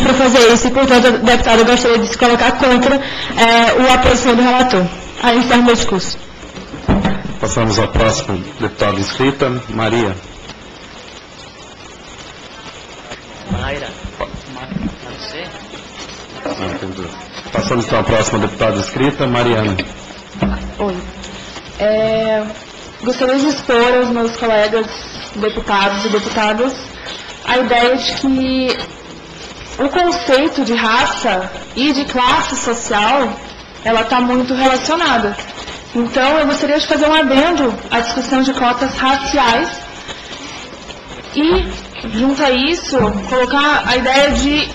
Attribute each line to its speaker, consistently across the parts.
Speaker 1: para fazer isso e, portanto, o deputado gostaria de se colocar contra é, a posição do relator. Aí encerro meu discurso.
Speaker 2: Passamos à próxima deputada inscrita, Maria. Mayra. Passamos então à próxima deputada inscrita, Mariana.
Speaker 1: Oi. É, gostaria de expor aos meus colegas deputados e deputadas a ideia de que o conceito de raça e de classe social, ela está muito relacionada. Então, eu gostaria de fazer um adendo à discussão de cotas raciais e, junto a isso, colocar a ideia de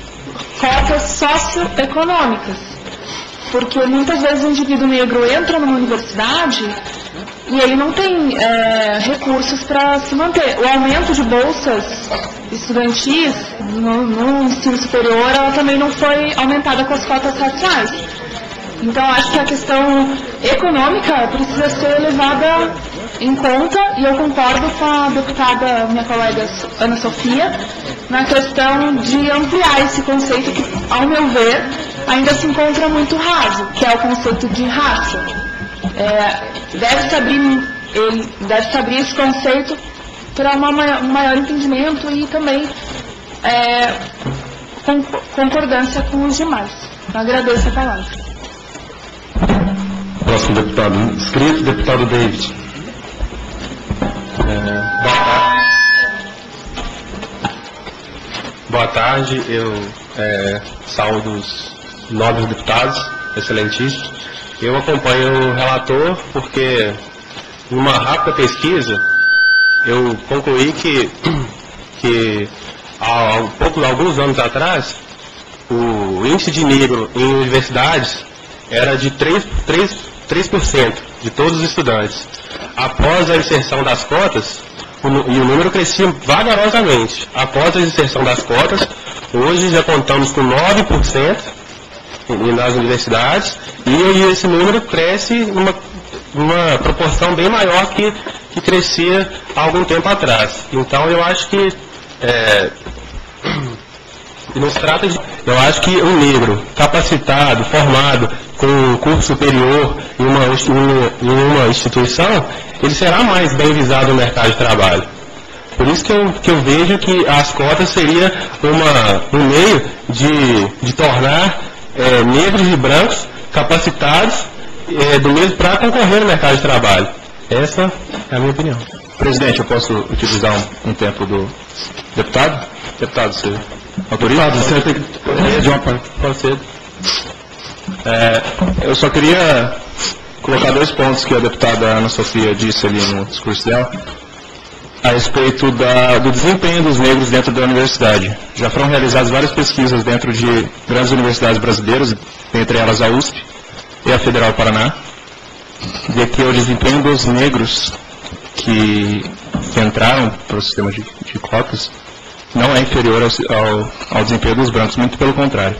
Speaker 1: cotas socioeconômicas. Porque muitas vezes o indivíduo negro entra numa universidade e ele não tem é, recursos para se manter. O aumento de bolsas estudantis no, no, ensino superior, ela também não foi aumentada com as cotas raciais. Então, acho que a questão econômica precisa ser levada em conta, e eu concordo com a deputada, minha colega Ana Sofia, na questão de ampliar esse conceito que, ao meu ver, ainda se encontra muito raso, que é o conceito de raça. É, deve-se abrir, deve abrir esse conceito para um maior entendimento e também é, concordância com os demais. Então, agradeço a palavra.
Speaker 2: Próximo deputado inscrito, deputado David.
Speaker 3: É, boa tarde. Boa tarde, eu é, saúdo os nobres deputados, excelentíssimos. Eu acompanho o relator porque, numa rápida pesquisa, eu concluí que, que há, pouco, alguns anos atrás, o índice de negro em universidades era de 3%, 3, 3% de todos os estudantes. Após a inserção das cotas, o, e o número crescia vagarosamente. Após a inserção das cotas, hoje já contamos com 9% nas universidades, e esse número cresce numa, numa proporção bem maior que, que crescia há algum tempo atrás. Então eu acho que é, não se trata de. Eu acho que um negro capacitado, formado, com um curso superior em uma, em uma instituição, ele será mais bem visado no mercado de trabalho. Por isso que eu, que eu vejo que as cotas seria uma, um meio de, de tornar é, negros e brancos capacitados é, do mesmo para concorrer no mercado de trabalho. Essa é a minha opinião.
Speaker 2: Presidente, eu posso utilizar um, um tempo do deputado? Deputado, você autoriza? Deputado, você tem que... Pode ser. É, eu só queria colocar dois pontos que a deputada Ana Sofia disse ali no discurso dela a respeito da, do desempenho dos negros dentro da universidade. Já foram realizadas várias pesquisas dentro de grandes universidades brasileiras, entre elas a USP e a Federal Paraná, de que o desempenho dos negros que, que entraram para o sistema de, de cotas não é inferior ao, ao, ao desempenho dos brancos, muito pelo contrário.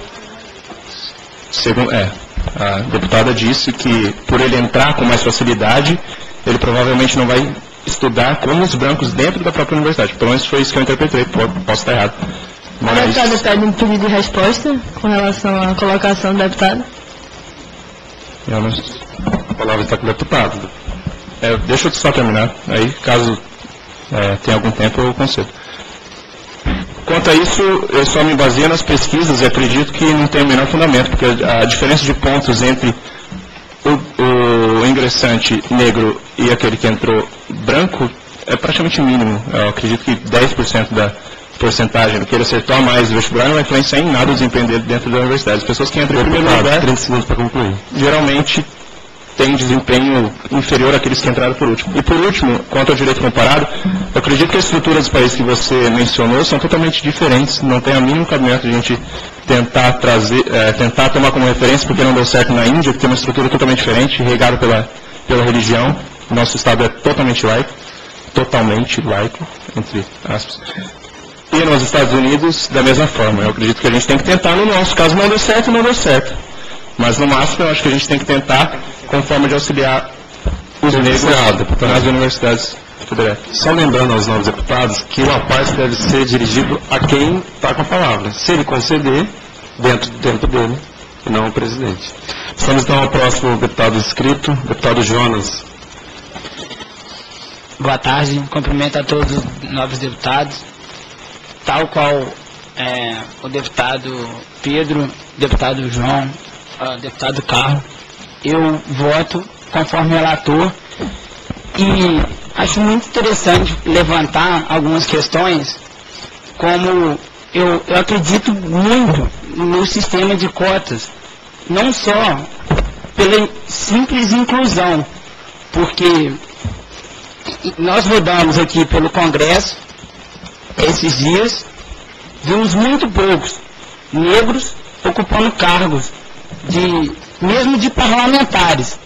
Speaker 2: Segundo, é, a deputada disse que por ele entrar com mais facilidade, ele provavelmente não vai estudar como os brancos dentro da própria universidade. Pelo menos foi isso que eu interpretei, posso estar errado.
Speaker 1: Mas... A deputada pede um pedido de resposta com relação à colocação do deputado?
Speaker 2: Eu não... A palavra está com o deputado. É, deixa eu só terminar, aí caso é, tenha algum tempo eu concedo. Quanto a isso, eu só me baseio nas pesquisas e acredito que não tem o menor fundamento, porque a diferença de pontos entre o, o ingressante negro e aquele que entrou branco é praticamente mínimo. Eu acredito que 10% da porcentagem do que ele acertou a mais vestibular não vai influenciar em nada o desempenho dele dentro da universidade. As pessoas que entram em primeiro lugar, 30 segundos para concluir, geralmente tem desempenho inferior àqueles que entraram por último. E por último, quanto ao direito comparado, eu acredito que a estrutura dos países que você mencionou são totalmente diferentes, não tem o mínimo cabimento de a gente tentar trazer, é, tentar tomar como referência, porque não deu certo na Índia, que tem uma estrutura totalmente diferente, regada pela, pela religião. Nosso Estado é totalmente laico, totalmente laico, entre aspas. E nos Estados Unidos, da mesma forma. Eu acredito que a gente tem que tentar, no nosso caso não deu certo, não deu certo. Mas no máximo eu acho que a gente tem que tentar com forma de auxiliar os negros nas universidades Federer.
Speaker 4: Só lembrando aos novos deputados que o apaz deve ser dirigido a quem está com a palavra. Se ele conceder, dentro do tempo dele, e não ao presidente. Passamos então ao próximo deputado inscrito, deputado Jonas.
Speaker 5: Boa tarde, cumprimento a todos os novos deputados. Tal qual é, o deputado Pedro, deputado João, uh, deputado Carlos, eu voto conforme relator e acho muito interessante levantar algumas questões, como eu, eu acredito muito no sistema de cotas, não só pela simples inclusão, porque nós rodamos aqui pelo Congresso esses dias, vimos muito poucos negros ocupando cargos, de, mesmo de parlamentares.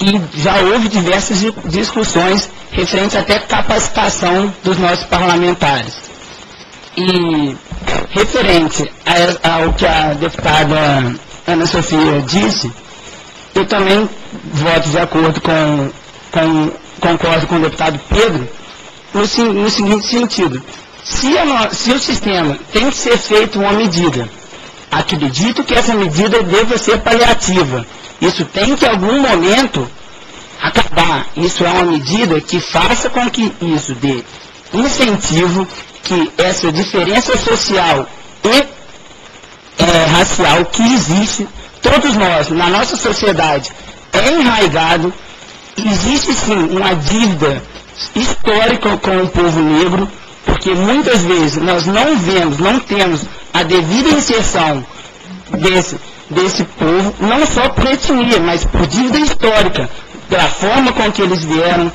Speaker 5: E já houve diversas discussões referentes até capacitação dos nossos parlamentares. E referente ao que a deputada Ana Sofia disse, eu também voto de acordo com, com concordo com o deputado Pedro, no, no seguinte sentido. Se, a, se, o sistema tem que ser feito uma medida, acredito que essa medida deva ser paliativa. Isso tem que, em algum momento, acabar. Isso é uma medida que faça com que isso dê incentivo que essa diferença social e é, racial que existe, todos nós, na nossa sociedade, é enraigado, existe sim uma dívida histórica com o povo negro, porque muitas vezes nós não vemos, não temos a devida inserção desse, desse povo, não só por etnia, mas por dívida histórica, pela forma com que eles vieram,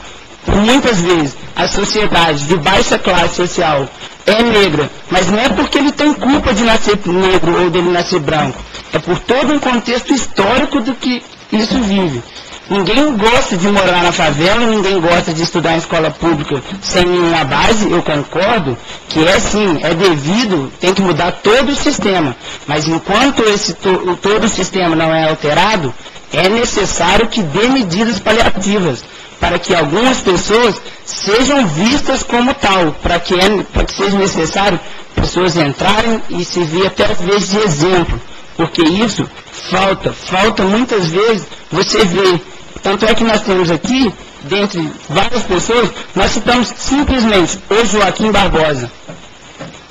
Speaker 5: muitas vezes a sociedade de baixa classe social é negra, mas não é porque ele tem culpa de nascer negro ou dele nascer branco, é por todo um contexto histórico do que isso vive. Ninguém gosta de morar na favela, ninguém gosta de estudar em escola pública sem nenhuma base, eu concordo que é sim, é devido, tem que mudar todo o sistema. Mas enquanto esse to, todo o sistema não é alterado, é necessário que dê medidas paliativas para que algumas pessoas sejam vistas como tal, para que, é, que seja necessário pessoas entrarem e servir até às vezes de exemplo, porque isso falta, falta muitas vezes você vê tanto é que nós temos aqui, dentre várias pessoas, nós citamos simplesmente o Joaquim Barbosa.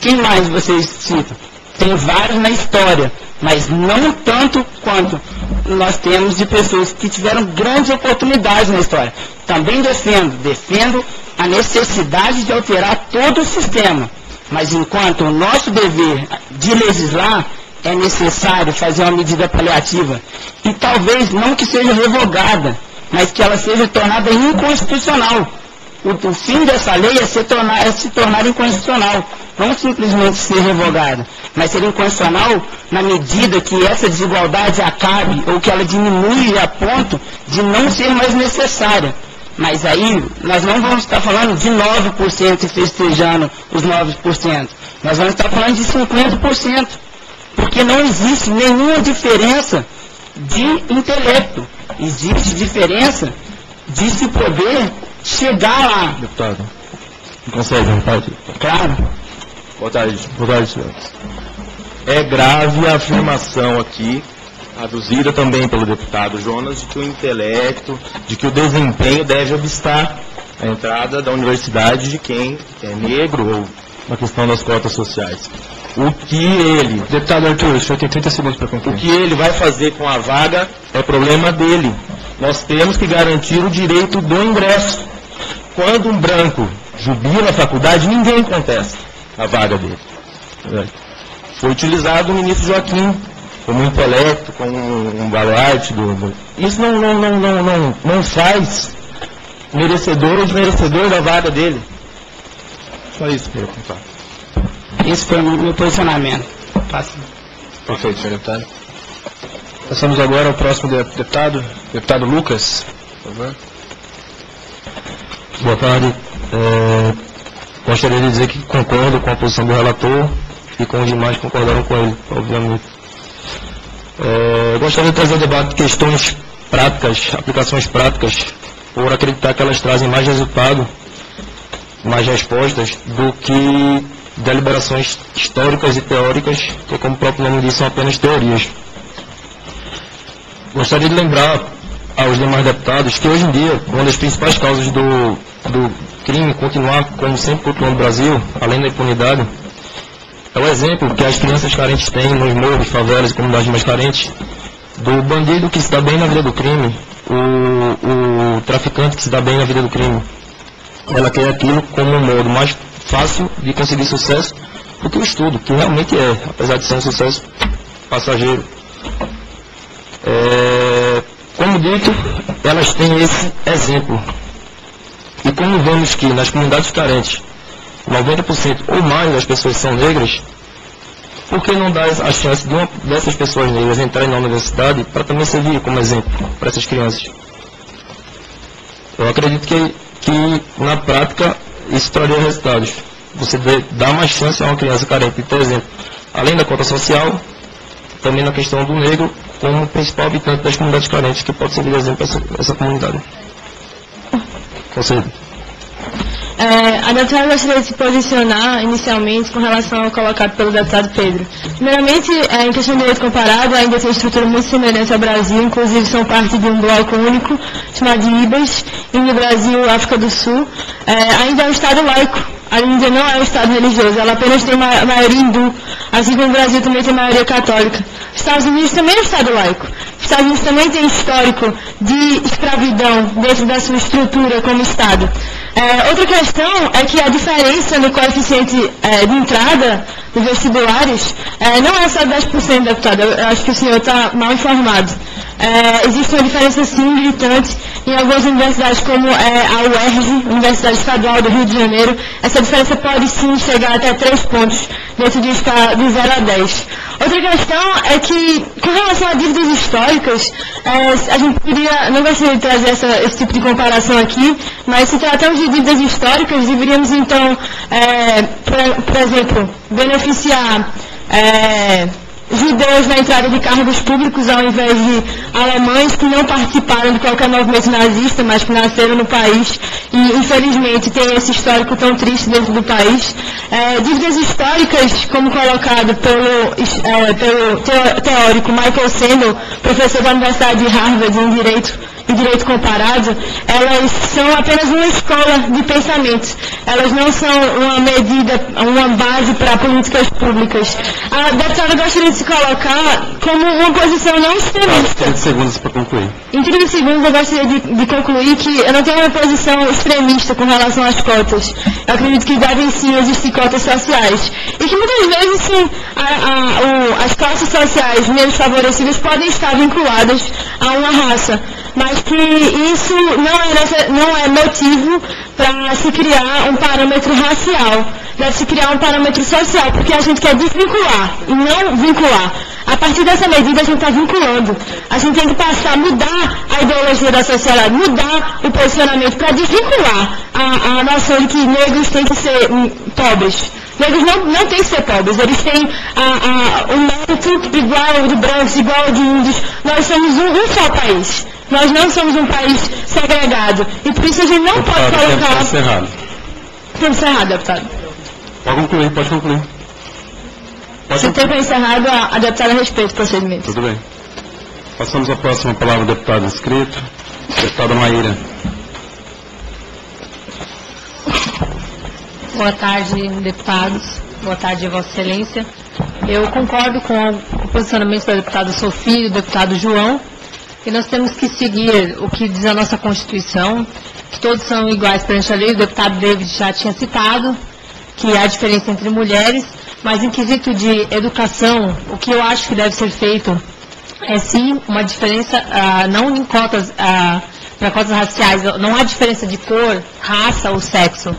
Speaker 5: Quem mais vocês citam? Tem vários na história, mas não tanto quanto nós temos de pessoas que tiveram grandes oportunidades na história. Também defendo, defendo a necessidade de alterar todo o sistema. Mas enquanto o nosso dever de legislar é necessário fazer uma medida paliativa e talvez não que seja revogada, mas que ela seja tornada inconstitucional. O, o fim dessa lei é se, tornar, é se tornar inconstitucional, não simplesmente ser revogada, mas ser inconstitucional na medida que essa desigualdade acabe ou que ela diminui a ponto de não ser mais necessária. Mas aí nós não vamos estar falando de 9% e festejando os 9%. Nós vamos estar falando de 50% porque não existe nenhuma diferença de intelecto. Existe diferença de se poder chegar lá.
Speaker 2: Deputado, não consegue, pode?
Speaker 5: Claro.
Speaker 2: Boa tarde. Boa tarde, senhores. É grave a afirmação aqui, aduzida também pelo deputado Jonas, de que o intelecto, de que o desempenho deve obstar a entrada da universidade de quem é negro ou na questão das cotas sociais. O que ele,
Speaker 4: deputado Arthur, o senhor tem 30 segundos para concluir.
Speaker 2: O que ele vai fazer com a vaga é problema dele. Nós temos que garantir o direito do ingresso. Quando um branco jubila a faculdade, ninguém contesta a vaga dele. Foi utilizado o ministro Joaquim como um intelecto, como um baluarte. Do. Isso não, não, não, não, não, não faz merecedor ou desmerecedor da vaga dele. Só isso que eu queria contar.
Speaker 5: Esse foi o meu posicionamento. Passa.
Speaker 4: Perfeito, senhor deputado. Passamos agora ao próximo deputado, deputado Lucas. Por favor.
Speaker 6: Boa tarde. É, gostaria de dizer que concordo com a posição do relator e com os demais que concordaram com ele, obviamente. É, gostaria de trazer ao debate questões práticas, aplicações práticas por acreditar que elas trazem mais resultado, mais respostas, do que deliberações históricas e teóricas, que, como o próprio nome diz, são apenas teorias. Gostaria de lembrar aos demais deputados que hoje em dia, uma das principais causas do, do crime continuar como sempre continua no Brasil, além da impunidade, é o exemplo que as crianças carentes têm nos morros, favelas e comunidades mais carentes, do bandido que se dá bem na vida do crime, o, o traficante que se dá bem na vida do crime. Ela quer aquilo como um modo mais fácil de conseguir sucesso do que o estudo, que realmente é, apesar de ser um sucesso passageiro. É, como dito, elas têm esse exemplo. E como vemos que nas comunidades carentes, 90% ou mais das pessoas são negras, por que não dar a chance de uma dessas pessoas negras entrarem na universidade para também servir como exemplo para essas crianças? Eu acredito que, que na prática isso traria resultados. Você dá mais chance a uma criança carente ter exemplo, além da cota social, também na questão do negro, como principal habitante das comunidades carentes, que pode servir de exemplo para essa, essa comunidade. Conselho.
Speaker 7: É, a deputada gostaria de se posicionar inicialmente com relação ao colocado pelo deputado Pedro. Primeiramente, é, em questão de direito comparado, ainda tem estrutura muito semelhante ao Brasil, inclusive são parte de um bloco único chamado de IBAS, Índia, Brasil, África do Sul. É, ainda é um Estado laico, a Índia não é um Estado religioso, ela apenas tem ma maioria hindu, assim como o Brasil também tem maioria católica. Os Estados Unidos também é um Estado laico. Os Estados Unidos também tem histórico de escravidão dentro da sua estrutura como Estado. É, outra questão é que a diferença no coeficiente é, de entrada dos vestibulares é, não é só 10%, deputado. Eu acho que o senhor está mal informado. É, existe uma diferença sim gritante em algumas universidades como é, a UERJ, Universidade Estadual do Rio de Janeiro. Essa diferença pode sim chegar até 3 pontos dentro de, de 0 a 10. Outra questão é que, com relação a dívidas históricas, é, a gente poderia, não gostaria de trazer essa, esse tipo de comparação aqui, mas se tratamos de dívidas históricas, deveríamos então, é, por, por, exemplo, beneficiar é, judeus na entrada de cargos públicos ao invés de alemães que não participaram de qualquer movimento nazista, mas que nasceram no país e infelizmente tem esse histórico tão triste dentro do país. É, dívidas históricas, como colocado pelo, é, pelo teórico Michael Sandel, professor da Universidade de Harvard em Direito, e direito comparado, elas são apenas uma escola de pensamento. Elas não são uma medida, uma base para políticas públicas. A deputada gostaria de se colocar como uma posição não extremista.
Speaker 4: 30 segundos para concluir.
Speaker 7: Em 30 segundos eu gostaria de, de, concluir que eu não tenho uma posição extremista com relação às cotas. Eu acredito que devem sim existir cotas sociais. E que muitas vezes sim, a, a, o, as classes sociais menos favorecidas podem estar vinculadas a uma raça mas que isso não é, não é motivo para se criar um parâmetro racial. Deve se criar um parâmetro social, porque a gente quer desvincular e não vincular. A partir dessa medida a gente está vinculando. A gente tem que passar a mudar a ideologia da sociedade, mudar o posicionamento para desvincular a, a noção de que negros têm que ser hum, pobres. Negros não, não têm que ser pobres, eles têm a, a, o mérito igual de brancos, igual de índios. Nós somos um, um só país. Nós não somos um país segregado. E por isso a gente não deputado, pode colocar. Tempo
Speaker 4: encerrado.
Speaker 7: Tempo encerrado, deputado.
Speaker 4: Pode concluir, pode concluir.
Speaker 7: Pode Se o tempo é encerrado, a, a deputada respeita o procedimento.
Speaker 4: Tudo bem. Passamos à próxima palavra, deputado inscrito. Deputada Maíra.
Speaker 8: Boa tarde, deputados. Boa tarde, Vossa Excelência. Eu concordo com o posicionamento da deputada Sofia e do deputado João, que nós temos que seguir o que diz a nossa Constituição, que todos são iguais perante a lei, o deputado David já tinha citado, que há diferença entre mulheres, mas em quesito de educação, o que eu acho que deve ser feito é sim uma diferença, ah, não em cotas, ah, para cotas raciais, não há diferença de cor, raça ou sexo.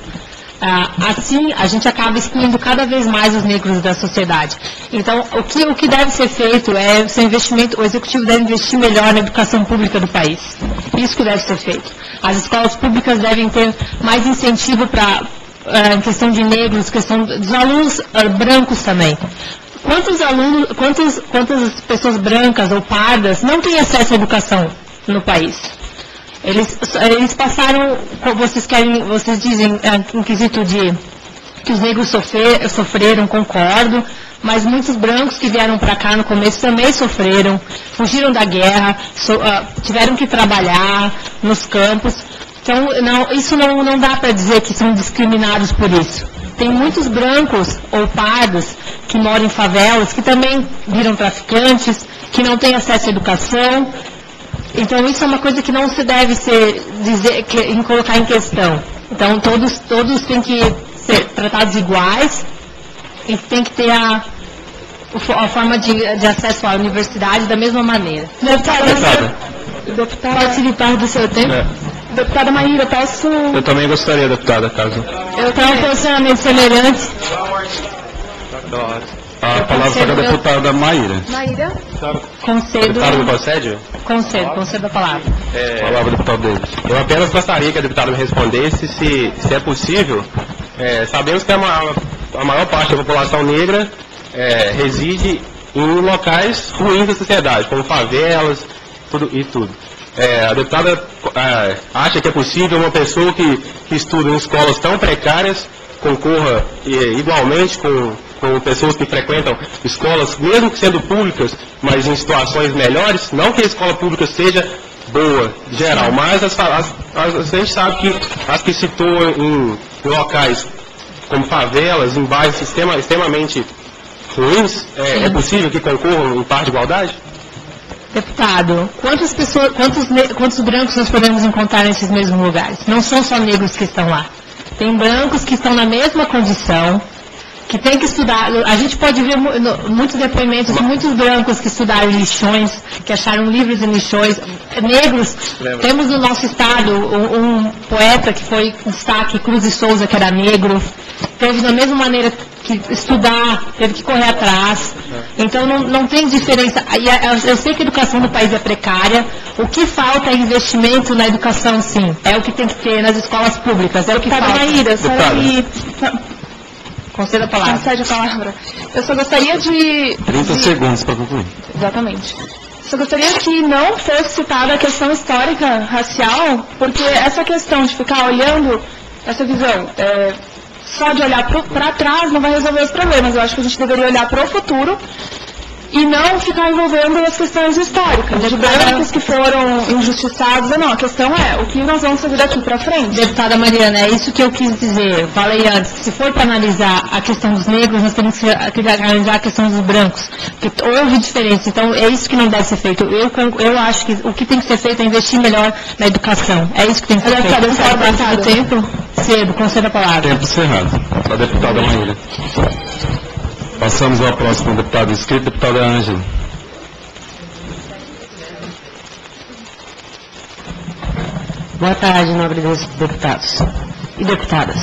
Speaker 8: Ah, assim, a gente acaba excluindo cada vez mais os negros da sociedade. Então, o que, o que deve ser feito é o seu investimento, o executivo deve investir melhor na educação pública do país. Isso que deve ser feito. As escolas públicas devem ter mais incentivo para ah, em questão de negros, questão dos alunos uh, brancos também. Quantos alunos, quantos, quantas pessoas brancas ou pardas não têm acesso à educação no país? Eles, eles passaram, vocês querem, vocês dizem, é, em quesito de que os negros sofrer, sofreram, concordo, mas muitos brancos que vieram para cá no começo também sofreram, fugiram da guerra, so, uh, tiveram que trabalhar nos campos. Então, não, isso não, não dá para dizer que são discriminados por isso. Tem muitos brancos ou pardos que moram em favelas, que também viram traficantes, que não têm acesso à educação. Então, isso é uma coisa que não se deve ser, dizer, que, em colocar em questão. Então, todos, todos têm que ser tratados iguais e tem que ter a, a forma de, de acesso à universidade da mesma maneira.
Speaker 2: Deputada.
Speaker 7: Deputada, participar do seu tempo?
Speaker 2: É.
Speaker 7: Deputada Maíra, posso...
Speaker 2: Eu também gostaria, deputada, caso.
Speaker 8: Eu tenho um posicionamento semelhante.
Speaker 4: A palavra para a deputada Maíra.
Speaker 7: Maíra?
Speaker 8: Concedo,
Speaker 3: Deputado, me concede?
Speaker 8: concedo, concedo a palavra.
Speaker 3: É,
Speaker 4: Palavra do deputado David.
Speaker 3: Eu apenas gostaria que a deputada me respondesse se, se é possível. É, sabemos que a maior, a maior parte da população negra é, reside em locais ruins da sociedade, como favelas tudo, e tudo. É, a deputada é, acha que é possível uma pessoa que, que estuda em escolas tão precárias concorra igualmente com, com pessoas que frequentam escolas, mesmo sendo públicas, mas em situações melhores? Não que a escola pública seja boa, geral, mas as, as- as- a gente sabe que as que citou em, em locais como favelas, em bairros extremamente ruins, é, é possível que concorram em par de igualdade?
Speaker 8: Deputado, quantas pessoas, quantos, quantos brancos nós podemos encontrar nesses mesmos lugares? Não são só negros que estão lá. Tem brancos que estão na mesma condição, que tem que estudar. A gente pode ver muitos depoimentos de muitos brancos que estudaram em lixões, que acharam livros em lixões. Negros, temos no nosso estado um, um poeta que foi um destaque, Cruz e Souza, que era negro. Teve da mesma maneira que estudar, teve que correr atrás. Então não, não tem diferença. E a- Eu sei que a educação do país é precária. O que falta é investimento na educação, sim. É o que tem que ter nas escolas públicas. É o que
Speaker 7: Deputada
Speaker 8: falta.
Speaker 7: Maíra, a senhora me
Speaker 8: Conceda a palavra.
Speaker 7: concede a palavra. Eu só gostaria de...
Speaker 4: 30
Speaker 7: de-
Speaker 4: segundos para concluir.
Speaker 7: Exatamente. Só gostaria que não fosse citada a questão histórica racial, porque essa questão de ficar olhando essa visão é, só de olhar para trás não vai resolver os problemas. Eu acho que a gente deveria olhar para o futuro e não ficar envolvendo as questões históricas, de brancos que foram injustiçados ou não. A questão é o que nós vamos fazer daqui para frente.
Speaker 8: Deputada Mariana, é isso que eu quis dizer. Eu falei antes, que se for para analisar a questão dos negros, nós temos que analisar a questão dos brancos. Porque houve diferença, então é isso que não deve ser feito. Eu, eu acho que o que tem que ser feito é investir melhor na educação. É isso que tem que ser feito.
Speaker 7: Deputada,
Speaker 8: Deputada,
Speaker 7: do
Speaker 8: tempo? Cedo, conceda a palavra.
Speaker 4: Tempo encerrado. A deputada Maíra. Passamos ao próximo deputado inscrito, deputada Ângela.
Speaker 9: Boa tarde, nobres deputados e deputadas.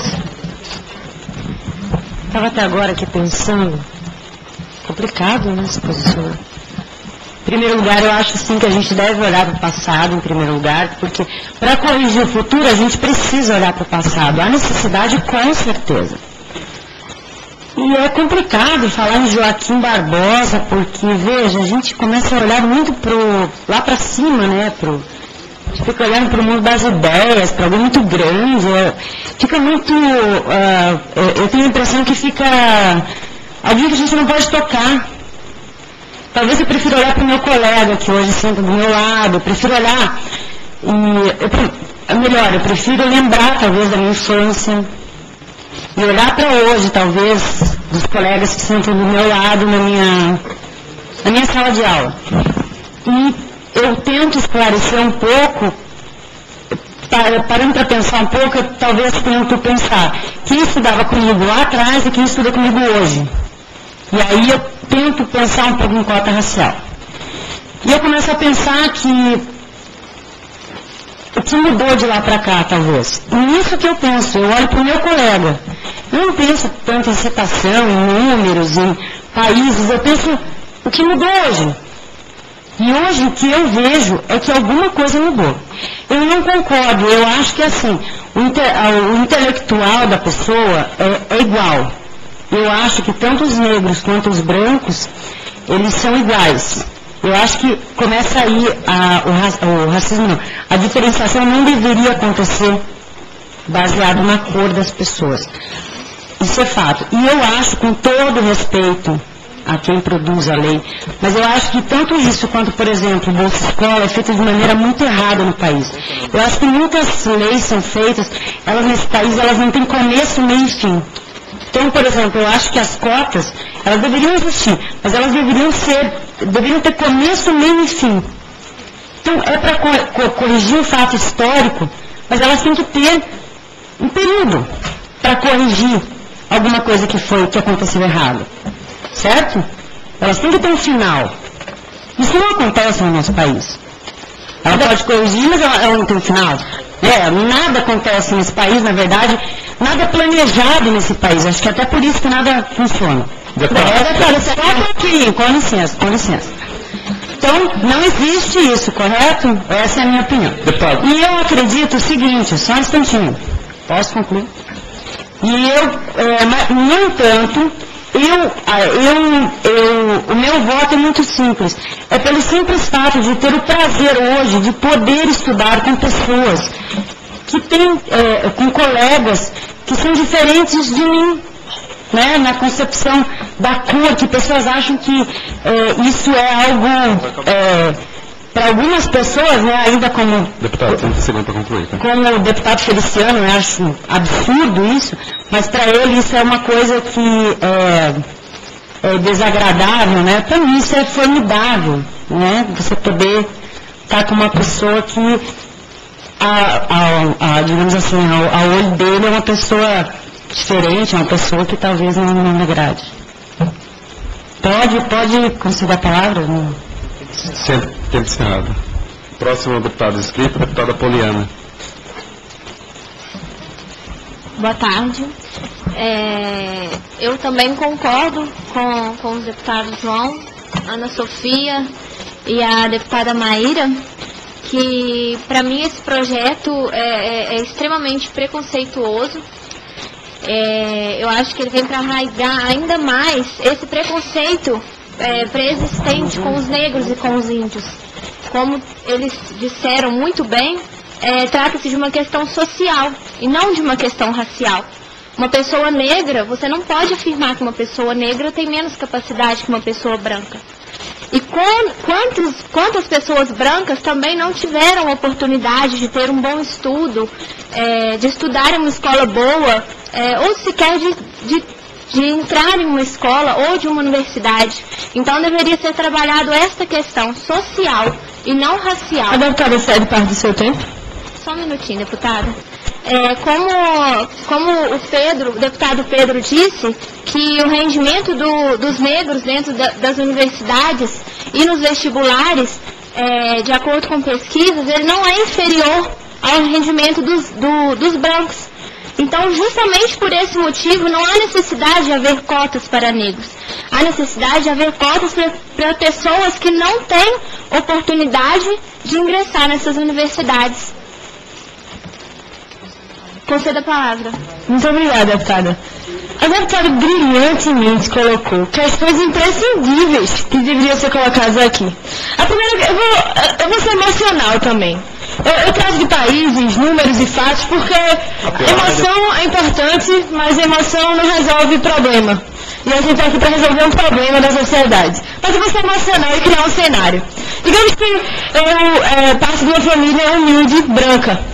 Speaker 9: Estava até agora aqui pensando, complicado, né, se posicionar. Em primeiro lugar, eu acho sim que a gente deve olhar para o passado, em primeiro lugar, porque para corrigir o futuro a gente precisa olhar para o passado. Há necessidade, com certeza. E é complicado falar em Joaquim Barbosa, porque, veja, a gente começa a olhar muito pro, lá para cima, né, pro, fica olhando para o mundo das ideias, para algo muito grande, é, fica muito. é, eu tenho a impressão que fica alguém que a gente não pode tocar. Talvez eu prefira olhar para o meu colega que hoje senta do meu lado, eu prefiro olhar e. Eu, melhor, eu prefiro lembrar talvez da minha infância e olhar para hoje, talvez, dos colegas que sentam do meu lado na minha, na minha sala de aula. E eu tento esclarecer um pouco, pa- parando para pensar um pouco, eu talvez tento pensar quem estudava comigo lá atrás e quem estuda comigo hoje. E aí eu tento pensar um pouco em cota racial. E eu começo a pensar que que mudou de lá para cá, talvez. E nisso que eu penso, eu olho para o meu colega. Eu não penso tanto em citação, em números, em países, eu penso o que mudou hoje. E hoje o que eu vejo é que alguma coisa mudou. Eu não concordo, eu acho que assim, o, inte- o intelectual da pessoa é, é igual. Eu acho que tanto os negros quanto os brancos, eles são iguais. Eu acho que começa aí a, o, o racismo, não. A diferenciação não deveria acontecer baseado na cor das pessoas. Isso é fato. E eu acho, com todo respeito a quem produz a lei, mas eu acho que tanto isso quanto, por exemplo, Bolsa Escola é feito de maneira muito errada no país. Eu acho que muitas leis são feitas, elas nesse país, elas não têm começo, e fim. Então, por exemplo, eu acho que as cotas, elas deveriam existir, mas elas deveriam ser, deveriam ter começo, meio e fim. Então, é para corrigir um fato histórico, mas elas têm que ter um período para corrigir alguma coisa que foi, que aconteceu errado. Certo? Elas têm que ter um final. Isso não acontece no nosso país. Ela pode corrigir, mas ela, ela não tem um final. É, nada acontece nesse país, na verdade, nada é planejado nesse país. Acho que até por isso que nada funciona.
Speaker 2: Deputado.
Speaker 9: É, deputado, só um pouquinho, com licença, com licença. Então, não existe isso, correto? Essa é a minha opinião.
Speaker 2: Deputado.
Speaker 9: E eu acredito o seguinte, só um instantinho. Posso concluir? E eu, é, no entanto, eu, ah, eu, eu, o meu voto é muito simples. É pelo simples fato de ter o prazer hoje de poder estudar com pessoas que têm, é, com colegas que são diferentes de mim, né, na concepção da cor, que pessoas acham que é, isso é algo, para algumas pessoas, né, ainda como
Speaker 4: Deputado, 30 segundos para concluir. Tá?
Speaker 9: como o deputado Feliciano, eu acho absurdo isso, mas para ele isso é uma coisa que é, é desagradável, né? Para mim isso é formidável, né? Você poder estar com uma pessoa que, a, a, a, digamos assim, ao, ao olho dele é uma pessoa diferente, é uma pessoa que talvez não, não me agrade. Pode, pode conceder a palavra? Não.
Speaker 4: Sempre encerrado. Próximo deputado inscrito, deputada Poliana.
Speaker 10: Boa tarde. É, eu também concordo com, com os deputados João, Ana Sofia e a deputada Maíra, que para mim esse projeto é, é- é extremamente preconceituoso. É, eu acho que ele vem para arraigar ainda mais esse preconceito é, pré-existente com os negros e com os índios. Como eles disseram muito bem, é, trata-se de uma questão social e não de uma questão racial. Uma pessoa negra, você não pode afirmar que uma pessoa negra tem menos capacidade que uma pessoa branca. E quan- quantos, quantas pessoas brancas também não tiveram oportunidade de ter um bom estudo, é, de estudar em uma escola boa, é, ou sequer de, de, de entrar em uma escola ou de uma universidade. Então deveria ser trabalhado esta questão social e não racial.
Speaker 7: A deputada cede parte do seu tempo?
Speaker 10: Só um minutinho, deputada. É, como, como o Pedro, o deputado Pedro disse, que o rendimento do- dos negros dentro da- das universidades e nos vestibulares, é, de acordo com pesquisas, ele não é inferior ao rendimento dos, do- dos brancos. Então, justamente por esse motivo, não há necessidade de haver cotas para negros. Há necessidade de haver cotas para- pessoas que não têm oportunidade de ingressar nessas universidades. Conceda a palavra.
Speaker 7: Muito obrigada, deputada. A deputada brilhantemente colocou questões imprescindíveis que deveriam ser colocadas aqui. A primeira, eu vou, eu vou ser emocional também. Eu, eu trago de países, números e fatos, porque emoção é importante, mas emoção não resolve problema. E a gente está aqui para resolver um problema da sociedade. Mas eu vou ser emocional e criar um cenário. Digamos que eu é, passo de uma família humilde, branca.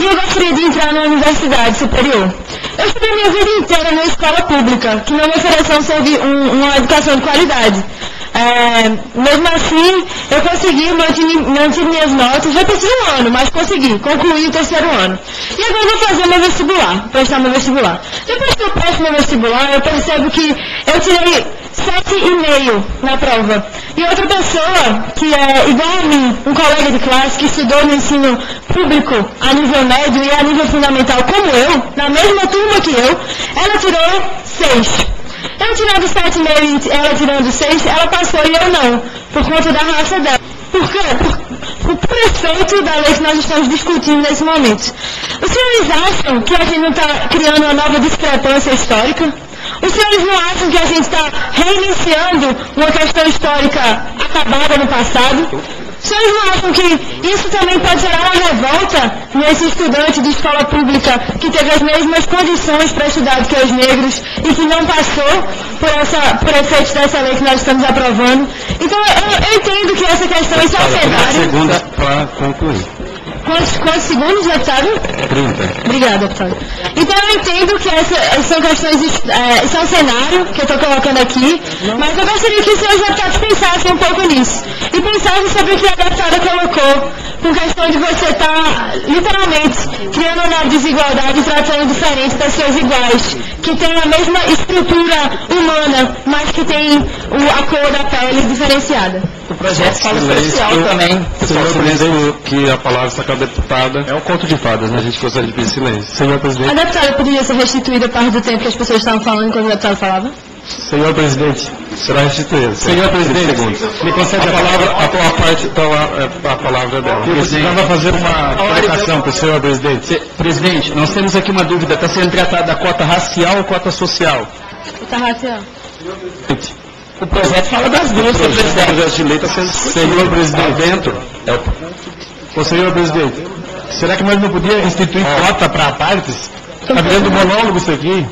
Speaker 7: E eu gostaria de entrar na universidade superior. Eu estudei minha vida inteira na escola pública, que não me ofereceu um um- uma educação de qualidade. É, mesmo assim, eu consegui, mantive minhas notas, repeti um ano, mas consegui, concluí o terceiro ano. E agora vou fazer meu vestibular, prestar meu vestibular. Depois que eu presto meu vestibular, eu percebo que eu tirei sete e meio na prova. E outra pessoa, que é igual a mim, um colega de classe que estudou no ensino público a nível médio e a nível fundamental como eu, na mesma turma que eu, ela tirou seis. Eu tirando sete e meio ela tirando seis, ela passou e eu não, por conta da raça dela. Por quê? Por, por efeito da lei que nós estamos discutindo nesse momento. Os senhores acham que a gente não está criando uma nova discrepância histórica? Os senhores não acham que a gente está reiniciando uma questão histórica acabada no passado. Os senhores não acham que isso também pode gerar uma revolta nesse estudante de escola pública que teve as mesmas condições para estudar do que os negros e que não passou por, essa, por efeito dessa lei que nós estamos aprovando? Então, eu, eu entendo que essa questão, é cenário...
Speaker 4: Segunda para concluir.
Speaker 7: Quantos, quantos segundos, deputado?
Speaker 4: 30.
Speaker 7: Obrigada, deputado. Então eu entendo que essa, são questões, é, isso é um cenário que eu estou colocando aqui, mas eu gostaria que os senhores deputados pensassem um pouco nisso. E pensassem sobre o que a deputada colocou, com questão de você estar, literalmente, criando uma desigualdade e tratando diferente pessoas iguais, que têm a mesma estrutura humana, mas que têm a cor da pele diferenciada.
Speaker 5: O projeto fala social também.
Speaker 4: Senhor presidente, que a palavra está com a deputada. É um conto de fadas, né? A gente gostaria de pedir silêncio. Senhor
Speaker 7: A
Speaker 4: presidente.
Speaker 7: deputada poderia ser restituída parte do tempo que as pessoas estavam falando enquanto o deputado falava?
Speaker 4: Senhor presidente, será restituído. Senhor presidente, me concede a palavra, a tua parte, então, a, a palavra é dela.
Speaker 11: Precisava fazer uma colocação para o senhor presidente. Presidente, nós temos aqui uma dúvida. Está sendo tratada da cota racial ou cota social?
Speaker 7: Tá racial.
Speaker 5: O projeto fala das duas, senhor presidente.
Speaker 4: projeto de lei está sendo Senhor presidente, dentro. É o...
Speaker 11: Ô, senhor presidente, será que nós não podíamos instituir cota para partes? Está virando monólogo isso aqui?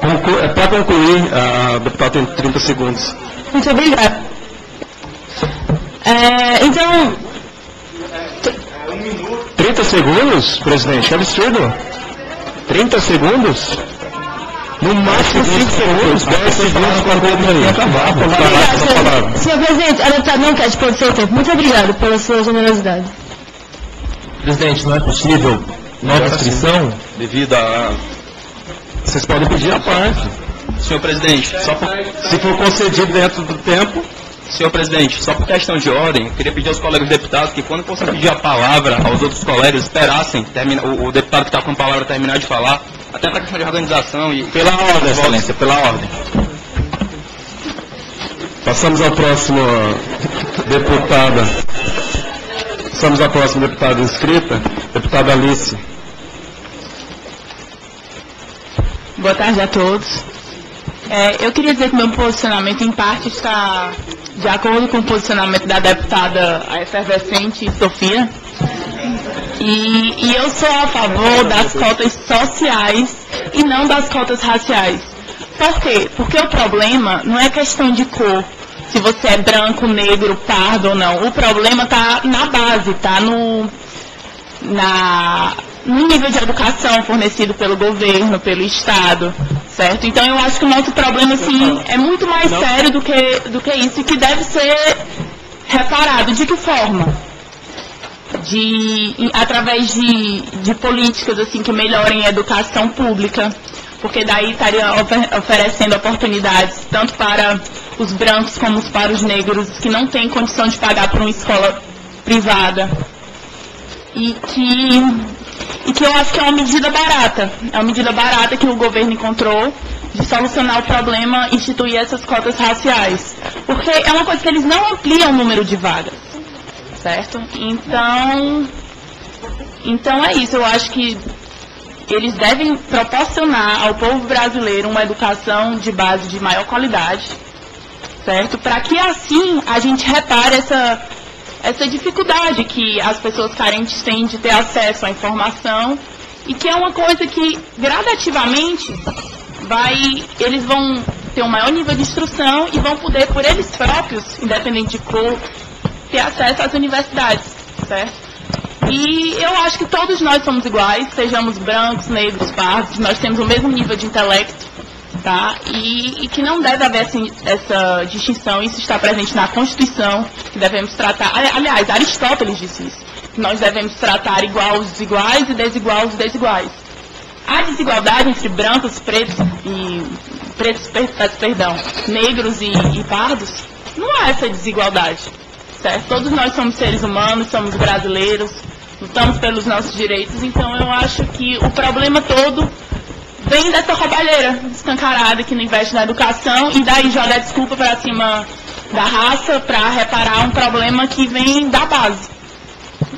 Speaker 4: Conclu... É para concluir, a deputada tem 30 segundos.
Speaker 7: Muito obrigada. É, então,
Speaker 11: 30 segundos, presidente? Que absurdo. 30 segundos? No máximo 5 segundos, 10 segundos para concluir. Acabar,
Speaker 7: obrigada, senhor, senhor presidente. A deputada não quer dispor do seu tempo. Muito obrigado pela sua generosidade.
Speaker 12: Presidente, não é possível nova inscrição?
Speaker 4: Devido a... Vocês podem pedir a parte.
Speaker 13: Senhor presidente, só por,
Speaker 4: Se for concedido dentro do tempo,
Speaker 13: senhor presidente, só por questão de ordem, eu queria pedir aos colegas deputados que quando você pedir a palavra aos outros colegas, esperassem termina, o, o deputado que está com a palavra terminar de falar, até para questão de organização e...
Speaker 4: pela ordem, excelência, pela ordem. Passamos ao próximo deputada. Passamos à próxima deputada inscrita, deputada Alice.
Speaker 14: Boa tarde a todos. É, eu queria dizer que meu posicionamento, em parte, está de acordo com o posicionamento da deputada efervescente Sofia. E, e eu sou a favor das cotas sociais e não das cotas raciais. Por quê? Porque o problema não é questão de cor, se você é branco, negro, pardo ou não. O problema está na base, está no, no nível de educação fornecido pelo governo, pelo Estado, certo? Então eu acho que o nosso problema, assim, é muito mais sério do que, do que isso e que deve ser reparado. De que forma? De, através de, de políticas, assim, que melhorem a educação pública, porque daí estaria ofer- oferecendo oportunidades tanto para os brancos como para os negros que não têm condição de pagar por uma escola privada e que, e que eu acho que é uma medida barata. É uma medida barata que o governo encontrou de solucionar o problema instituir essas cotas raciais. Porque é uma coisa que eles não ampliam o número de vagas. Certo? Então, então é isso. Eu acho que eles devem proporcionar ao povo brasileiro uma educação de base de maior qualidade, certo? Para que assim a gente repare essa, essa dificuldade que as pessoas carentes têm de ter acesso à informação e que é uma coisa que gradativamente vai, eles vão ter um maior nível de instrução e vão poder por eles próprios, independente de cor, ter acesso às universidades, certo? E eu acho que todos nós somos iguais, sejamos brancos, negros, pardos, nós temos o mesmo nível de intelecto, tá? E, e que não deve haver assim, essa distinção, isso está presente na Constituição, que devemos tratar, ali- aliás, Aristóteles disse isso, nós devemos tratar igual os iguais e desigual os desiguais. A desigualdade entre brancos, pretos e pretos, peço perdão, negros e, e pardos, não há essa desigualdade, certo? Todos nós somos seres humanos, somos brasileiros, lutamos pelos nossos direitos, então eu acho que o problema todo vem dessa roubalheira escancarada que não investe na educação e daí joga desculpa para cima da raça para reparar um problema que vem da base.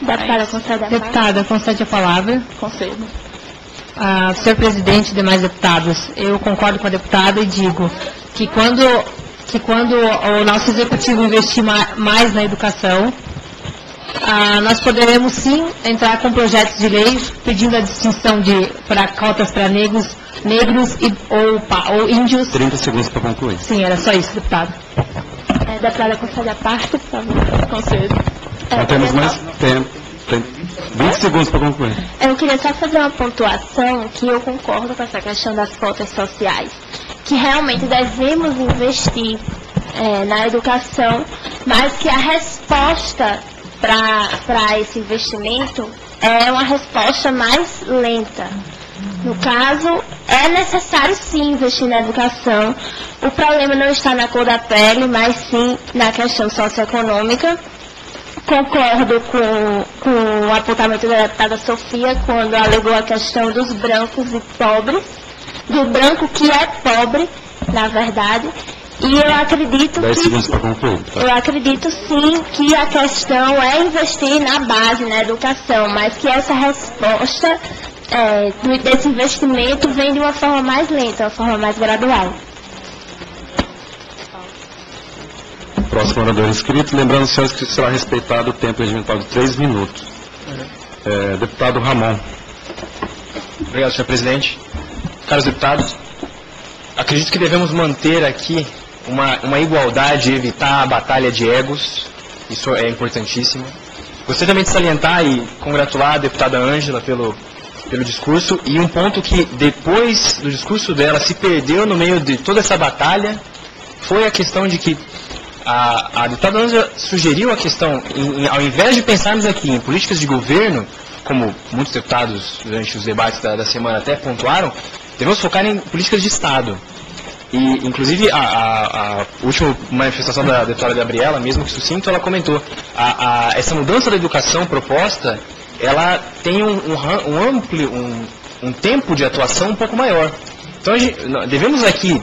Speaker 10: Deputada, concede a palavra.
Speaker 7: Deputada, concede a palavra.
Speaker 14: Conselho.
Speaker 7: Ah, senhor presidente e demais deputados, eu concordo com a deputada e digo que quando
Speaker 8: que quando o nosso executivo investir ma- mais na educação, ah, nós poderemos sim entrar com projetos de lei pedindo a distinção de para cotas para negros, negros e, ou, pa- ou índios.
Speaker 4: 30 segundos para concluir.
Speaker 8: Sim, era só isso, deputado.
Speaker 10: É, deputada, concede a parte, por favor. Concedo. É,
Speaker 4: Não temos mais
Speaker 10: só-
Speaker 4: tempo. Tem 20 segundos para concluir.
Speaker 10: Eu queria só fazer uma pontuação que eu concordo com essa questão das cotas sociais, que realmente devemos investir é, na educação, mas que a resposta para esse investimento é uma resposta mais lenta. No caso, é necessário sim investir na educação. O problema não está na cor da pele, mas sim na questão socioeconômica. Concordo com, com o apontamento da deputada Sofia quando alegou a questão dos brancos e pobres, do branco que é pobre, na verdade. E eu acredito
Speaker 4: 10
Speaker 10: que
Speaker 4: segundos para concluir. Tá?
Speaker 10: eu acredito sim que a questão é investir na base, na educação, mas que essa resposta é, desse investimento vem de uma forma mais lenta, uma forma mais gradual.
Speaker 4: Próximo orador inscrito. Lembrando, senhores, que será respeitado o tempo regimental de 3 minutos. É, deputado Ramon.
Speaker 15: Obrigado, senhor presidente. Caros deputados, acredito que devemos manter aqui uma, uma igualdade evitar a batalha de egos. Isso é importantíssimo. Gostaria também de salientar e congratular a deputada Ângela pelo, pelo discurso. E um ponto que depois do discurso dela se perdeu no meio de toda essa batalha foi a questão de que a, a deputada Ângela sugeriu a questão, em- em- ao invés de pensarmos aqui em políticas de governo, como muitos deputados durante os debates da, da semana até pontuaram, devemos focar em políticas de Estado. E, inclusive, a, a- a última manifestação da deputada Gabriela, mesmo que sucinto, ela comentou, a, a- essa mudança da educação proposta, ela tem um, um, um amplo, um, um tempo de atuação um pouco maior. Então, gente- devemos aqui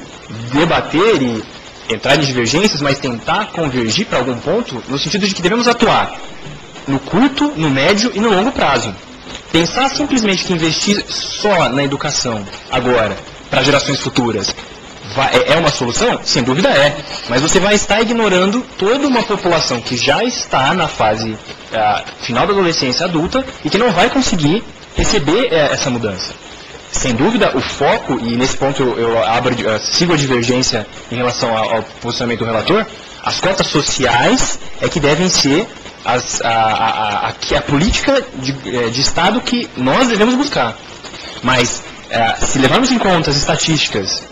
Speaker 15: debater e entrar em divergências, mas tentar convergir para algum ponto, no sentido de que devemos atuar no curto, no médio e no longo prazo. Pensar simplesmente que investir só na educação agora, para gerações futuras, é é uma solução? Sem dúvida é. Mas você vai estar ignorando toda uma população que já está na fase ah, final da adolescência adulta e que não vai conseguir receber eh, essa mudança. Sem dúvida, o foco, e nesse ponto eu, eu abro, eh, sigo a divergência em relação ao, ao posicionamento do relator, as cotas sociais é que devem ser as- a, a- a- a política de, eh, de Estado que nós devemos buscar. Mas, eh, se levarmos em conta as estatísticas,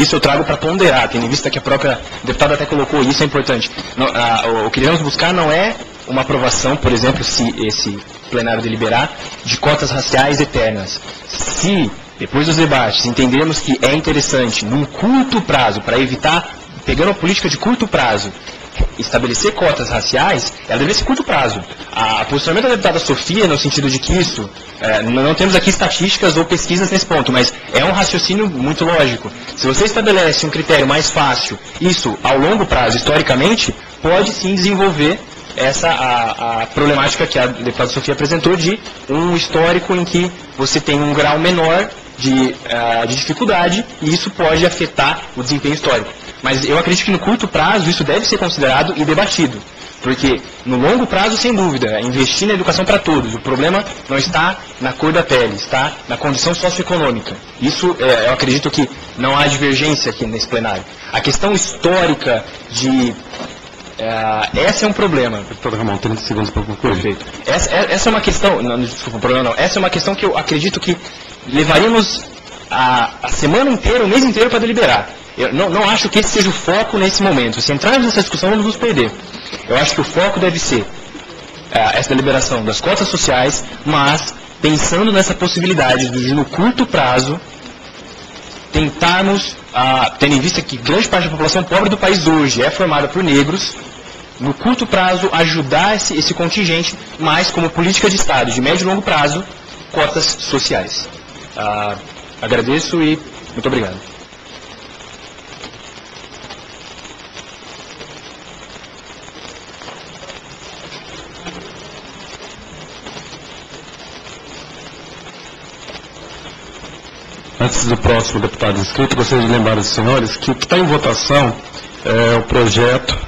Speaker 15: isso eu trago para ponderar, tendo em vista que a própria deputada até colocou, isso é importante. O- o que devemos buscar não é uma aprovação, por exemplo, se esse plenário deliberar, de cotas raciais eternas. Se, depois dos debates, entendermos que é interessante, num curto prazo, para evitar, pegando a política de curto prazo, estabelecer cotas raciais, ela deve ser curto prazo. A, a posicionamento da deputada Sofia, no sentido de que isso, eh, não temos aqui estatísticas ou pesquisas nesse ponto, mas é um raciocínio muito lógico. Se você estabelece um critério mais fácil, isso, ao longo prazo, historicamente, pode sim desenvolver essa a, a problemática que a deputada Sofia apresentou de um histórico em que você tem um grau menor de, ah, de dificuldade e isso pode afetar o desempenho histórico. Mas eu acredito que no curto prazo isso deve ser considerado e debatido. Porque no longo prazo, sem dúvida, é investir na educação para todos. O problema não está na cor da pele, está na condição socioeconômica. Isso é, eu acredito que não há divergência aqui nesse plenário. A questão histórica de é, essa é um problema.
Speaker 4: Ramon, 30 segundos para concluir.
Speaker 15: Perfeito. Essa, é- essa é uma questão, não, desculpa, problema não. Essa é uma questão que eu acredito que levaríamos a, a semana inteira, o mês inteiro para deliberar. Eu não, não acho que esse seja o foco nesse momento. Se entrarmos nessa discussão, vamos nos perder. Eu acho que o foco deve ser ah, essa deliberação das cotas sociais, mas pensando nessa possibilidade de, no curto prazo, tentarmos, ah, tendo em vista que grande parte da população pobre do país hoje é formada por negros, no curto prazo, ajudar esse, esse contingente, mas como política de Estado de médio e longo prazo, cotas sociais. Ah, agradeço e muito obrigado.
Speaker 4: Antes do próximo deputado inscrito, gostaria de lembrar aos senhores que o que está em votação é o projeto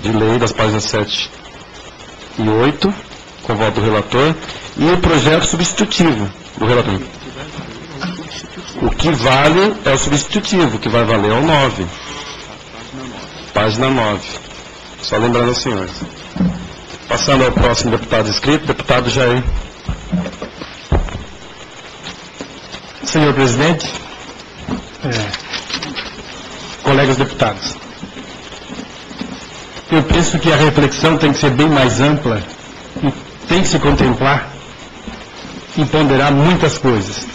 Speaker 4: de lei das páginas 7 e 8, com voto do relator, e o projeto substitutivo do relator. O que vale é o substitutivo, o que vai valer é o 9. Página 9. Só lembrando aos senhores. Passando ao próximo deputado inscrito, deputado Jair.
Speaker 11: Senhor presidente, é, colegas deputados, eu penso que a reflexão tem que ser bem mais ampla e tem que se contemplar e ponderar muitas coisas.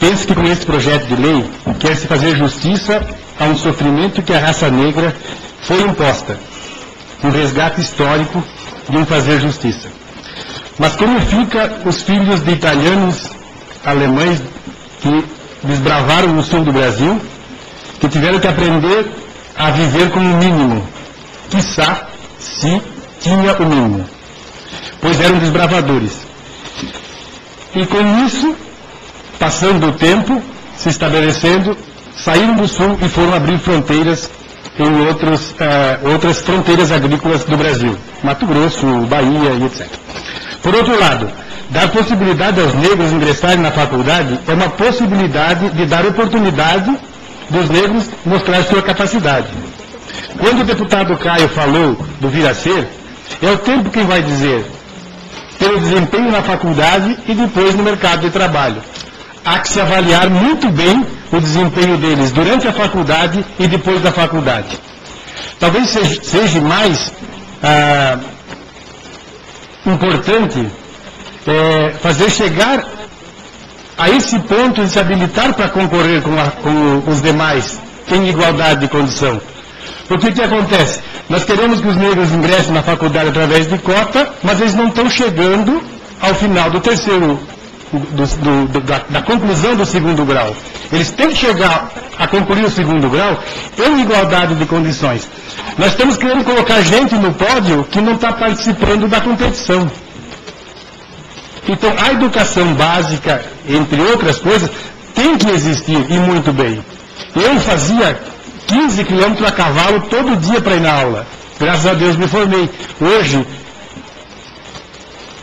Speaker 11: Penso que com esse projeto de lei quer se fazer justiça a um sofrimento que a raça negra foi imposta, um resgate histórico de um fazer justiça. Mas como fica os filhos de italianos, alemães que desbravaram o sul do Brasil, que tiveram que aprender a viver com o mínimo, quiçá se tinha o mínimo, pois eram desbravadores. E com isso, passando o tempo, se estabelecendo, saíram do sul e foram abrir fronteiras em outros, eh, outras fronteiras agrícolas do Brasil, Mato Grosso, Bahia e etc. Por outro lado, dar possibilidade aos negros ingressarem na faculdade é uma possibilidade de dar oportunidade dos negros mostrar sua capacidade. Quando o deputado Caio falou do vir a ser, é o tempo quem vai dizer pelo desempenho na faculdade e depois no mercado de trabalho. Há que se avaliar muito bem o desempenho deles durante a faculdade e depois da faculdade. Talvez seja, seja mais ah, importante é, fazer chegar a esse ponto de se habilitar para concorrer com, a, com os demais em igualdade de condição. Porque o que acontece? Nós queremos que os negros ingressem na faculdade através de cota, mas eles não estão chegando ao final do terceiro, do, do, do, da, da, conclusão do segundo grau. Eles têm que chegar a concluir o segundo grau em igualdade de condições. Nós estamos querendo colocar gente no pódio que não está participando da competição. Então, a educação básica, entre outras coisas, tem que existir, e muito bem. Eu fazia 15 quilômetros a cavalo todo dia para ir na aula. Graças a Deus me formei. Hoje,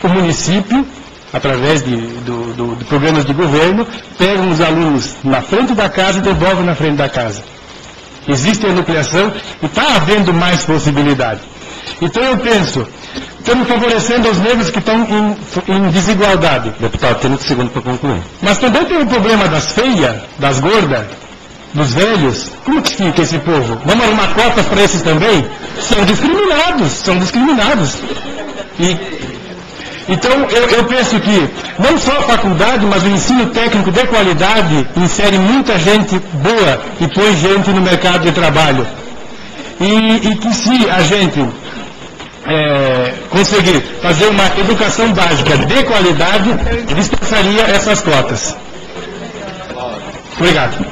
Speaker 11: o município, através de, do, do, de programas de governo, pega os alunos na frente da casa e devolve na frente da casa. Existe a nucleação e está havendo mais possibilidade. Então eu penso, estamos favorecendo os negros que estão em, em desigualdade.
Speaker 4: Deputado, tem um segundo para concluir.
Speaker 11: Mas também tem o problema das feias, das gordas, dos velhos. Como que fica esse povo? Vamos arrumar cotas para esses também? São discriminados, são discriminados. E, então, eu, eu penso que não só a faculdade, mas o ensino técnico de qualidade insere muita gente boa e põe gente no mercado de trabalho. E, e que se a gente é, conseguir fazer uma educação básica de qualidade, dispensaria essas cotas. Obrigado.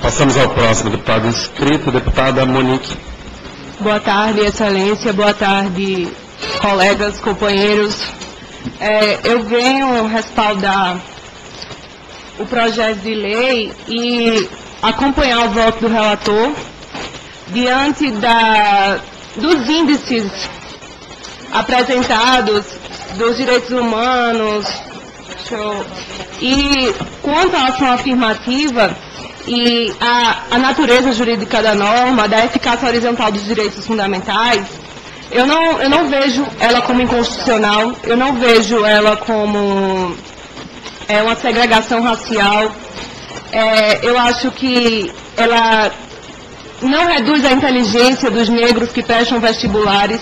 Speaker 4: Passamos ao próximo deputado inscrito, deputada Monique.
Speaker 16: Boa tarde, excelência. Boa tarde, colegas, companheiros. É, eu venho respaldar o projeto de lei e acompanhar o voto do relator diante da, dos índices apresentados dos direitos humanos e quanto à ação afirmativa e a natureza jurídica da norma, da eficácia horizontal dos direitos fundamentais, eu não, eu não vejo ela como inconstitucional, eu não vejo ela como é, uma segregação racial. É, eu acho que ela não reduz a inteligência dos negros que prestam vestibulares.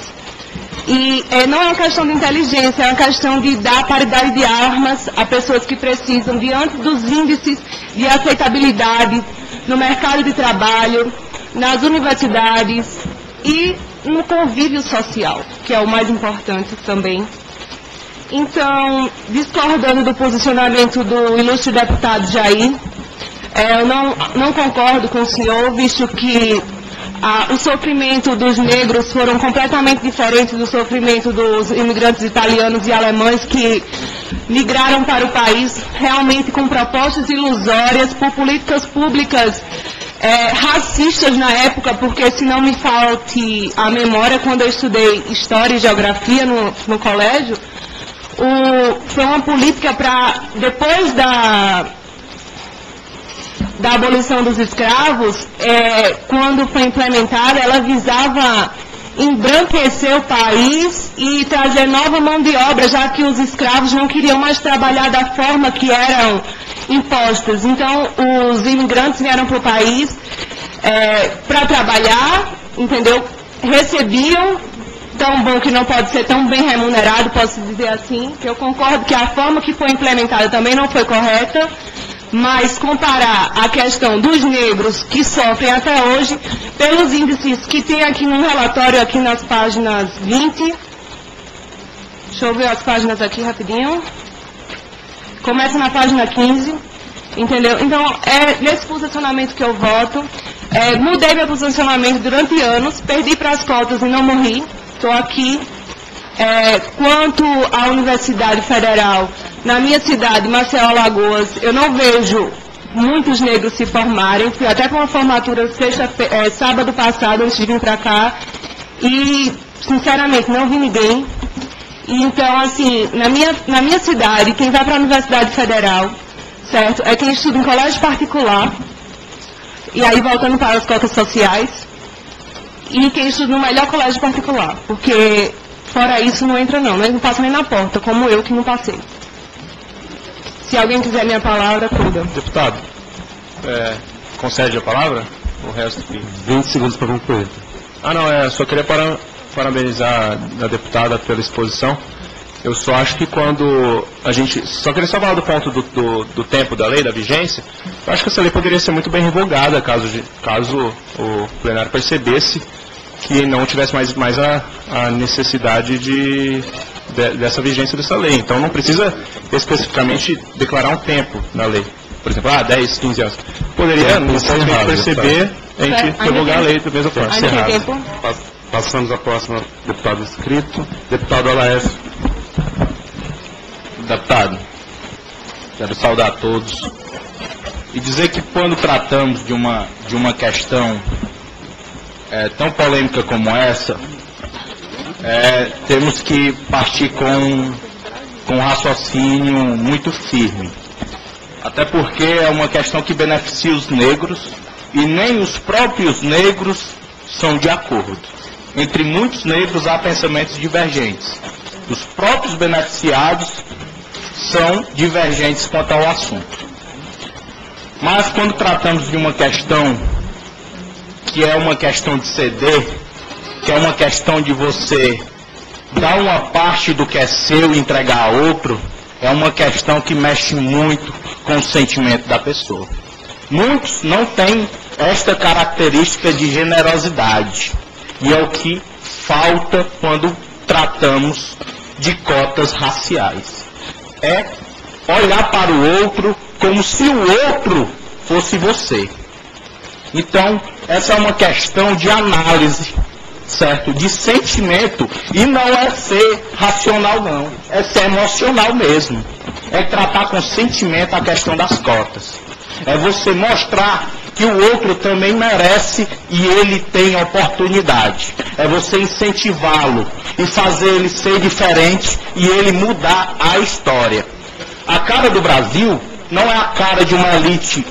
Speaker 16: E é, não é uma questão de inteligência, é uma questão de dar paridade de armas a pessoas que precisam, diante dos índices de aceitabilidade no mercado de trabalho, nas universidades e no convívio social, que é o mais importante também. Então, discordando do posicionamento do ilustre deputado Jair, é, eu não, não concordo com o senhor, visto que ah, o sofrimento dos negros foram completamente diferentes do sofrimento dos imigrantes italianos e alemães que migraram para o país realmente com propostas ilusórias por políticas públicas é, racistas na época, porque se não me falte a memória, quando eu estudei História e Geografia no, no colégio, o- foi uma política para, depois da, da abolição dos escravos, é, quando foi implementada, ela visava embranquecer o país e trazer nova mão de obra, já que os escravos não queriam mais trabalhar da forma que eram impostas. Então, os imigrantes vieram para o país para trabalhar, entendeu? Recebiam tão bom que não pode ser tão bem remunerado, posso dizer assim, que eu concordo que a forma que foi implementada também não foi correta, mas comparar a questão dos negros que sofrem até hoje, pelos índices que tem aqui no relatório, aqui nas páginas 20, deixa eu ver as páginas aqui rapidinho, começa na página 15, entendeu? Então, é nesse posicionamento que eu voto, é, mudei meu posicionamento durante anos, perdi para as cotas e não morri, estou aqui. É, quanto à Universidade Federal, na minha cidade, Maceió, Alagoas, eu não vejo muitos negros se formarem. Fui até para uma formatura sexta, é, sábado passado, antes de vir para cá, e, sinceramente, não vi ninguém. Então, assim, na minha, na minha cidade, quem vai para a Universidade Federal, certo, é quem estuda em colégio particular, e aí voltando para as cotas sociais, e quem estuda no melhor colégio particular, porque fora isso não entra não, né? não passa nem na porta, como eu que não passei. Se alguém quiser minha palavra, toda.
Speaker 2: Deputado, é, concede a palavra? O resto que...
Speaker 4: 20 segundos para concluir.
Speaker 2: Ah, não, é, só queria para, parabenizar a deputada pela exposição. Eu só acho que quando a gente. Só queria só falar do ponto do, do, do tempo da lei, da vigência. Eu acho que essa lei poderia ser muito bem revogada caso, caso o plenário percebesse que não tivesse mais, mais a, a necessidade de, de- dessa vigência dessa lei. Então não precisa especificamente declarar um tempo na lei. Por exemplo, ah, 10, 15 anos. Poderia, a gente
Speaker 4: encerrado,
Speaker 2: perceber, a gente revogar a lei da mesma forma.
Speaker 4: Passamos à próxima, deputado inscrito. Deputado Alaes.
Speaker 13: Deputado, quero saudar a todos e dizer que quando tratamos de uma, de uma questão é, tão polêmica como essa, é, temos que partir com, com um raciocínio muito firme. Até porque é uma questão que beneficia os negros e nem os próprios negros são de acordo. Entre muitos negros há pensamentos divergentes. Os próprios beneficiados são divergentes quanto ao assunto. Mas quando tratamos de uma questão que é uma questão de ceder, que é uma questão de você dar uma parte do que é seu e entregar a outro, é uma questão que mexe muito com o sentimento da pessoa. Muitos não têm esta característica de generosidade. E é o que falta quando tratamos de cotas raciais. É olhar para o outro como se o outro fosse você. Então, essa é uma questão de análise, certo? De sentimento. E não é ser racional, não. É ser emocional mesmo. É tratar com sentimento a questão das cotas. É você mostrar que o outro também merece e ele tem oportunidade. É você incentivá-lo e fazer ele ser diferente e ele mudar a história. A cara do Brasil não é a cara de uma elite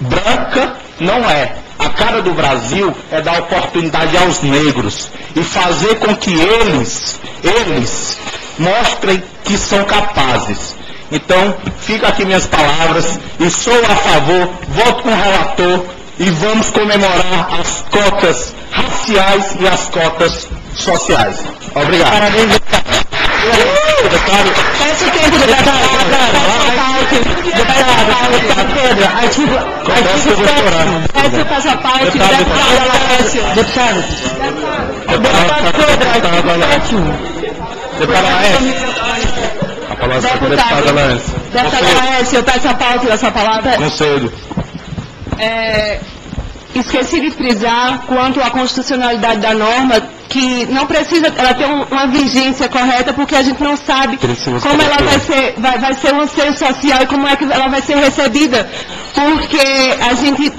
Speaker 13: branca, não é. A cara do Brasil é dar oportunidade aos negros e fazer com que eles, eles, mostrem que são capazes. Então, fica aqui minhas palavras e sou a favor, voto com o relator e vamos comemorar as cotas raciais e as cotas sociais. Obrigado. Parabéns,
Speaker 8: Peço o tempo do deputado Pedro, artigo, artigo 7. Peço o passaporte, deputado Laércio. Deputado. Deputado Pedro, artigo 7.
Speaker 4: Deputado Alaes. A palavra é para o deputado Alaes.
Speaker 16: Deputado Laércio, eu peço a pauta dessa palavra.
Speaker 2: Concedo.
Speaker 16: É, esqueci de frisar quanto à constitucionalidade da norma, que não precisa ela ter um- uma vigência correta, porque a gente não sabe
Speaker 4: Crescimento
Speaker 16: como ela vai ser, vai, vai ser um anseio social e como é que ela vai ser recebida. Porque a gente,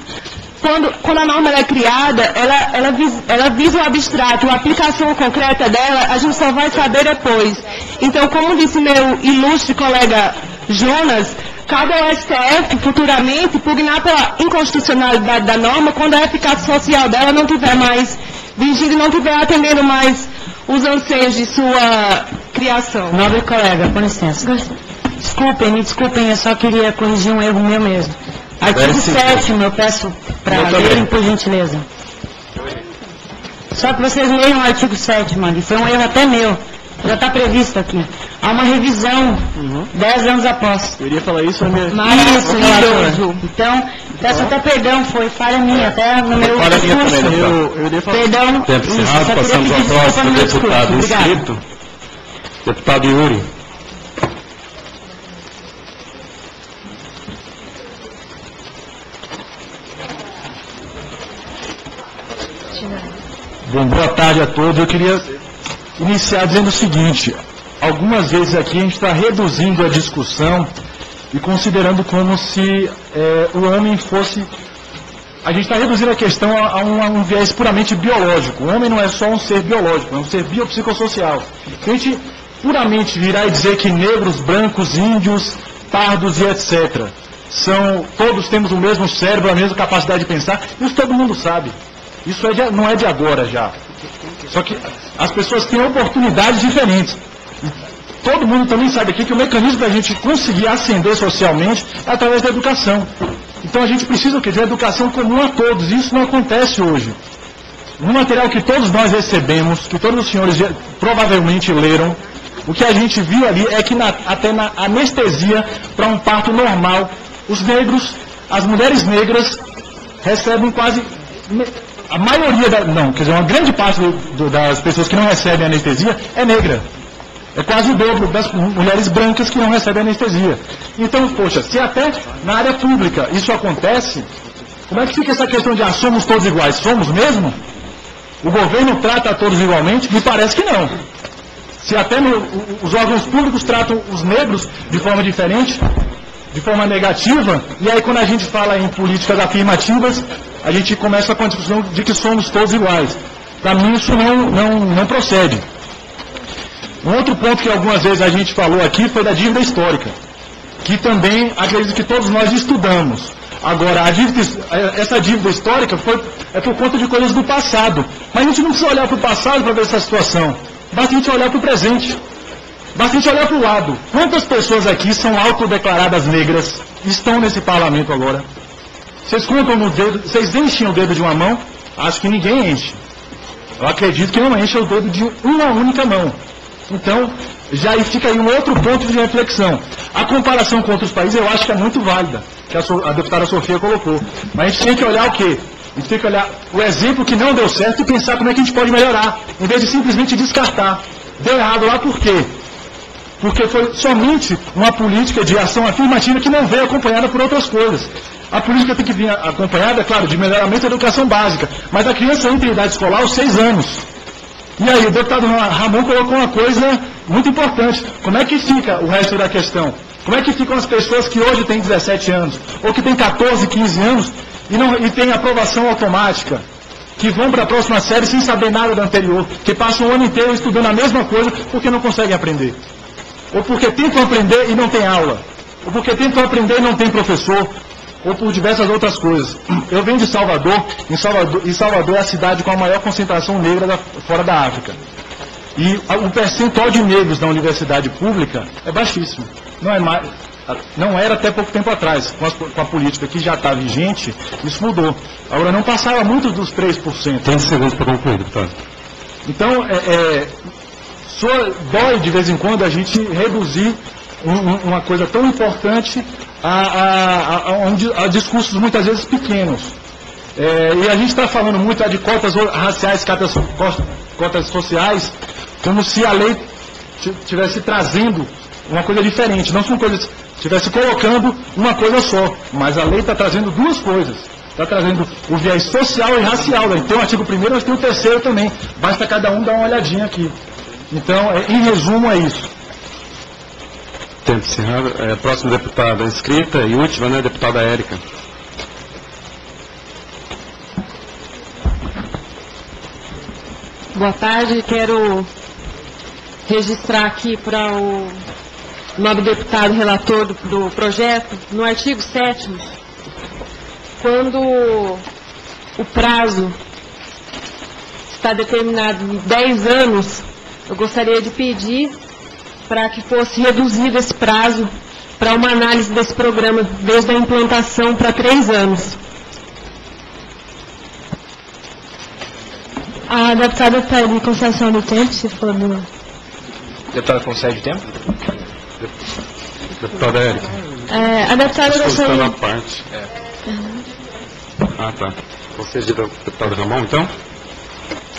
Speaker 16: quando, quando a norma é criada, ela, ela, vis- ela visa o abstrato, a aplicação concreta dela, a gente só vai saber depois. Então, como disse meu ilustre colega Jonas, cabe ao STF futuramente pugnar pela inconstitucionalidade da norma quando a eficácia social dela não tiver mais vigindo e não tiver atendendo mais os anseios de sua criação.
Speaker 9: Nobre colega, com licença. Desculpem, me desculpem, eu só queria corrigir um erro meu mesmo. Artigo
Speaker 4: Dez
Speaker 9: 7 eu peço para lerem, por gentileza. Só que vocês leiam o artigo 7, mano, e foi um erro até meu. Já está previsto aqui. Há uma revisão, 10 anos após.
Speaker 11: Eu iria falar isso, mas... minha-
Speaker 9: Isso, relator. Então, peço até perdão, foi falha minha, até no meu
Speaker 11: Falha minha também, eu, eu iria falar...
Speaker 9: Perdão.
Speaker 4: Tempo
Speaker 9: Isso,
Speaker 4: encerrado, passamos ao próximo deputado inscrito. Deputado Yuri.
Speaker 11: Bom, boa tarde a todos. Eu queria iniciar dizendo o seguinte: algumas vezes aqui a gente está reduzindo a discussão e considerando como se eh, o homem fosse. A gente está reduzindo a questão a, a um, a um viés puramente biológico. O homem não é só um ser biológico, é um ser biopsicossocial. Se a gente puramente virar e dizer que negros, brancos, índios, pardos e etc. São, todos temos o mesmo cérebro, a mesma capacidade de pensar, isso todo mundo sabe. Isso é de- não é de agora já. Só que as pessoas têm oportunidades diferentes. Todo mundo também sabe aqui que o mecanismo da gente conseguir ascender socialmente é através da educação. Então a gente precisa de educação comum a todos. Isso não acontece hoje. No material que todos nós recebemos, que todos os senhores provavelmente leram, o que a gente viu ali é que na- até na anestesia para um parto normal, os negros, as mulheres negras recebem quase a maioria da, não, quer dizer, uma grande parte do- do- das pessoas que não recebem anestesia é negra. É quase o dobro das mu- mulheres brancas que não recebem anestesia. Então, poxa, se até na área pública isso acontece, como é que fica essa questão de ah, somos todos iguais? Somos mesmo? O governo trata a todos igualmente? Me parece que não. Se até no- os órgãos públicos tratam os negros de forma diferente, de forma negativa, e aí quando a gente fala em políticas afirmativas, a gente começa com a discussão de que somos todos iguais. Para mim isso não, não, não procede. Um outro ponto que algumas vezes a gente falou aqui foi da dívida histórica, que também acredito que todos nós estudamos. Agora, dívida, essa dívida histórica foi, é por conta de coisas do passado. Mas a gente não precisa olhar para o passado para ver essa situação. Basta a gente olhar para o presente. Basta a gente olhar para o lado. Quantas pessoas aqui são autodeclaradas negras estão nesse parlamento agora? Vocês contam no dedo, vocês enchem o dedo de uma mão? Acho que ninguém enche. Eu acredito que não enche o dedo de uma única mão. Então, já fica aí um outro ponto de reflexão. A comparação com outros países eu acho que é muito válida, que a, so- a deputada Sofia colocou. Mas a gente tem que olhar o quê? A gente tem que olhar o exemplo que não deu certo e pensar como é que a gente pode melhorar, em vez de simplesmente descartar. Deu errado lá por quê? Porque foi somente uma política de ação afirmativa que não veio acompanhada por outras coisas. A política tem que vir acompanhada, claro, de melhoramento da educação básica, mas a criança entra em idade escolar aos seis anos. E aí, o deputado Ra- Ramon colocou uma coisa muito importante. Como é que fica o resto da questão? Como é que ficam as pessoas que hoje têm 17 anos, ou que têm 14, 15 anos, e, não, e têm aprovação automática? Que vão para a próxima série sem saber nada da anterior, que passam o ano inteiro estudando a mesma coisa porque não conseguem aprender. Ou porque tentam aprender e não tem aula. Ou porque tentam aprender e não tem professor. Ou por diversas outras coisas. Eu venho de Salvador, em Salvador, e Salvador é a cidade com a maior concentração negra da- fora da África. E o percentual de negros na universidade pública é baixíssimo. Não, é mais, não era até pouco tempo atrás. Com, as- com a política que já está vigente, isso mudou. Agora não passava muito dos 3%.
Speaker 4: 30 segundos para concluir, deputado.
Speaker 11: Então, é, é, soa- dói de vez em quando a gente reduzir um- um- uma coisa tão importante a, a- a- a di- a discursos muitas vezes pequenos. É, e a gente está falando muito de cotas raciais, cotas, cotas sociais, como se a lei estivesse trazendo uma coisa diferente, não são coisas, estivesse colocando uma coisa só, mas a lei está trazendo duas coisas. Está trazendo o viés social e racial. né? Tem o artigo primeiro, mas tem o terceiro também. Basta cada um dar uma olhadinha aqui. Então, é, em resumo, é isso.
Speaker 4: Tempo encerrado. É, próxima deputada inscrita e última, né, deputada Érica.
Speaker 16: Boa tarde, quero registrar aqui para o nobre deputado relator do, do projeto, no artigo 7 quando o prazo está determinado em 10 anos eu gostaria de pedir para que fosse reduzido esse prazo para uma análise desse programa, desde a implantação para três anos.
Speaker 7: A deputada pede concessão do tempo, se for do...
Speaker 15: Deputada, concede o tempo?
Speaker 4: Deputada Érica.
Speaker 7: É, a deputada gostaria...
Speaker 4: na parte. Ah, tá. Você é de deputado Ramon, então?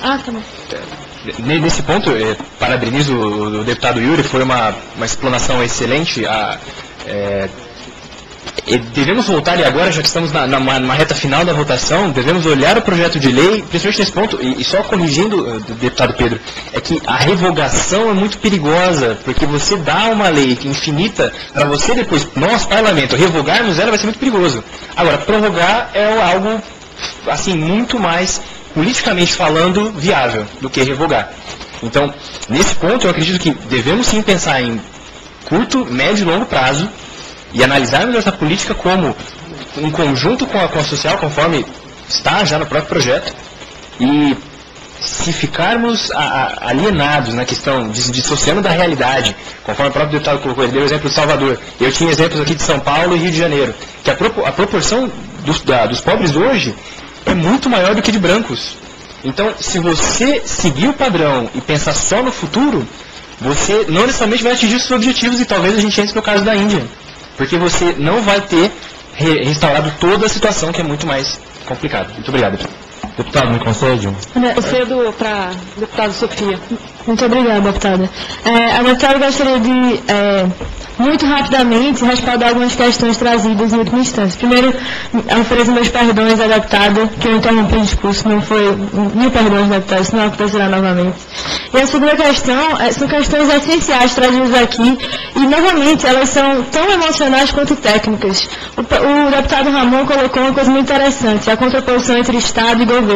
Speaker 7: Ah, tá bom.
Speaker 15: Ne- Nesse ponto, eh, parabenizo o o deputado Yuri, foi uma, uma explanação excelente. A, eh, devemos voltar, e agora, já que estamos na, na, reta final da votação, devemos olhar o projeto de lei, principalmente nesse ponto, e, e só corrigindo, eh, do deputado Pedro, é que a revogação é muito perigosa, porque você dá uma lei infinita, para você depois, nós, parlamento, revogarmos ela vai ser muito perigoso. Agora, prorrogar é algo, assim, muito mais, politicamente falando, viável do que revogar. Então, nesse ponto, eu acredito que devemos sim pensar em curto, médio e longo prazo, e analisarmos essa política como um conjunto com a, com a social, conforme está já no próprio projeto, e se ficarmos alienados na questão, dissociando da realidade, conforme o próprio deputado colocou, ele deu o exemplo de Salvador, eu tinha exemplos aqui de São Paulo e Rio de Janeiro, que a proporção dos, da- dos pobres hoje é muito maior do que de brancos. Então, se você seguir o padrão e pensar só no futuro, você não necessariamente vai atingir seus objetivos e talvez a gente entre no caso da Índia. Porque você não vai ter re- restaurado toda a situação que é muito mais complicada. Muito obrigado.
Speaker 6: Deputado, me concede
Speaker 7: cedo para deputada Sofia. Muito obrigada, deputada. É, a deputada gostaria de, é, muito rapidamente, respaldar algumas questões trazidas em última instância. Primeiro, ofereço meus perdões à deputada, que eu interrompi o discurso, não foi... Mil perdões, deputada, isso não acontecerá novamente. E a segunda questão, é, são questões essenciais trazidas aqui, e, novamente, elas são tão emocionais quanto técnicas. O, o deputado Ramon colocou uma coisa muito interessante, a contraposição entre Estado e governo.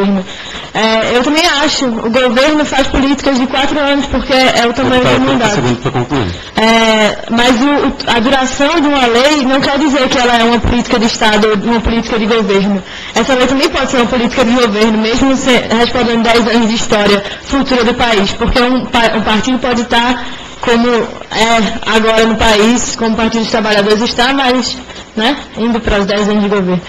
Speaker 7: É, eu também acho, o governo faz políticas de quatro anos, porque é o tamanho do
Speaker 4: Deputado, 30
Speaker 7: mandato. É, mas o- a duração de uma lei não quer dizer que ela é uma política de Estado ou uma política de governo. Essa lei também pode ser uma política de governo, mesmo se, respondendo 10 anos de história futura do país, porque um, um partido pode estar como é agora no país, como o Partido dos Trabalhadores está, mas né, indo para os 10 anos de governo,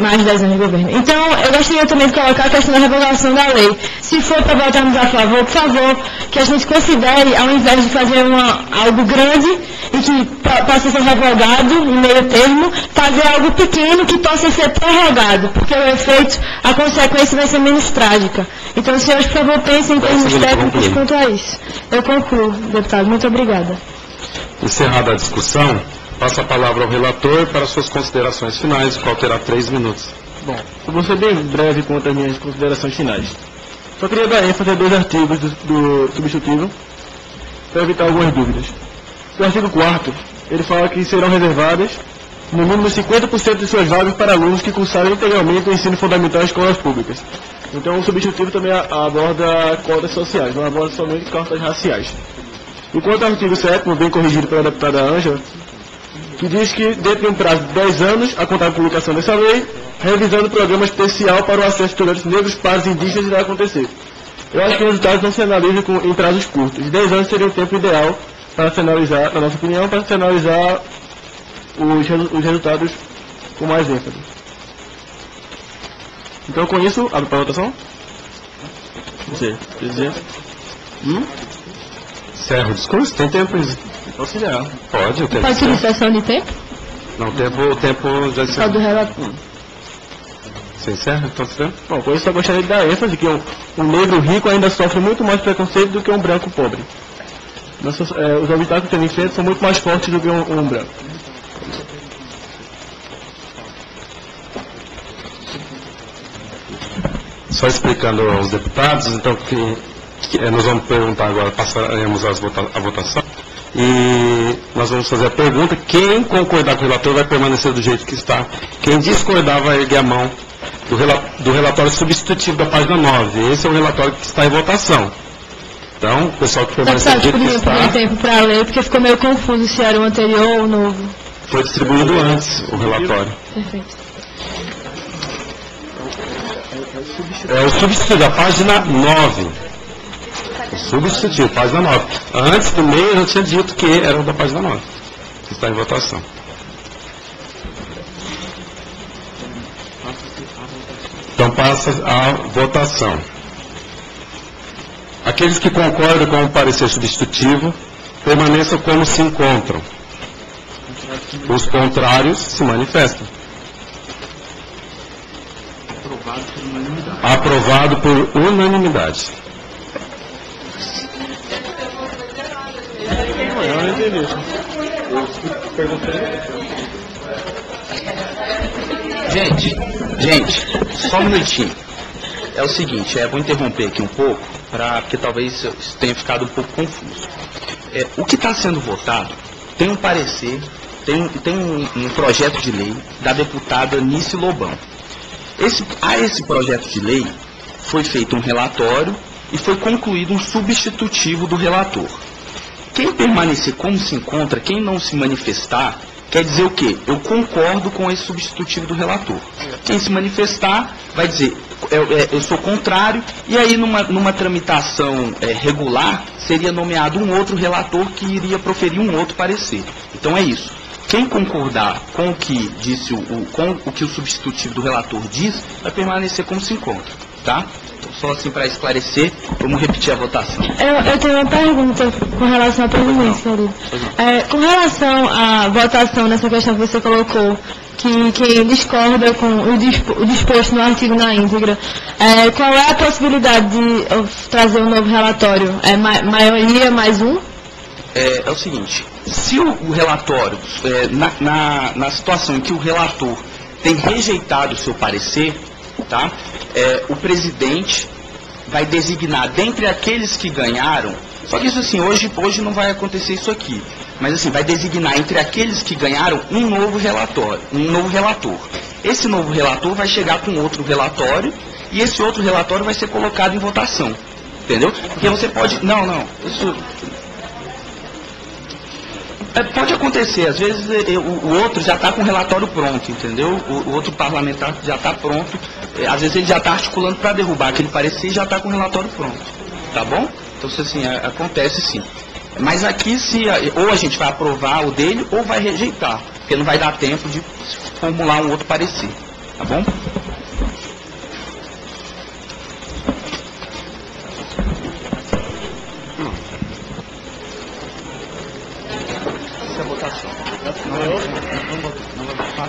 Speaker 7: mais de 10 anos de governo. Então, eu gostaria também de colocar a questão da revogação da lei. Se for para votarmos a favor, por favor, que a gente considere, ao invés de fazer uma, algo grande e que po- possa ser revogado em meio termo, fazer algo pequeno que possa ser prorrogado, porque o efeito, a consequência vai ser menos trágica. Então, senhores, por favor, pensem em termos técnicos quanto a isso. Eu concluo, deputado. Muito obrigada.
Speaker 4: Encerrada a discussão, passo a palavra ao relator para suas considerações finais, o qual terá três minutos.
Speaker 17: Bom, eu vou ser bem breve quanto às minhas considerações finais. Só queria dar ênfase a dois artigos do, do substitutivo, para evitar algumas dúvidas. O artigo 4 ele fala que serão reservadas no mínimo 50% de suas vagas para alunos que cursaram integralmente o ensino fundamental em escolas públicas. Então o substitutivo também aborda cotas sociais, não aborda somente cotas raciais. E quanto ao artigo 7 bem corrigido pela deputada Ângela, que diz que, dentro de um prazo de 10 anos, a contar a publicação dessa lei, revisando o programa especial para o acesso de estudantes negros, pardos e indígenas irá acontecer. Eu acho que os resultados não se analisam com- em prazos curtos. 10 anos seria o tempo ideal para se analisar, na nossa opinião, para se analisar os, os resultados com mais ênfase. Então, com isso, abro para a votação. Você, presidente. Hum?
Speaker 4: Encerra o discurso? Tem tempo,
Speaker 17: encerrar.
Speaker 4: Pode, o tempo.
Speaker 7: Pode ser sessão de tempo?
Speaker 4: Não, o tempo, o tempo já
Speaker 7: Só do
Speaker 4: encerrou.
Speaker 7: relator.
Speaker 4: Você encerra? Então, você
Speaker 17: Bom, com isso eu gostaria de dar ênfase que um, um negro rico ainda sofre muito mais preconceito do que um branco pobre. Nossas, eh, os obstáculos que ele enfrenta são muito mais fortes do que um, um branco.
Speaker 4: Só explicando aos deputados, então, que, nós vamos perguntar agora, passaremos as vota- a votação. E nós vamos fazer a pergunta. Quem concordar com o relator vai permanecer do jeito que está. Quem discordar vai erguer a mão do, rela- do relatório substitutivo da página 9. Esse é o relatório que está em votação. Então, o pessoal que permaneceu do jeito que está,
Speaker 7: tempo para ler, porque ficou meio confuso se era o anterior ou o novo.
Speaker 4: foi distribuído antes o relatório.
Speaker 7: Perfeito.
Speaker 4: É o substitutivo da página 9. O substitutivo, página 9. Antes, no meio, eu já tinha dito que era o da página 9, que está em votação. Então passa a votação. Aqueles que concordam com o parecer substitutivo, permaneçam como se encontram. Os contrários se manifestam. Aprovado por unanimidade.
Speaker 17: Eu não entendi isso.
Speaker 13: Gente, gente, só um minutinho. É o seguinte, é, vou interromper aqui um pouco, pra, porque talvez isso tenha ficado um pouco confuso. É, o que está sendo votado tem um parecer, tem, tem um, um projeto de lei da deputada Nice Lobão. Esse, a esse projeto de lei foi feito um relatório e foi concluído um substitutivo do relator. Quem permanecer como se encontra, quem não se manifestar, quer dizer o quê? Eu concordo com esse substitutivo do relator. Quem se manifestar vai dizer, eu, é, eu sou contrário, e aí numa, numa tramitação é, regular, seria nomeado um outro relator que iria proferir um outro parecer. Então é isso. Quem concordar com o que disse o, o- com o que o substitutivo do relator diz, vai permanecer como se encontra, tá? Então, só assim para esclarecer, vamos repetir a votação.
Speaker 7: Eu, eu tenho uma pergunta com relação à presidência. É, com relação à votação nessa questão que você colocou, que quem discorda com o, dispo- o disposto no artigo na íntegra, é, qual é a possibilidade de trazer um novo relatório? É ma- maioria mais um?
Speaker 13: é, é o seguinte, se o, o relatório, é, na, na, na situação em que o relator tem rejeitado o seu parecer, tá? É, o presidente vai designar dentre aqueles que ganharam, só que isso assim, hoje, hoje não vai acontecer isso aqui, mas assim, vai designar entre aqueles que ganharam um novo relatório, um novo relator. Esse novo relator vai chegar com outro relatório e esse outro relatório vai ser colocado em votação. Entendeu? Porque você pode. Não, não. Isso, é, pode acontecer, às vezes é, é, o, outro já está com o relatório pronto, entendeu? O, o outro parlamentar já está pronto, é, às vezes ele já está articulando para derrubar aquele parecer e já está com o relatório pronto, tá bom? Então, assim, acontece sim. Mas aqui, se ou a gente vai aprovar o dele ou vai rejeitar, porque não vai dar tempo de formular um outro parecer, tá bom?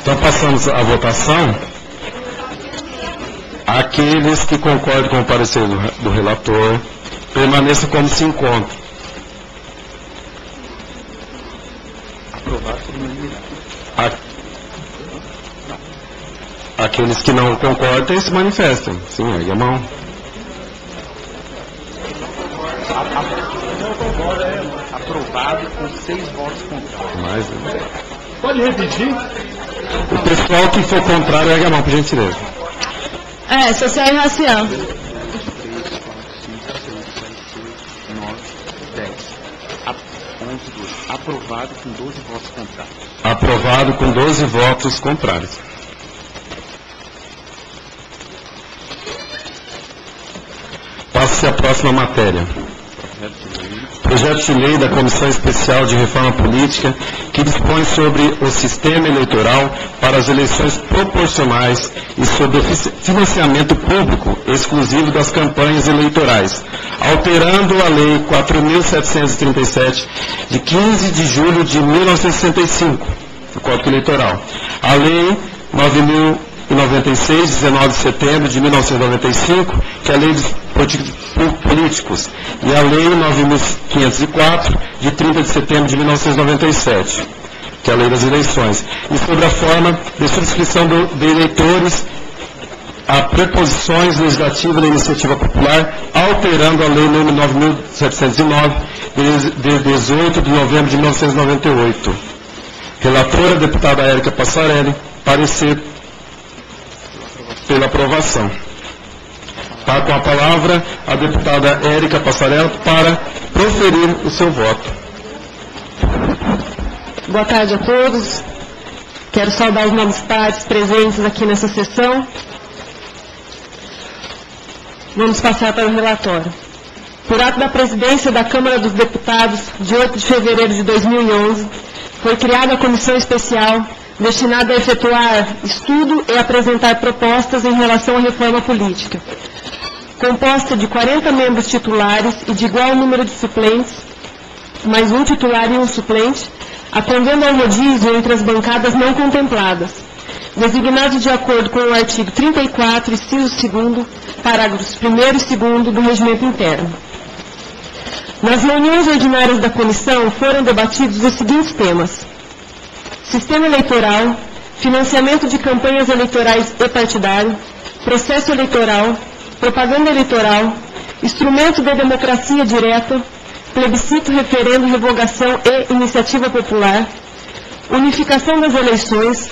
Speaker 4: Então passamos à votação. Aqueles que concordam com o parecer do, relator, permaneçam como se encontram. Aqueles que não concordam, se manifestem. Sim, aí a mão.
Speaker 13: Aprovado com seis votos contrários.
Speaker 4: Mais,
Speaker 17: Pode repetir?
Speaker 4: O pessoal que for contrário, ergue a mão, por gentileza.
Speaker 7: É, social e racial.
Speaker 13: 9, 10. A- 11, 12. Aprovado com 12 votos contrários.
Speaker 4: Aprovado com 12 votos contrários. Passa-se a próxima matéria. Projeto de lei da Comissão Especial de Reforma Política que dispõe sobre o sistema eleitoral para as eleições proporcionais e sobre o fi- financiamento público exclusivo das campanhas eleitorais, alterando a Lei 4.737 de 15 de julho de 1965, o Código Eleitoral, a Lei 9.096, 19 de setembro de 1995, que é a Lei dos Pol- Políticos, e a Lei 9.504, de 30 de setembro de 1997, que é a Lei das Eleições, e sobre a forma de subscrição do- de eleitores a preposições legislativas da iniciativa popular, alterando a Lei nº 9.709, de de 18 de novembro de 1998. Relatora, deputada Érica Passarelli, parecer pela aprovação. Está com a palavra a deputada Érica Passarello para proferir o seu voto.
Speaker 7: Boa tarde a todos. Quero saudar os nomes pares presentes aqui nessa sessão. Vamos passar para o relatório. Por ato da presidência da Câmara dos Deputados, de 8 de fevereiro de 2011, foi criada a comissão especial destinada a efetuar estudo e apresentar propostas em relação à reforma política. Composta de 40 membros titulares e de igual número de suplentes, mais um titular e um suplente, atendendo ao rodízio entre as bancadas não contempladas, designados de acordo com o artigo 34, inciso 2 parágrafos 1 e 2 do Regimento Interno. Nas reuniões ordinárias da comissão foram debatidos os seguintes temas: sistema eleitoral, financiamento de campanhas eleitorais e partidário, processo eleitoral, propaganda eleitoral, instrumento da democracia direta, plebiscito, referendo, revogação e iniciativa popular, unificação das eleições,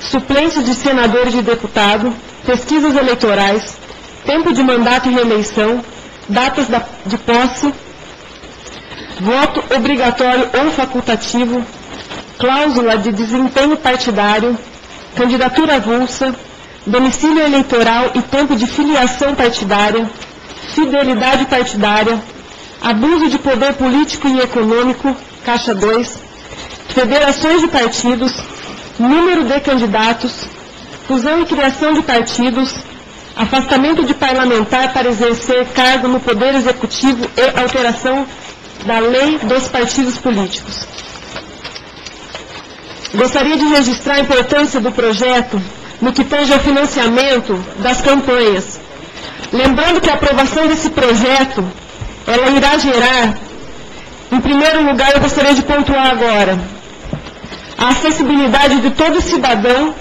Speaker 7: suplentes de senador e de deputado, pesquisas eleitorais, tempo de mandato e reeleição, datas da- de posse, voto obrigatório ou facultativo, cláusula de desempenho partidário, candidatura avulsa, domicílio eleitoral e tempo de filiação partidária, fidelidade partidária, abuso de poder político e econômico, caixa 2, federações de partidos, número de candidatos, fusão e criação de partidos, afastamento de parlamentar para exercer cargo no Poder Executivo e alteração da lei dos partidos políticos. Gostaria de registrar a importância do projeto no que tange ao financiamento das campanhas. Lembrando que a aprovação desse projeto, ela irá gerar, em primeiro lugar, eu gostaria de pontuar agora, a acessibilidade de todo cidadão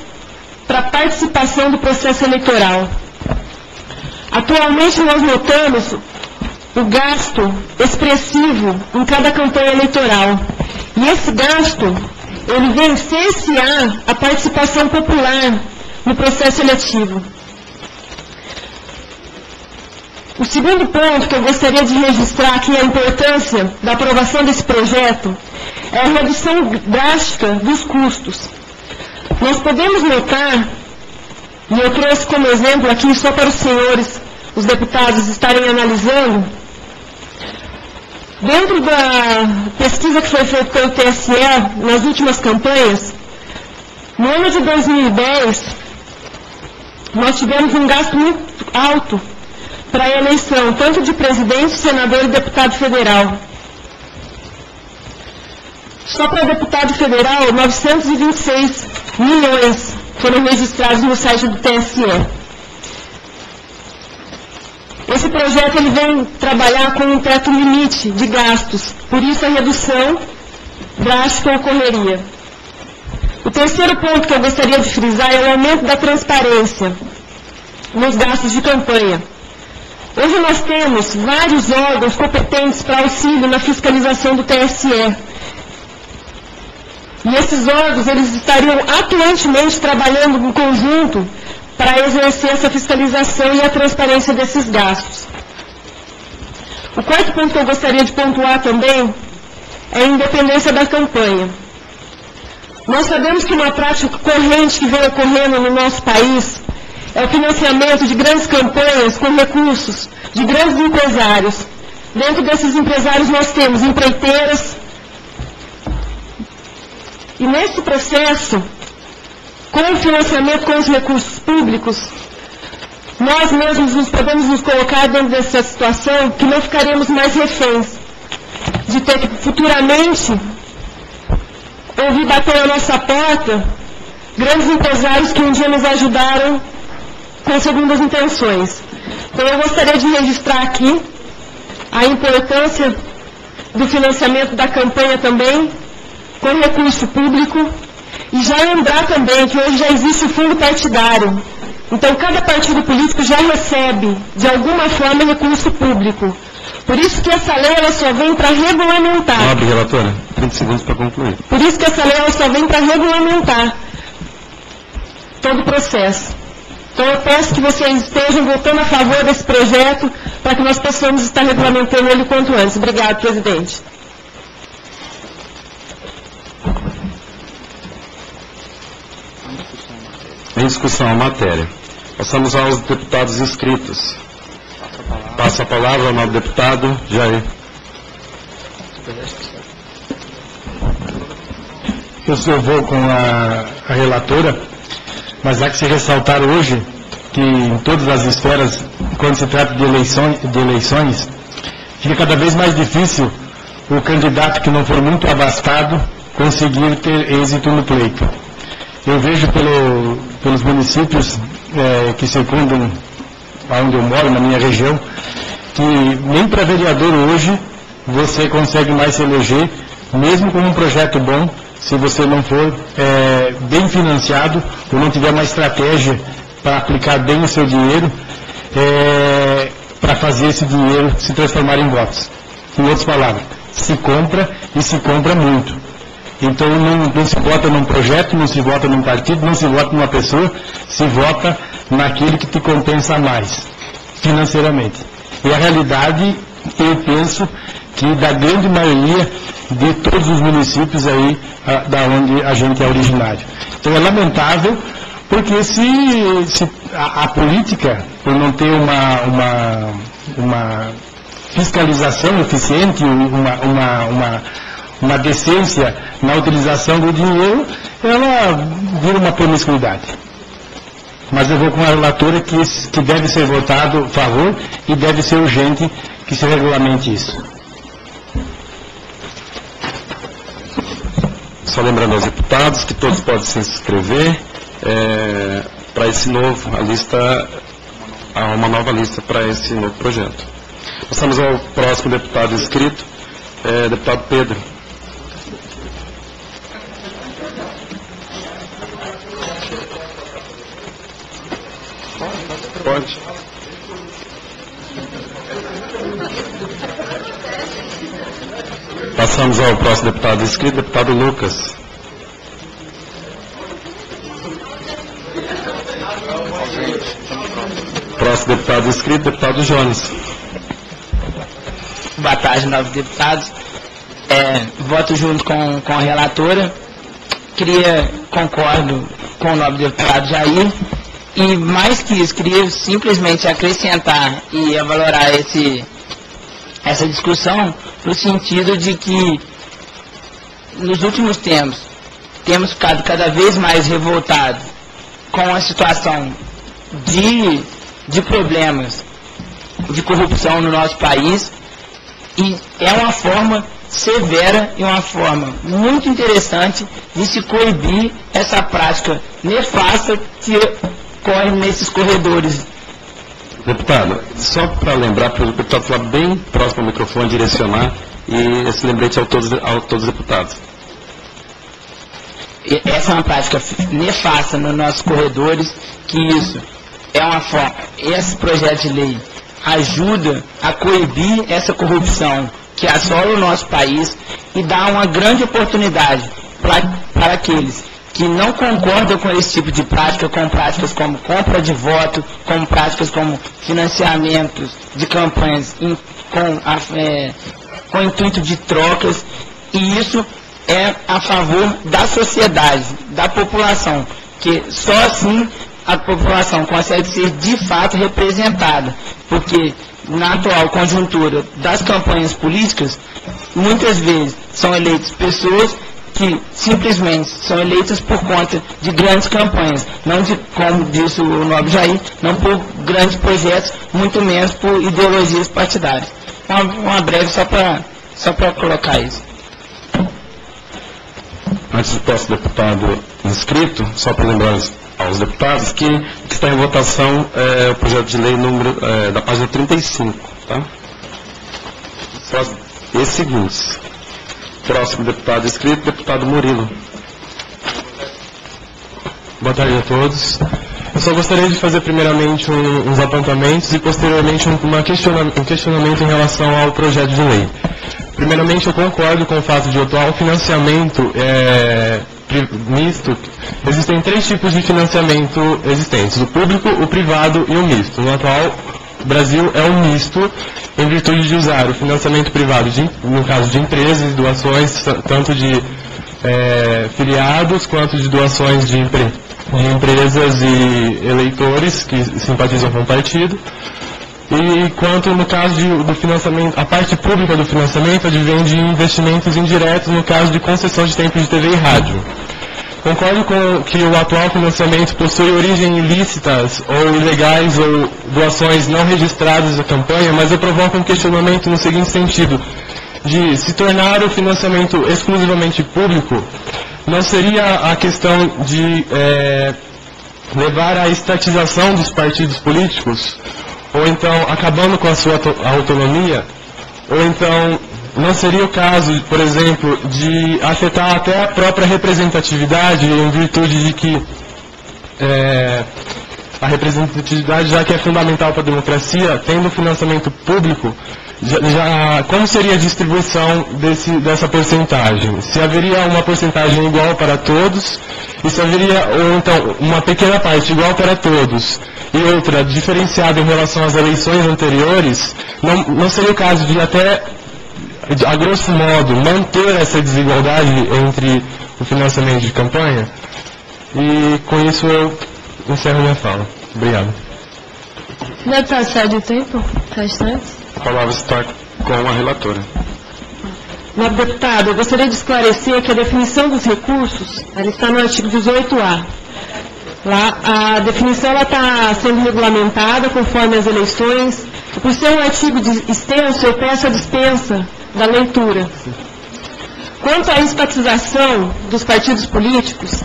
Speaker 7: para a participação do processo eleitoral. Atualmente nós notamos o gasto expressivo em cada campanha eleitoral. E esse gasto, ele vem a participação popular no processo eletivo. O segundo ponto que eu gostaria de registrar aqui a importância da aprovação desse projeto é a redução drástica dos custos. Nós podemos notar, e eu trouxe como exemplo aqui só para os senhores, os deputados estarem analisando, dentro da pesquisa que foi feita pelo TSE nas últimas campanhas, no ano de 2010, nós tivemos um gasto muito alto para a eleição, tanto de presidente, senador e deputado federal. Só para deputado federal, 926 milhões foram registrados no site do TSE. Esse projeto ele vem trabalhar com um teto limite de gastos, por isso a redução drástica ocorreria. O terceiro ponto que eu gostaria de frisar é o aumento da transparência nos gastos de campanha. Hoje nós temos vários órgãos competentes para auxílio na fiscalização do TSE. E esses órgãos, eles estariam atuantemente trabalhando em conjunto para exercer essa fiscalização e a transparência desses gastos. O quarto ponto que eu gostaria de pontuar também é a independência da campanha. Nós sabemos que uma prática corrente que vem ocorrendo no nosso país é o financiamento de grandes campanhas com recursos de grandes empresários. Dentro desses empresários nós temos empreiteiras. E nesse processo, com o financiamento com os recursos públicos, nós mesmos nos podemos nos colocar dentro dessa situação que não ficaremos mais reféns de ter que futuramente ouvir bater na nossa porta grandes empresários que um dia nos ajudaram com segundas intenções. Então eu gostaria de registrar aqui a importância do financiamento da campanha também, com recurso público, e já lembrar também que hoje já existe o fundo partidário. Então cada partido político já recebe, de alguma forma, recurso público. Por isso que essa lei ela só vem para regulamentar.
Speaker 4: Nobre relatora, 30 segundos para concluir.
Speaker 7: Por isso que essa lei ela só vem para regulamentar todo o processo.
Speaker 16: Então eu peço que vocês estejam votando a favor desse projeto para que nós possamos estar regulamentando ele quanto antes. Obrigado, presidente.
Speaker 4: Em discussão a matéria. Passamos aos deputados inscritos. Passa a palavra ao nobre deputado Jair.
Speaker 11: Eu sou vou com a, a relatora, mas há que se ressaltar hoje que em todas as esferas, quando se trata de eleições, de eleições, fica cada vez mais difícil o candidato que não for muito abastado conseguir ter êxito no pleito. Eu vejo pelo, pelos municípios eh, que circundam onde eu moro, na minha região, que nem para vereador hoje você consegue mais se eleger, mesmo com um projeto bom, se você não for eh, bem financiado ou não tiver uma estratégia para aplicar bem o seu dinheiro, para fazer esse dinheiro se transformar em votos. Em outras palavras, se compra e se compra muito. Então não, não, se vota num projeto, não se vota num partido, não se vota numa pessoa, se vota naquele que te compensa mais, financeiramente. E a realidade, eu penso que da grande maioria de todos os municípios aí a, da onde a gente é originário. Então é lamentável, porque se, se a, a, política, por não ter uma, uma, uma fiscalização eficiente, uma, uma, uma uma decência na utilização do dinheiro, ela vira uma promiscuidade. Mas eu vou com a relatora que, que deve ser votado a favor e deve ser urgente que se regulamente isso.
Speaker 4: Só lembrando aos deputados que todos podem se inscrever é, para esse novo, a lista, há uma nova lista para esse novo projeto. Passamos ao próximo deputado inscrito, é, deputado Pedro. Pode. Passamos ao próximo deputado inscrito, deputado Lucas. Próximo deputado inscrito, deputado Jones.
Speaker 5: Boa tarde, novos deputados. É, voto junto com, com a relatora. Queria, concordo com o nobre deputado Jair, e mais que isso, queria simplesmente acrescentar e valorar esse, essa discussão no sentido de que nos últimos tempos temos ficado cada vez mais revoltados com a situação de, de problemas de corrupção no nosso país. E é uma forma severa e uma forma muito interessante de se coibir essa prática nefasta que corre nesses corredores.
Speaker 4: Deputado, só para lembrar, para o deputado falar bem próximo ao microfone, direcionar, e esse lembrete a todos, a todos os deputados.
Speaker 5: Essa é uma prática nefasta nos nossos corredores, que isso é uma forma, esse projeto de lei ajuda a coibir essa corrupção que assola o nosso país e dá uma grande oportunidade para aqueles que não concordam com esse tipo de prática, com práticas como compra de voto, com práticas como financiamentos de campanhas com, a, é, com intuito de trocas, e isso é a favor da sociedade, da população, que só assim a população consegue ser de fato representada, porque na atual conjuntura das campanhas políticas, muitas vezes são eleitas pessoas que simplesmente são eleitas por conta de grandes campanhas, não de, como disse o nobre Jair, não por grandes projetos, muito menos por ideologias partidárias. Uma, uma breve só para só colocar isso.
Speaker 4: Antes do próximo deputado inscrito, só para lembrar aos deputados que, que está em votação é, o projeto de lei número é, da página 35, tá? E seguintes. Próximo deputado inscrito, deputado Murilo.
Speaker 18: Boa tarde a todos. Eu só gostaria de fazer primeiramente um, uns apontamentos e posteriormente um, questionamento, um questionamento em relação ao projeto de lei. Primeiramente, eu concordo com o fato de o atual financiamento é,
Speaker 3: misto, existem três tipos de financiamento existentes: o público, o privado e o misto. No atual, Brasil é um misto em virtude de usar o financiamento privado, de, no caso de empresas doações, tanto de eh, filiados quanto de doações de, empre- de empresas e eleitores que simpatizam com o partido. E quanto no caso de- do financiamento, a parte pública do financiamento advém de investimentos indiretos no caso de concessão de tempo de TV e rádio. Concordo com que o atual financiamento possui origem ilícitas ou ilegais ou doações não registradas da campanha, mas eu provoco um questionamento no seguinte sentido, de se tornar o financiamento exclusivamente público, não seria a questão de eh, levar à estatização dos partidos políticos, ou então acabando com a sua auto- autonomia, ou então não seria o caso, por exemplo, de afetar até a própria representatividade em virtude de que é, a representatividade, já que é fundamental para a democracia, tendo financiamento público, já, já- como seria a distribuição desse, dessa porcentagem? Se haveria uma porcentagem igual para todos, e se haveria, ou então, uma pequena parte igual para todos, e outra diferenciada em relação às eleições anteriores, não, não seria o caso de até, a grosso modo, manter essa desigualdade entre o financiamento de campanha? E com isso eu encerro minha fala. Obrigado.
Speaker 7: Deputado, cede o tempo restante?
Speaker 4: A palavra está com a relatora.
Speaker 19: Nobre deputado, eu gostaria de esclarecer que a definição dos recursos, ela está no artigo 18A. Lá, a definição está sendo regulamentada conforme as eleições. Por ser um artigo extenso, eu peço a dispensa da leitura. Quanto à estatização dos partidos políticos,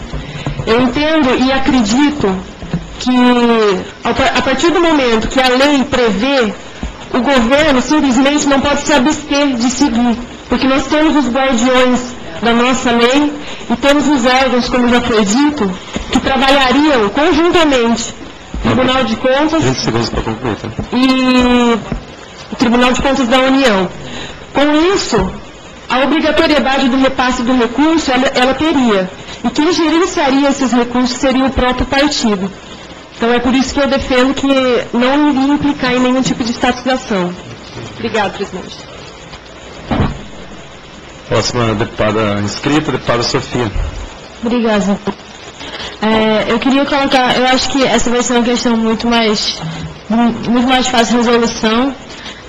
Speaker 19: eu entendo e acredito que, a partir do momento que a lei prevê, o governo simplesmente não pode se abster de seguir, porque nós temos os guardiões da nossa lei e temos os órgãos, como já foi dito, que trabalhariam conjuntamente. Tribunal de Contas
Speaker 4: 20 segundos para concluir, tá?
Speaker 19: e o Tribunal de Contas da União. Com isso, a obrigatoriedade do repasse do recurso, ela, ela teria. E quem gerenciaria esses recursos seria o próprio partido. Então é por isso que eu defendo que não iria implicar em nenhum tipo de estatização. Obrigado, presidente.
Speaker 4: Próxima deputada inscrita, deputada Sofia.
Speaker 7: Obrigada. É, eu queria colocar, eu acho que essa vai ser uma questão muito mais, muito mais fácil de resolução,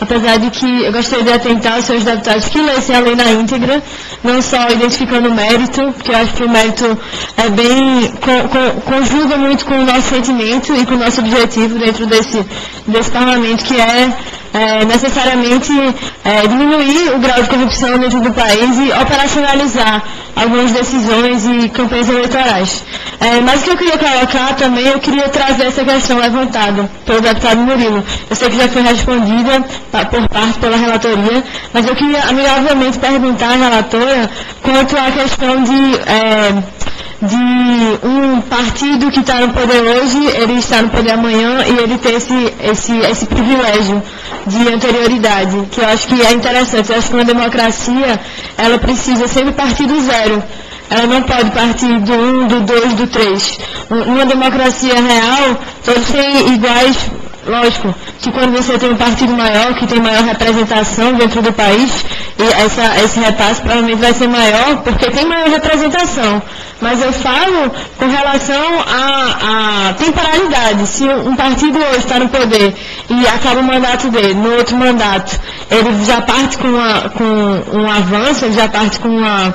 Speaker 7: apesar de que eu gostaria de atentar aos seus deputados que lessem a lei na íntegra, não só identificando o mérito, porque eu acho que o mérito é bem, co- co- conjuga muito com o nosso sentimento e com o nosso objetivo dentro desse, desse parlamento, que é, é, necessariamente é, diminuir o grau de corrupção dentro do país e operacionalizar algumas decisões e campanhas eleitorais. É, mas o que eu queria colocar também, eu queria trazer essa questão levantada pelo deputado Murilo. Eu sei que já foi respondida por parte pela relatoria, mas eu queria amigavelmente perguntar à relatora quanto à questão de, é, de um partido que está no poder hoje, ele está no poder amanhã e ele ter esse, esse, esse privilégio de anterioridade, que eu acho que é interessante. Eu acho que uma democracia, ela precisa partir do zero. Ela não pode partir do 1, um, do 2, do 3. Numa democracia real, todos têm iguais, lógico, que quando você tem um partido maior, que tem maior representação dentro do país, e essa, esse repasse provavelmente vai ser maior, porque tem maior representação. Mas eu falo com relação à, temporalidade. Se um partido hoje está no poder e acaba o mandato dele, no outro mandato, ele já parte com, uma, com um avanço, ele já parte com uma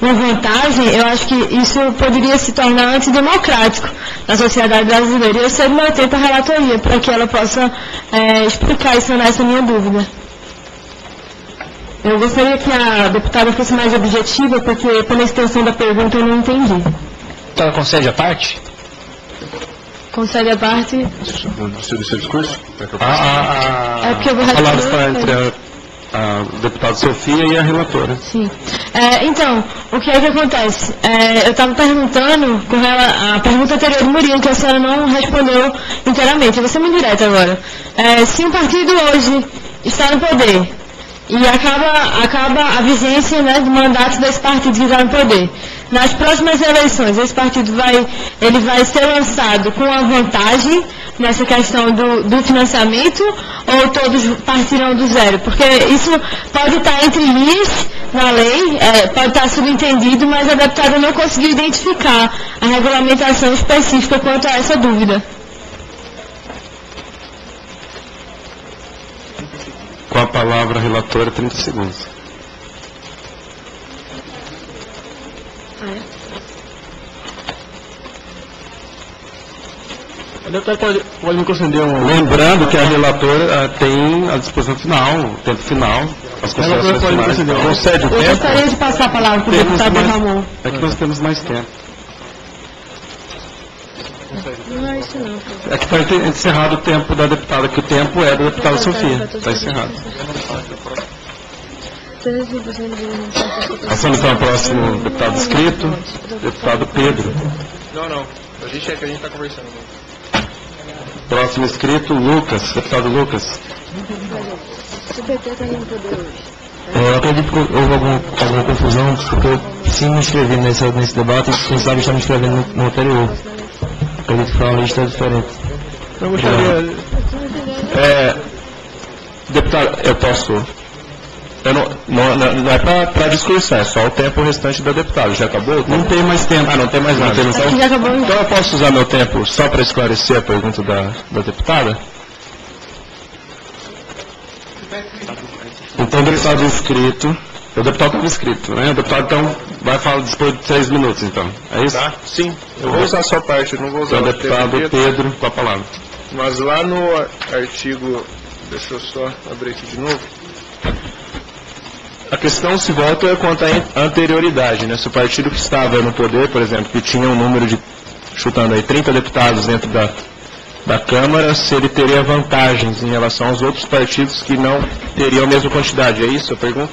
Speaker 7: uma vantagem, eu acho que isso poderia se tornar antidemocrático na sociedade brasileira. E eu sempre atento à relatoria para que ela possa é, explicar isso nessa minha dúvida.
Speaker 19: Eu gostaria que a deputada fosse mais objetiva, porque pela extensão da pergunta eu não entendi.
Speaker 15: Então ela concede a parte?
Speaker 7: Concede a parte.
Speaker 4: Do seu, do seu discurso?
Speaker 19: Ah,
Speaker 7: É porque eu vou
Speaker 4: está entre a, a deputada Sofia e a relatora.
Speaker 7: Sim. É, então, o que é que acontece? É, eu estava perguntando com ela, a pergunta anterior do Murilo, que a senhora não respondeu inteiramente. Eu vou ser muito direta agora. É, se um partido hoje está no poder e acaba, acaba a vigência né, do mandato desse partido que está no poder. Nas próximas eleições, esse partido vai, ele vai ser lançado com a vantagem nessa questão do, do financiamento ou todos partirão do zero? Porque isso pode estar entre linhas na lei, é, pode estar subentendido, mas a deputada não conseguiu identificar a regulamentação específica quanto a essa dúvida.
Speaker 4: Com a palavra a relatora, 30 segundos.
Speaker 17: A deputada pode, pode me conceder um...
Speaker 4: Lembrando que a relatora ah, tem a disposição final, o tempo final, as considerações
Speaker 17: pode me
Speaker 4: finais.
Speaker 17: conceder um-
Speaker 4: Concede o
Speaker 7: Eu
Speaker 4: tempo?
Speaker 7: gostaria de passar a palavra para o
Speaker 4: Temos
Speaker 7: deputado
Speaker 4: mais-
Speaker 7: Ramon.
Speaker 4: É que nós temos mais tempo.
Speaker 7: Não é isso não.
Speaker 4: É que está encerrado o tempo da deputada, que o tempo é da deputada Sofia. Está encerrado. Passamos então ao próximo deputado inscrito, deputado Pedro.
Speaker 20: Não, não. A gente é que a gente está conversando.
Speaker 4: Próximo inscrito, Lucas, deputado Lucas.
Speaker 21: O PT está no poder hoje.
Speaker 6: Eu acredito que houve algum, alguma confusão, porque eu sim me inscrevi nesse, nesse debate e quem sabe está me inscrevendo no, no anterior. Que foi uma lista diferente.
Speaker 17: Eu gostaria...
Speaker 2: É, deputado, eu posso. Eu não, não, não- é para discursar, é só o tempo restante da deputada. Já acabou? Não
Speaker 4: tem mais tempo.
Speaker 2: Ah, não tem mais nada.
Speaker 4: tem mais
Speaker 2: então, então eu posso usar meu tempo só para esclarecer a pergunta da, da deputada?
Speaker 4: Então, deputado inscrito, o deputado estava inscrito, né? O deputado, então, vai falar depois de três minutos, então. É isso?
Speaker 20: Tá? Sim. Eu vou usar só parte, eu não vou usar
Speaker 4: Então,
Speaker 20: o
Speaker 4: deputado
Speaker 20: inteiro.
Speaker 4: Pedro, com a palavra.
Speaker 20: Mas lá no ar- artigo, deixa eu só abrir aqui de novo.
Speaker 2: A questão se volta quanto à an- anterioridade, né? Se o partido que estava no poder, por exemplo, que tinha um número de, chutando aí, 30 deputados dentro da, da Câmara, se ele teria vantagens em relação aos outros partidos que não teriam a mesma quantidade. É isso a pergunta?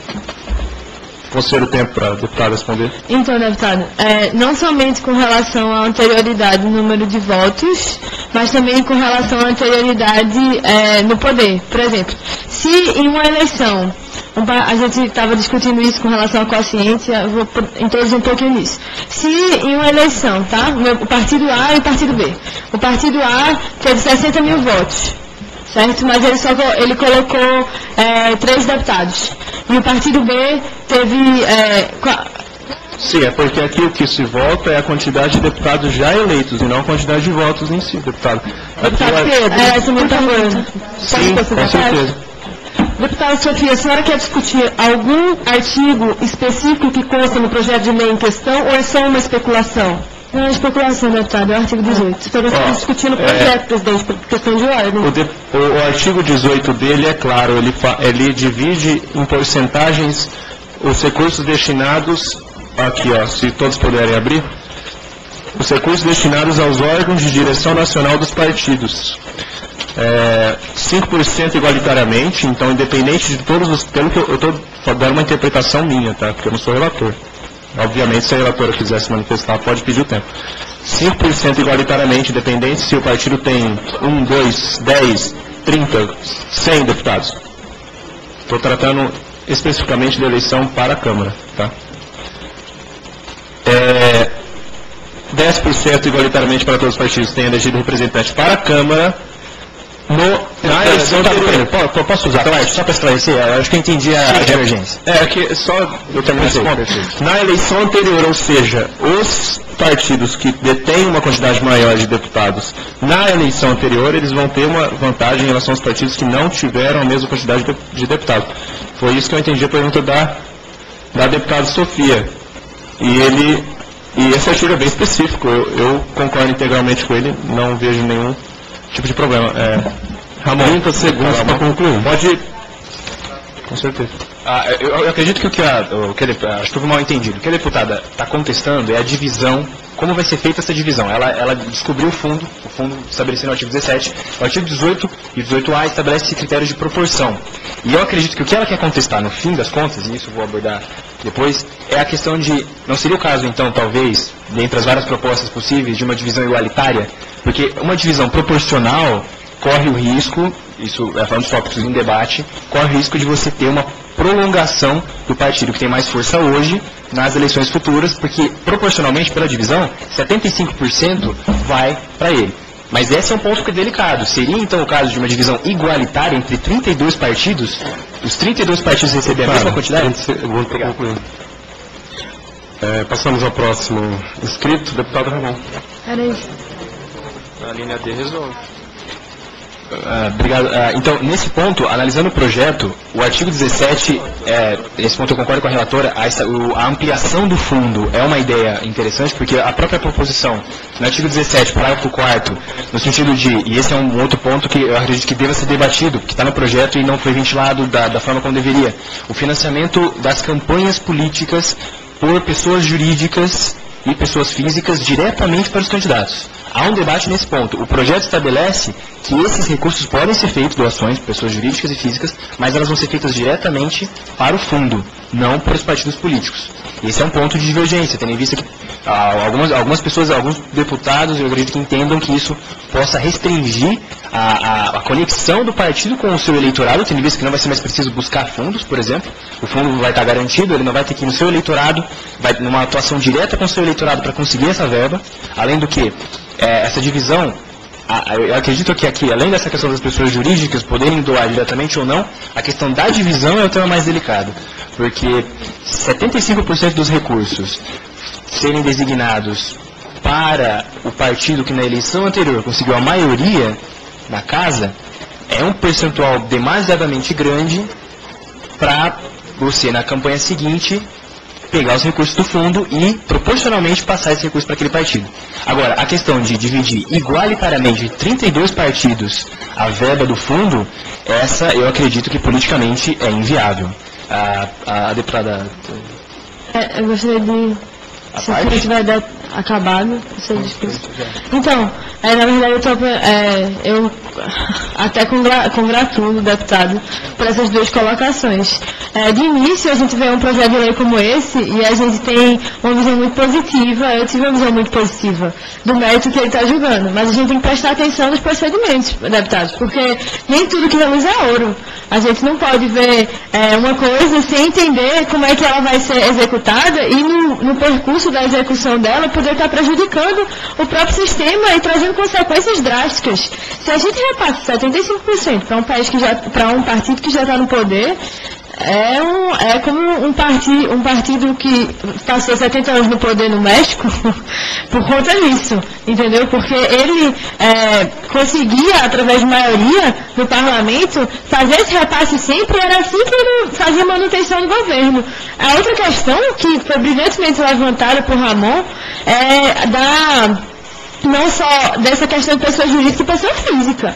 Speaker 2: Conselho tempo para a responder.
Speaker 7: Então, deputado, é, não somente com relação à anterioridade no número de votos, mas também com relação à anterioridade é, no poder. Por exemplo, se em uma eleição, a gente estava discutindo isso com relação quociente, eu vou introduzir um pouquinho nisso. Se em uma eleição, tá? O partido A e o partido B. O partido A teve 60 mil votos certo? Mas ele só ele colocou é, três deputados. E o partido B teve é,
Speaker 2: Sim, é porque aqui o que se vota é a quantidade de deputados já eleitos e não a quantidade de votos em si, deputado.
Speaker 7: Deputado Pedro, é, essa é minha pergunta.
Speaker 2: Sim, com certeza.
Speaker 22: Deputada Sofia, a senhora quer discutir algum artigo específico que consta no projeto de lei em questão ou é só uma especulação?
Speaker 7: Não é especulação, deputado, é o artigo 18.
Speaker 22: Então estamos discutindo o projeto, presidente, por questão de ordem.
Speaker 2: O, o- o artigo 18 dele é claro, ele, ele divide em porcentagens os recursos destinados, aqui ó, se todos puderem abrir, os recursos destinados aos órgãos de direção nacional dos partidos. É, 5% igualitariamente, então independente de todos os, pelo que eu estou dando uma interpretação minha, tá? Porque eu não sou relator. Obviamente, se a relatora quiser se manifestar, pode pedir o tempo. 5% igualitariamente, independente se o partido tem 1, 2, 10, 30, 100 deputados. Estou tratando especificamente da eleição para a Câmara. Tá? É, 10% igualitariamente para todos os partidos têm elegido representante para a Câmara. No, na eleição anterior.
Speaker 15: Posso, posso usar? Só para esclarecer, eu acho que eu entendi a, a divergência.
Speaker 2: É, que só eu terminar esse. Na eleição anterior, ou seja, os partidos que detêm uma quantidade maior de deputados na eleição anterior, eles vão ter uma vantagem em relação aos partidos que não tiveram a mesma quantidade de, de deputados. Foi isso que eu entendi a pergunta da, da deputada Sofia. E ele. E esse artigo é bem específico, eu, eu concordo integralmente com ele, não vejo nenhum tipo de problema. É, Ramon,
Speaker 4: 30 segundos para concluir.
Speaker 2: Pode. Com certeza.
Speaker 15: Ah, eu, eu acredito que o que a, o que a acho que mal entendido. O que a deputada está contestando é a divisão, como vai ser feita essa divisão. Ela, ela descobriu o fundo, o fundo estabelecido no artigo 17. O artigo 18 e 18A estabelece critérios de proporção. E eu acredito que o que ela quer contestar, no fim das contas, e isso vou abordar depois, é a questão de, não seria o caso então, talvez, dentre as várias propostas possíveis, de uma divisão igualitária? Porque uma divisão proporcional corre o risco, isso é falando dos tópicos em debate, corre o risco de você ter uma prolongação do partido que tem mais força hoje nas eleições futuras, porque proporcionalmente pela divisão, 75% vai para ele. Mas esse é um ponto que é delicado. Seria então o caso de uma divisão igualitária entre 32 partidos? Os 32 partidos receberem a mesma quantidade?
Speaker 4: Segundo para concluir. É, passamos ao próximo inscrito, deputado Ramon.
Speaker 7: Era isso.
Speaker 15: A linha D resolve. Ah, obrigado. Ah, então, nesse ponto, analisando o projeto, o artigo 17, é, ponto eu concordo com a relatora, a, a ampliação do fundo é uma ideia interessante, porque a própria proposição, no artigo 17, parágrafo 4 no sentido de, e esse é um outro ponto que eu acredito que deva ser debatido, que está no projeto e não foi ventilado da, da forma como deveria, o financiamento das campanhas políticas por pessoas jurídicas e pessoas físicas diretamente para os candidatos. Há um debate nesse ponto. O projeto estabelece que esses recursos podem ser feitos, doações, pessoas jurídicas e físicas, mas elas vão ser feitas diretamente para o fundo, não para os partidos políticos. Esse é um ponto de divergência, tendo em vista que ah, algumas, algumas pessoas, alguns deputados, eu acredito que entendam que isso possa restringir a, a- a conexão do partido com o seu eleitorado, tendo em vista que não vai ser mais preciso buscar fundos, por exemplo. O fundo vai estar garantido, ele não vai ter que ir no seu eleitorado, vai numa atuação direta com o seu eleitorado para conseguir essa verba. Além do que, eh, essa divisão, eu acredito que aqui, além dessa questão das pessoas jurídicas poderem doar diretamente ou não, a questão da divisão é o tema mais delicado. Porque 75% dos recursos serem designados para o partido que na eleição anterior conseguiu a maioria na casa, é um percentual demasiadamente grande para você, na campanha seguinte, pegar os recursos do fundo e proporcionalmente passar esse recurso para aquele partido. Agora, a questão de dividir igualitariamente em 32 partidos a verba do fundo, essa eu acredito que politicamente é inviável. A, a deputada
Speaker 7: É, eu gostaria de.
Speaker 15: A
Speaker 7: você tiver de- acabado, você discurso. Então, é, na verdade eu, tô, é, eu até congra, congratulo o deputado por essas duas colocações. É, de início, a gente vê um projeto de lei como esse e a gente tem uma visão muito positiva, eu tive uma visão muito positiva do mérito que ele está julgando, mas a gente tem que prestar atenção nos procedimentos, deputados, porque nem tudo que vemos é ouro. A gente não pode ver é, uma coisa sem entender como é que ela vai ser executada e no, no percurso da execução dela poder estar prejudicando o próprio sistema e trazendo consequências drásticas. Se a gente repassa 75% para um país que já para um partido que já está no poder, é, um, é como um, parti, um partido que passou 70 anos no poder no México por conta disso, entendeu? Porque ele é, conseguia, através de maioria no parlamento, fazer esse repasse sempre, era assim que ele fazia manutenção do governo. A outra questão, que foi brilhantemente levantada por Ramon, é da não só dessa questão de pessoa jurídica e pessoa física.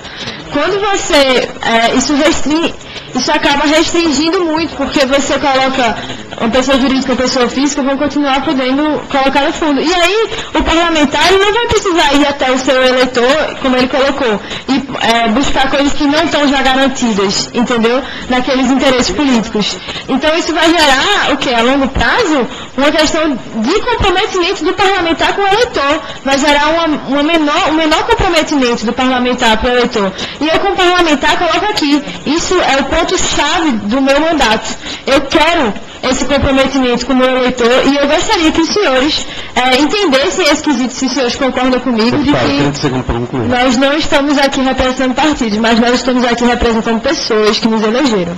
Speaker 7: Quando você, é, isso restringe, isso acaba restringindo muito, porque você coloca uma pessoa jurídica uma pessoa física vão continuar podendo colocar no fundo. E aí, o parlamentar não vai precisar ir até o seu eleitor, como ele colocou, e é, buscar coisas que não estão já garantidas, entendeu? Naqueles interesses políticos. Então, isso vai gerar, o que? A longo prazo, uma questão de comprometimento do parlamentar com o eleitor. Vai gerar uma, uma menor, um menor comprometimento do parlamentar para o eleitor. E eu, como parlamentar, coloco aqui. Isso é o ponto-chave do meu mandato. Eu quero esse comprometimento com o meu eleitor e eu gostaria que os senhores eh, entendessem esse quesito, se os senhores concordam comigo, de que
Speaker 4: 30 segundos para concluir.
Speaker 7: nós não estamos aqui representando partidos, mas nós estamos aqui representando pessoas que nos elegeram.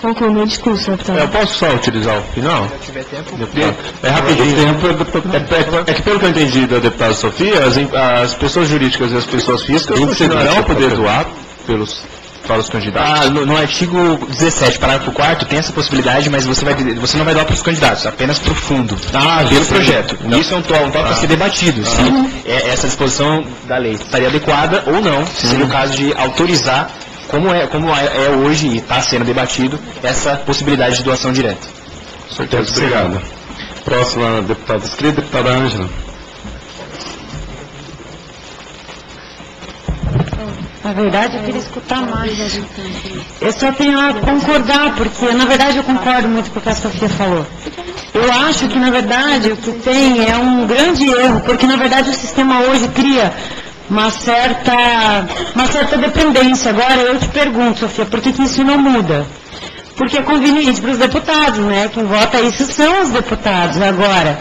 Speaker 7: Concluo meu discurso, deputado.
Speaker 2: Eu posso só utilizar o final?
Speaker 15: Se tiver tempo.
Speaker 2: Deputado, É rapidinho. É, é- é que pelo que eu entendi da deputada Sofia, as, as pessoas jurídicas e as pessoas físicas
Speaker 4: 20
Speaker 2: continuarão a
Speaker 4: segundos,
Speaker 2: poder doar pelos, para os candidatos.
Speaker 15: Ah, no, no artigo 17, parágrafo 4 tem essa possibilidade, mas você, vai, você não vai dar para os candidatos, apenas para o fundo,
Speaker 2: Ah,
Speaker 15: pelo projeto. Isso é um tópico tópico a ser debatido, se é- essa disposição da lei estaria adequada ou não, se seria o caso de autorizar, como é, como é é hoje e está sendo debatido, essa possibilidade de doação direta.
Speaker 4: Certeza, obrigado. Próxima deputada inscrita, deputada Ângela.
Speaker 9: Na verdade, eu queria escutar mais. Eu só tenho a concordar, porque na verdade eu concordo muito com o que a Sofia falou. Eu acho que na verdade o que tem é um grande erro, porque na verdade o sistema hoje cria uma certa, uma certa dependência. Agora eu te pergunto, Sofia, por que, que isso não muda? porque é conveniente para os deputados, né? Quem vota isso são os deputados. Agora,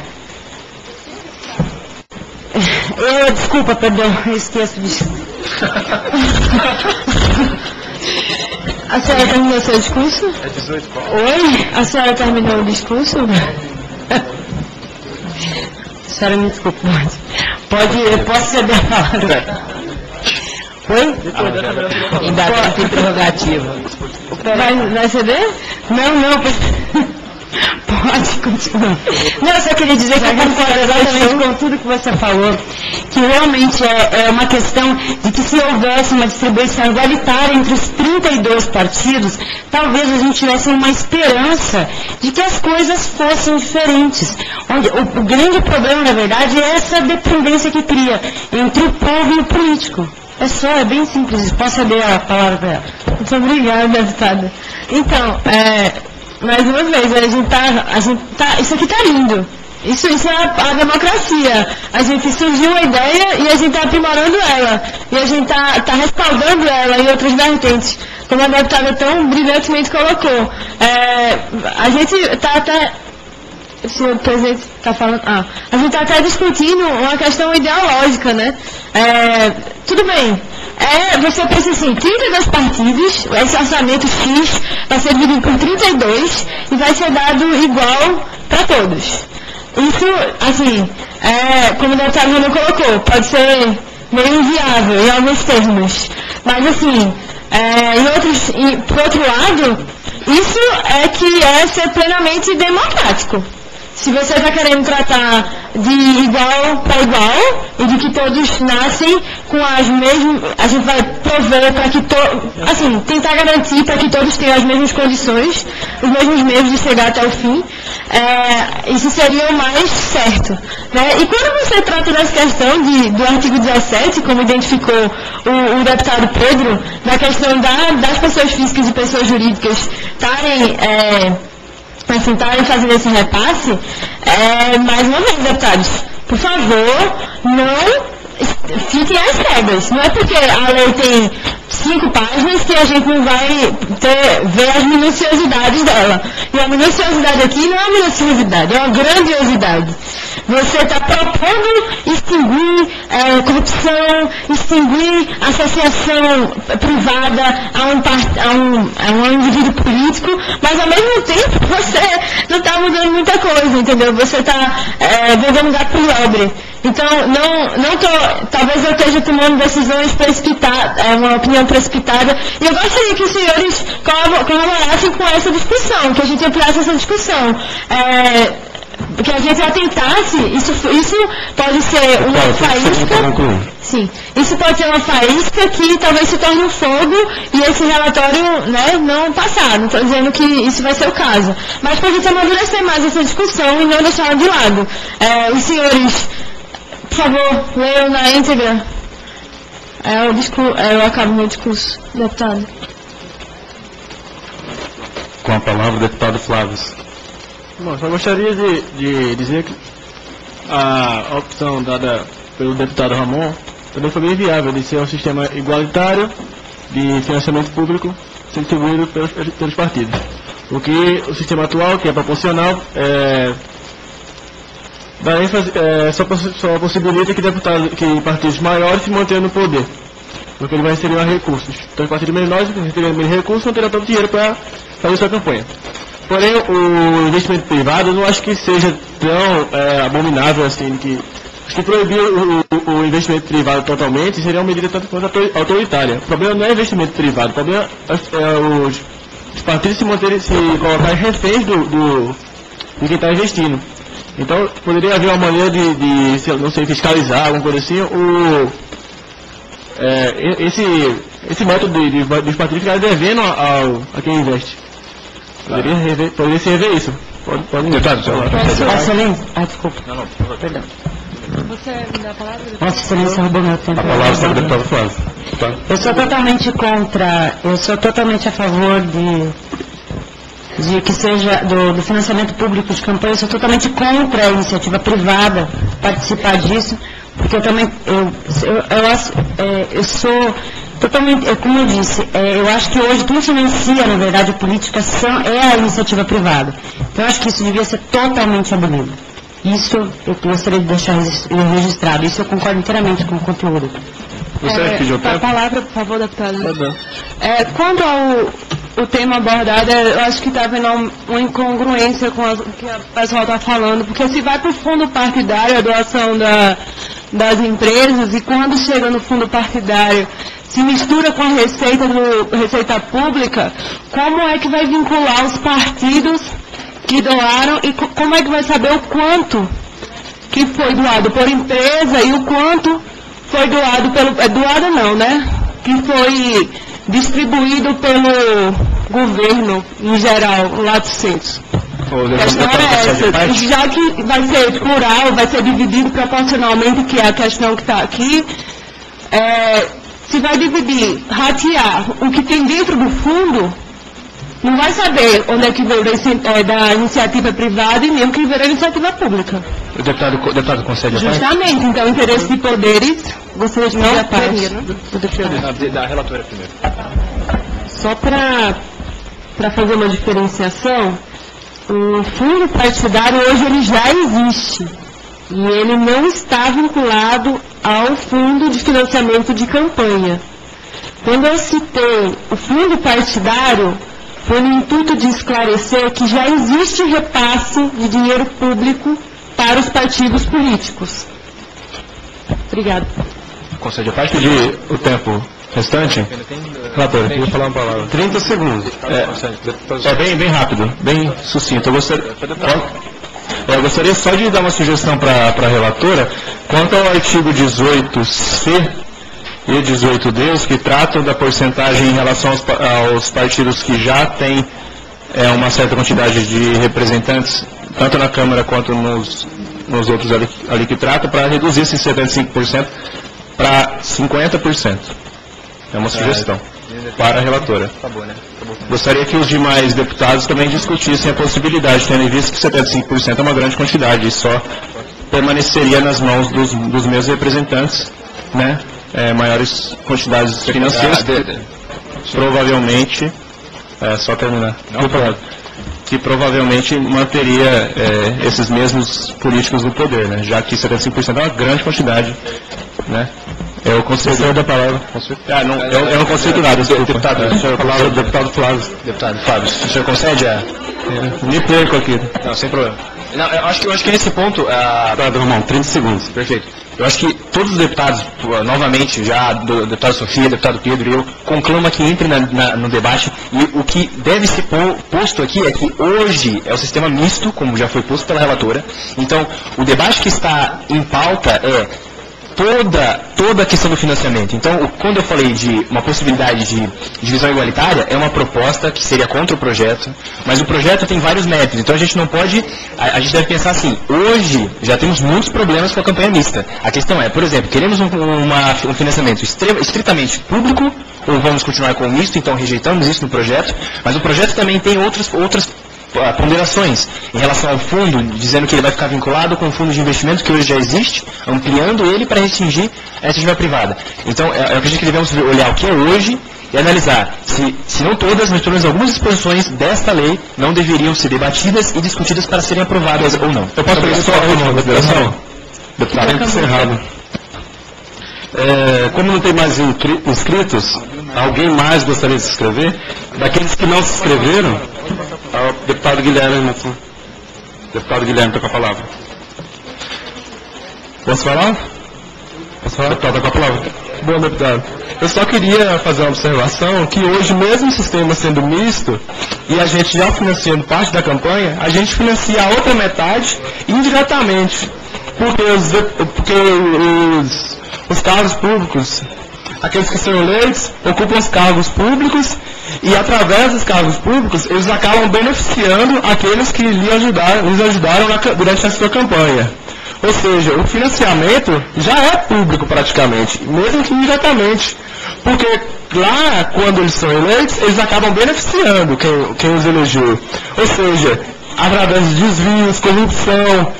Speaker 9: eu, desculpa, perdão, eu esqueço disso.
Speaker 7: A senhora terminou seu discurso?
Speaker 3: É 18 qual?
Speaker 7: Oi? A senhora terminou o discurso?
Speaker 9: A senhora me desculpe, pode. Pode, eu posso ceder a palavra. Oi?
Speaker 5: Ainda tem interrogativa.
Speaker 7: Vai, vai ceder?
Speaker 9: Não, não, pode- continuar. Não, eu só queria dizer que eu concordo exatamente com tudo que você falou, que realmente é, é uma questão de que se houvesse uma distribuição igualitária entre os 32 partidos, talvez a gente tivesse uma esperança de que as coisas fossem diferentes. Onde, o, o grande problema, na verdade, é essa dependência que cria entre o povo e o político. É só, é bem simples. Posso ceder a palavra para ela?
Speaker 7: Muito obrigada, deputada. Então, é, mais uma vez, a gente tá, a gente tá, isso aqui tá lindo. Isso, isso é a, a democracia. A gente surgiu uma ideia e a gente está aprimorando ela. E a gente está tá respaldando ela em outras vertentes. Como a deputada tão brilhantemente colocou. É, a gente está até o senhor presidente está falando. Ah, a gente está até discutindo uma questão ideológica, né? É, tudo bem. É, você pensa assim, 32 partidos, esse orçamento X vai ser dividido por 32 e vai ser dado igual para todos. Isso, assim, é, como o deputado Bruno colocou, pode ser meio inviável em alguns termos. Mas, assim, é, em outros, e, por outro lado, isso é que é ser plenamente democrático. Se você está querendo tratar de igual para igual e de que todos nascem com as mesmas, a gente vai prover para que todos, assim, tentar garantir para que todos tenham as mesmas condições, os mesmos meios de chegar até o fim, é, isso seria o mais certo. Né? E quando você trata dessa questão de, do artigo 17, como identificou o, o deputado Pedro, da questão da, das pessoas físicas e pessoas jurídicas estarem é, assim, estarem fazendo esse repasse, é, mais uma vez, deputados, por favor, não fiquem às cegas. Não é porque a lei tem cinco páginas que a gente não vai ter, ver as minuciosidades dela. E a minuciosidade aqui não é uma minuciosidade, é uma grandiosidade. Você está propondo extinguir é, corrupção, extinguir associação privada a um, a, um, a um indivíduo político, mas ao mesmo tempo você não está mudando muita coisa, entendeu? Você está é, vendendo gato por lebre. Então, não, não tô, talvez eu esteja tomando decisões precipitadas, é, uma opinião precipitada, e eu gostaria que os senhores colabo- colaborassem com essa discussão, que a gente ampliasse essa discussão. É, que a gente atentasse, isso, isso pode ser uma faísca. Sim, isso pode ser uma faísca que talvez se torne um fogo e esse relatório né, não passar. Não estou dizendo que isso vai ser o caso. Mas para a gente amadurecer mais essa discussão e não deixá-la de lado. É, os senhores, por favor, leiam na íntegra. É, o discu é, eu acabo meu discurso, deputado.
Speaker 4: Com a palavra, deputado Flávio.
Speaker 17: Bom, só gostaria de, de dizer que a opção dada pelo deputado Ramon também foi bem viável de ser um sistema igualitário de financiamento público distribuído pelos, pelos partidos. Porque o sistema atual, que é proporcional, é, dá ênfase, é, só, só possibilita que, deputados, que partidos maiores se mantenham no poder. Porque ele vai receber mais recursos. Então, os partidos menores, recebendo menos recursos, não terão tanto dinheiro para fazer sua campanha. Porém, o investimento privado eu não acho que seja tão é, abominável assim, que que proibir o, o- investimento privado totalmente seria uma medida tanto quanto autor- autoritária. O problema não é investimento privado, o problema é, é os, os partidos se manterem, se colocarem reféns do, do, de quem está investindo. Então, poderia haver uma maneira de, de lá, não sei, fiscalizar, alguma coisa assim, o, é, esse, esse método de, de, dos partidos ficar devendo a quem investe. Poderia, rever, poderia se rever isso. Pode, pode
Speaker 9: Vossa Excelência, ah, desculpa.
Speaker 3: Não, não,
Speaker 9: Perdão.
Speaker 7: Você me dá a palavra?
Speaker 9: Vossa Excelência roubou meu tempo.
Speaker 4: A palavra está deputado Flávio. Tá?
Speaker 9: Eu sou totalmente contra, eu sou totalmente a favor de, de que seja do, do financiamento público de campanha, eu sou totalmente contra a iniciativa privada participar disso, porque eu também, eu, eu, eu, acho- é, eu sou Totalmente, é como eu disse, é, eu acho que hoje quem financia, na verdade, a política são, é a iniciativa privada. Então eu acho que isso devia ser totalmente abolido. Isso eu gostaria de deixar regis- registrado. Isso eu concordo inteiramente com o conteúdo.
Speaker 2: Você
Speaker 16: É,
Speaker 2: pediu
Speaker 16: a
Speaker 2: tempo?
Speaker 16: palavra, por favor, deputada. É, quanto ao o tema abordado, é, eu acho que está havendo um- uma incongruência com as- o que o pessoal está falando, porque se vai para o fundo partidário a doação da- das empresas e quando chega no fundo partidário se mistura com a receita do receita pública, como é que vai vincular os partidos que doaram e co- como é que vai saber o quanto que foi doado por empresa e o quanto foi doado pelo. É, doado não, né? Que foi distribuído pelo governo em geral, lato senso. A questão é essa, já que vai ser plural, vai ser dividido proporcionalmente, que é a questão que está aqui, é, se vai dividir, ratear o que tem dentro do fundo, não vai saber onde é que veio da, é, da iniciativa privada e nem o que veio da iniciativa pública.
Speaker 15: O deputado, o deputado concede a parte?
Speaker 16: Justamente, então, interesse de poderes, gostaria de pedir a parte.
Speaker 15: Da, da relatora primeiro.
Speaker 16: Só para fazer uma diferenciação, o fundo partidário hoje ele já existe e ele não está vinculado ao fundo de financiamento de campanha. Quando eu citei o fundo partidário, foi no intuito de esclarecer que já existe repasse de dinheiro público para os partidos políticos. Obrigada.
Speaker 15: Concede a parte?
Speaker 2: Pedir o tempo restante? Relator, queria falar uma palavra.
Speaker 4: 30 segundos.
Speaker 2: É, é bem, bem rápido, bem sucinto. Eu gostaria, eu gostaria só de dar uma sugestão para a relatora quanto ao artigo 18C e 18D, os que tratam da porcentagem em relação aos, aos partidos que já têm é, uma certa quantidade de representantes, tanto na Câmara quanto nos, nos outros ali, ali que trata, para reduzir esses 75% para 50%. É uma sugestão para a relatora.
Speaker 15: Né?
Speaker 2: Gostaria que os demais deputados também discutissem a possibilidade, tendo em vista que 75% é uma grande quantidade e só permaneceria nas mãos dos, dos meus representantes, né? É, maiores quantidades financeiras, que provavelmente, é, só terminar, que provavelmente manteria é, esses mesmos políticos no poder, né? Já que 75% é uma grande quantidade, né? Eu concedo da palavra. Ah, não, eu, eu não concedo nada, desculpa.
Speaker 15: Deputado,
Speaker 2: É,
Speaker 15: o senhor
Speaker 2: palavra do deputado Flávio.
Speaker 15: Deputado Fábio, o senhor concede a...
Speaker 2: Me perco aqui.
Speaker 15: Não, sem problema. Não, eu acho que, eu acho que nesse ponto... A...
Speaker 4: Deputado Romão, 30 segundos.
Speaker 15: Perfeito. Eu acho que todos os deputados, pô, novamente, já do deputado Sofia, deputado Pedro e eu, conclama que entre na- na- no debate e o que deve ser po- posto aqui é que hoje é o sistema misto, como já foi posto pela relatora. Então, o debate que está em pauta é toda, toda a questão do financiamento. Então, quando eu falei de uma possibilidade de divisão igualitária, é uma proposta que seria contra o projeto, mas o projeto tem vários méritos, então a gente não pode, a, a gente deve pensar assim, hoje já temos muitos problemas com a campanha mista. A questão é, por exemplo, queremos um, uma- um financiamento extre- estritamente público, ou vamos continuar com o misto, então rejeitamos isso no projeto, mas o projeto também tem outras, outras ponderações em relação ao fundo, dizendo que ele vai ficar vinculado com o fundo de investimento que hoje já existe, ampliando ele para restringir a iniciativa privada. Então, eu eu acredito que devemos olhar o que é hoje e analisar se, se não todas, mas pelo menos algumas disposições desta lei não deveriam ser debatidas e discutidas para serem aprovadas ou não.
Speaker 2: Eu posso fazer só uma consideração?
Speaker 4: Deputado, encerrado. É, como não tem mais inscri- inscritos, alguém mais gostaria de se inscrever? Daqueles que não se inscreveram, ah, o deputado Guilherme. Deputado Guilherme, está com a palavra.
Speaker 2: Posso falar?
Speaker 4: Posso falar? Deputado, está com a palavra.
Speaker 18: Bom, deputado, eu só queria fazer uma observação que hoje, mesmo o sistema sendo misto, e a gente já financiando parte da campanha, a gente financia a outra metade indiretamente, porque os, porque os, os cargos públicos, aqueles que são eleitos, ocupam os cargos públicos, e através dos cargos públicos, eles acabam beneficiando aqueles que lhe ajudaram, nos ajudaram na durante a sua campanha. Ou seja, o financiamento já é público praticamente, mesmo que indiretamente. Porque lá, quando eles são eleitos, eles acabam beneficiando quem, quem os elegeu. Ou seja, através de desvios, corrupção,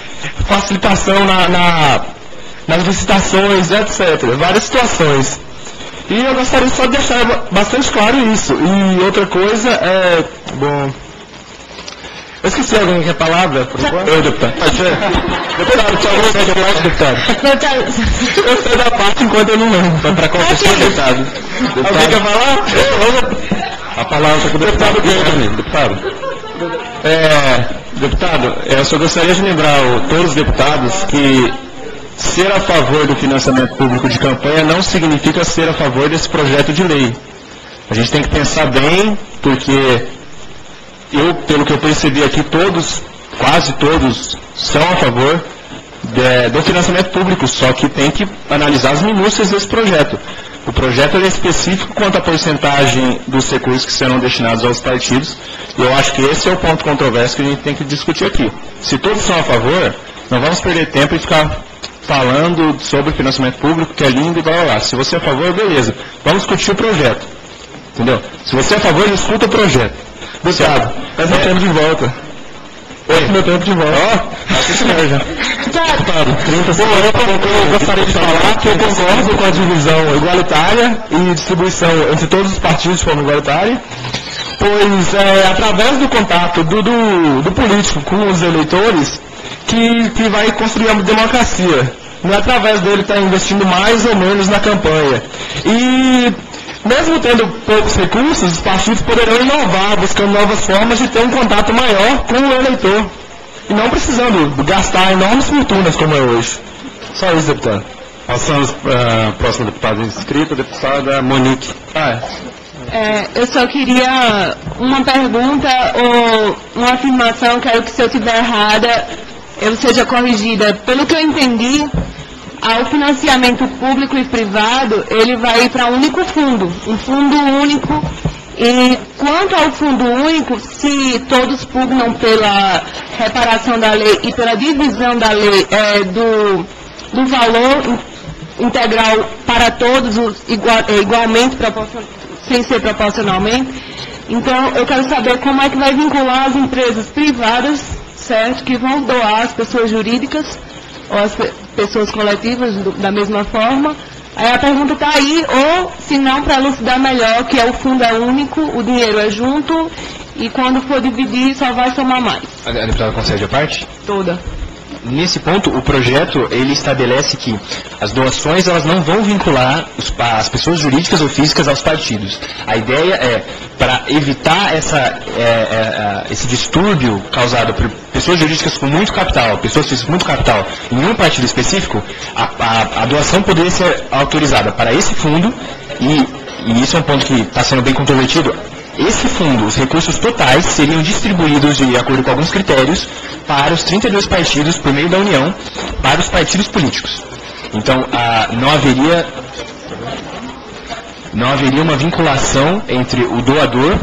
Speaker 18: facilitação na, na- nas licitações, etc. Várias situações. E eu gostaria só de deixar ba- bastante claro isso. E outra coisa é. Bom. Eu esqueci alguém que quer palavra, por enquanto? Eu, deputado. Pode ser? Deputado, por favor, seja parte, deputado. Eu sei da parte enquanto eu não lembro. Vai pra qual pessoa, deputado? Alguém quer falar?
Speaker 4: A palavra está com o deputado. Deputado.
Speaker 2: É, deputado, eu só gostaria de lembrar todos os deputados que ser a favor do financiamento público de campanha não significa ser a favor desse projeto de lei. A gente tem que pensar bem, porque eu, pelo que eu percebi aqui, todos, quase todos, são a favor de- do financiamento público, só que tem que analisar as minúcias desse projeto. O projeto é específico quanto à porcentagem dos recursos que serão destinados aos partidos, e eu acho que esse é o ponto controverso que a gente tem que discutir aqui. Se todos são a favor, não vamos perder tempo e ficar falando sobre financiamento público, que é lindo e blá blá. Se você é a favor, beleza. Vamos discutir o projeto. Entendeu? Se você é a favor, discuta o projeto. Deputado, faz meu tempo de volta. Oi, meu tempo de volta. Ó, assiste já. Deputado, 30 segundos. Eu, eu gostaria de falar que eu concordo com a divisão igualitária e distribuição entre todos os partidos de forma igualitária, pois é através do contato do, do, do político com os eleitores que, que vai construir a democracia. Não é através dele estar investindo mais ou menos na campanha. E mesmo tendo poucos recursos, os partidos poderão inovar, buscando novas formas de ter um contato maior com o eleitor. E não precisando gastar enormes fortunas como é hoje. Só isso, deputado.
Speaker 4: Passamos para a próxima deputada inscrita, deputada Monique.
Speaker 18: Ah,
Speaker 16: É, eu só queria uma pergunta ou uma afirmação, quero que se eu estiver errada, eu seja corrigida. Pelo que eu entendi, ao financiamento público e privado, ele vai para um único fundo, um fundo único. E quanto ao fundo único, se todos pugnam pela reparação da lei e pela divisão da lei é, do, do valor in- integral para todos os igua- é, igualmente sem ser proporcionalmente. Então, eu quero saber como é que vai vincular as empresas privadas, certo, que vão doar as pessoas jurídicas ou as pe- pessoas coletivas do- da mesma forma. Aí a pergunta está aí, ou se não, para elucidar melhor, que é o fundo é único, o dinheiro é junto, e quando for dividir só vai somar mais.
Speaker 15: A, a deputada concede a parte?
Speaker 16: Toda.
Speaker 15: Nesse ponto, o projeto ele estabelece que as doações elas não vão vincular os as pessoas jurídicas ou físicas aos partidos. A ideia é para evitar essa, é, é, esse distúrbio causado por pessoas jurídicas com muito capital, pessoas físicas com muito capital em um partido específico, a, a- a doação poderia ser autorizada para esse fundo e, e isso é um ponto que está sendo bem controvertido. Esse fundo, os recursos totais seriam distribuídos de acordo com alguns critérios para os 32 partidos por meio da União, para os partidos políticos. Então, ah, não haveria não haveria uma vinculação entre o doador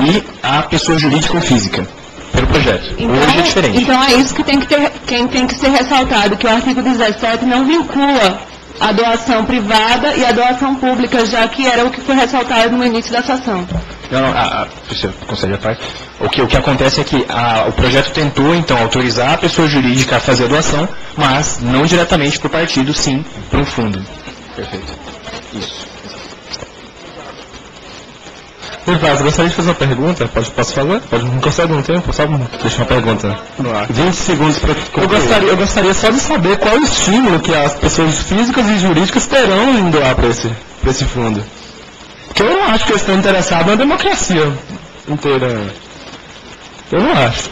Speaker 15: e a pessoa jurídica ou física pelo projeto. Hoje é diferente.
Speaker 16: Então é isso que tem que, ter, quem tem que ser ressaltado, que o artigo 17 não vincula a doação privada e a doação pública, já que era o que foi ressaltado no início da sessão.
Speaker 15: Não, não, a, a, você concede a parte. O que, o que acontece é que a- o projeto tentou, então, autorizar a pessoa jurídica a fazer a doação, mas não diretamente para o partido, sim para um fundo. Perfeito. Isso.
Speaker 18: Deputado, gostaria de fazer uma pergunta? Pode, posso fazer? Pode, não consegue um tempo? Só deixa uma pergunta no ar.
Speaker 4: 20 segundos para
Speaker 18: Eu gostaria, eu gostaria só de saber qual o estímulo que as pessoas físicas e jurídicas terão em doar para esse, pra esse fundo. Porque eu não acho que eles estão interessados na democracia inteira. Eu não acho.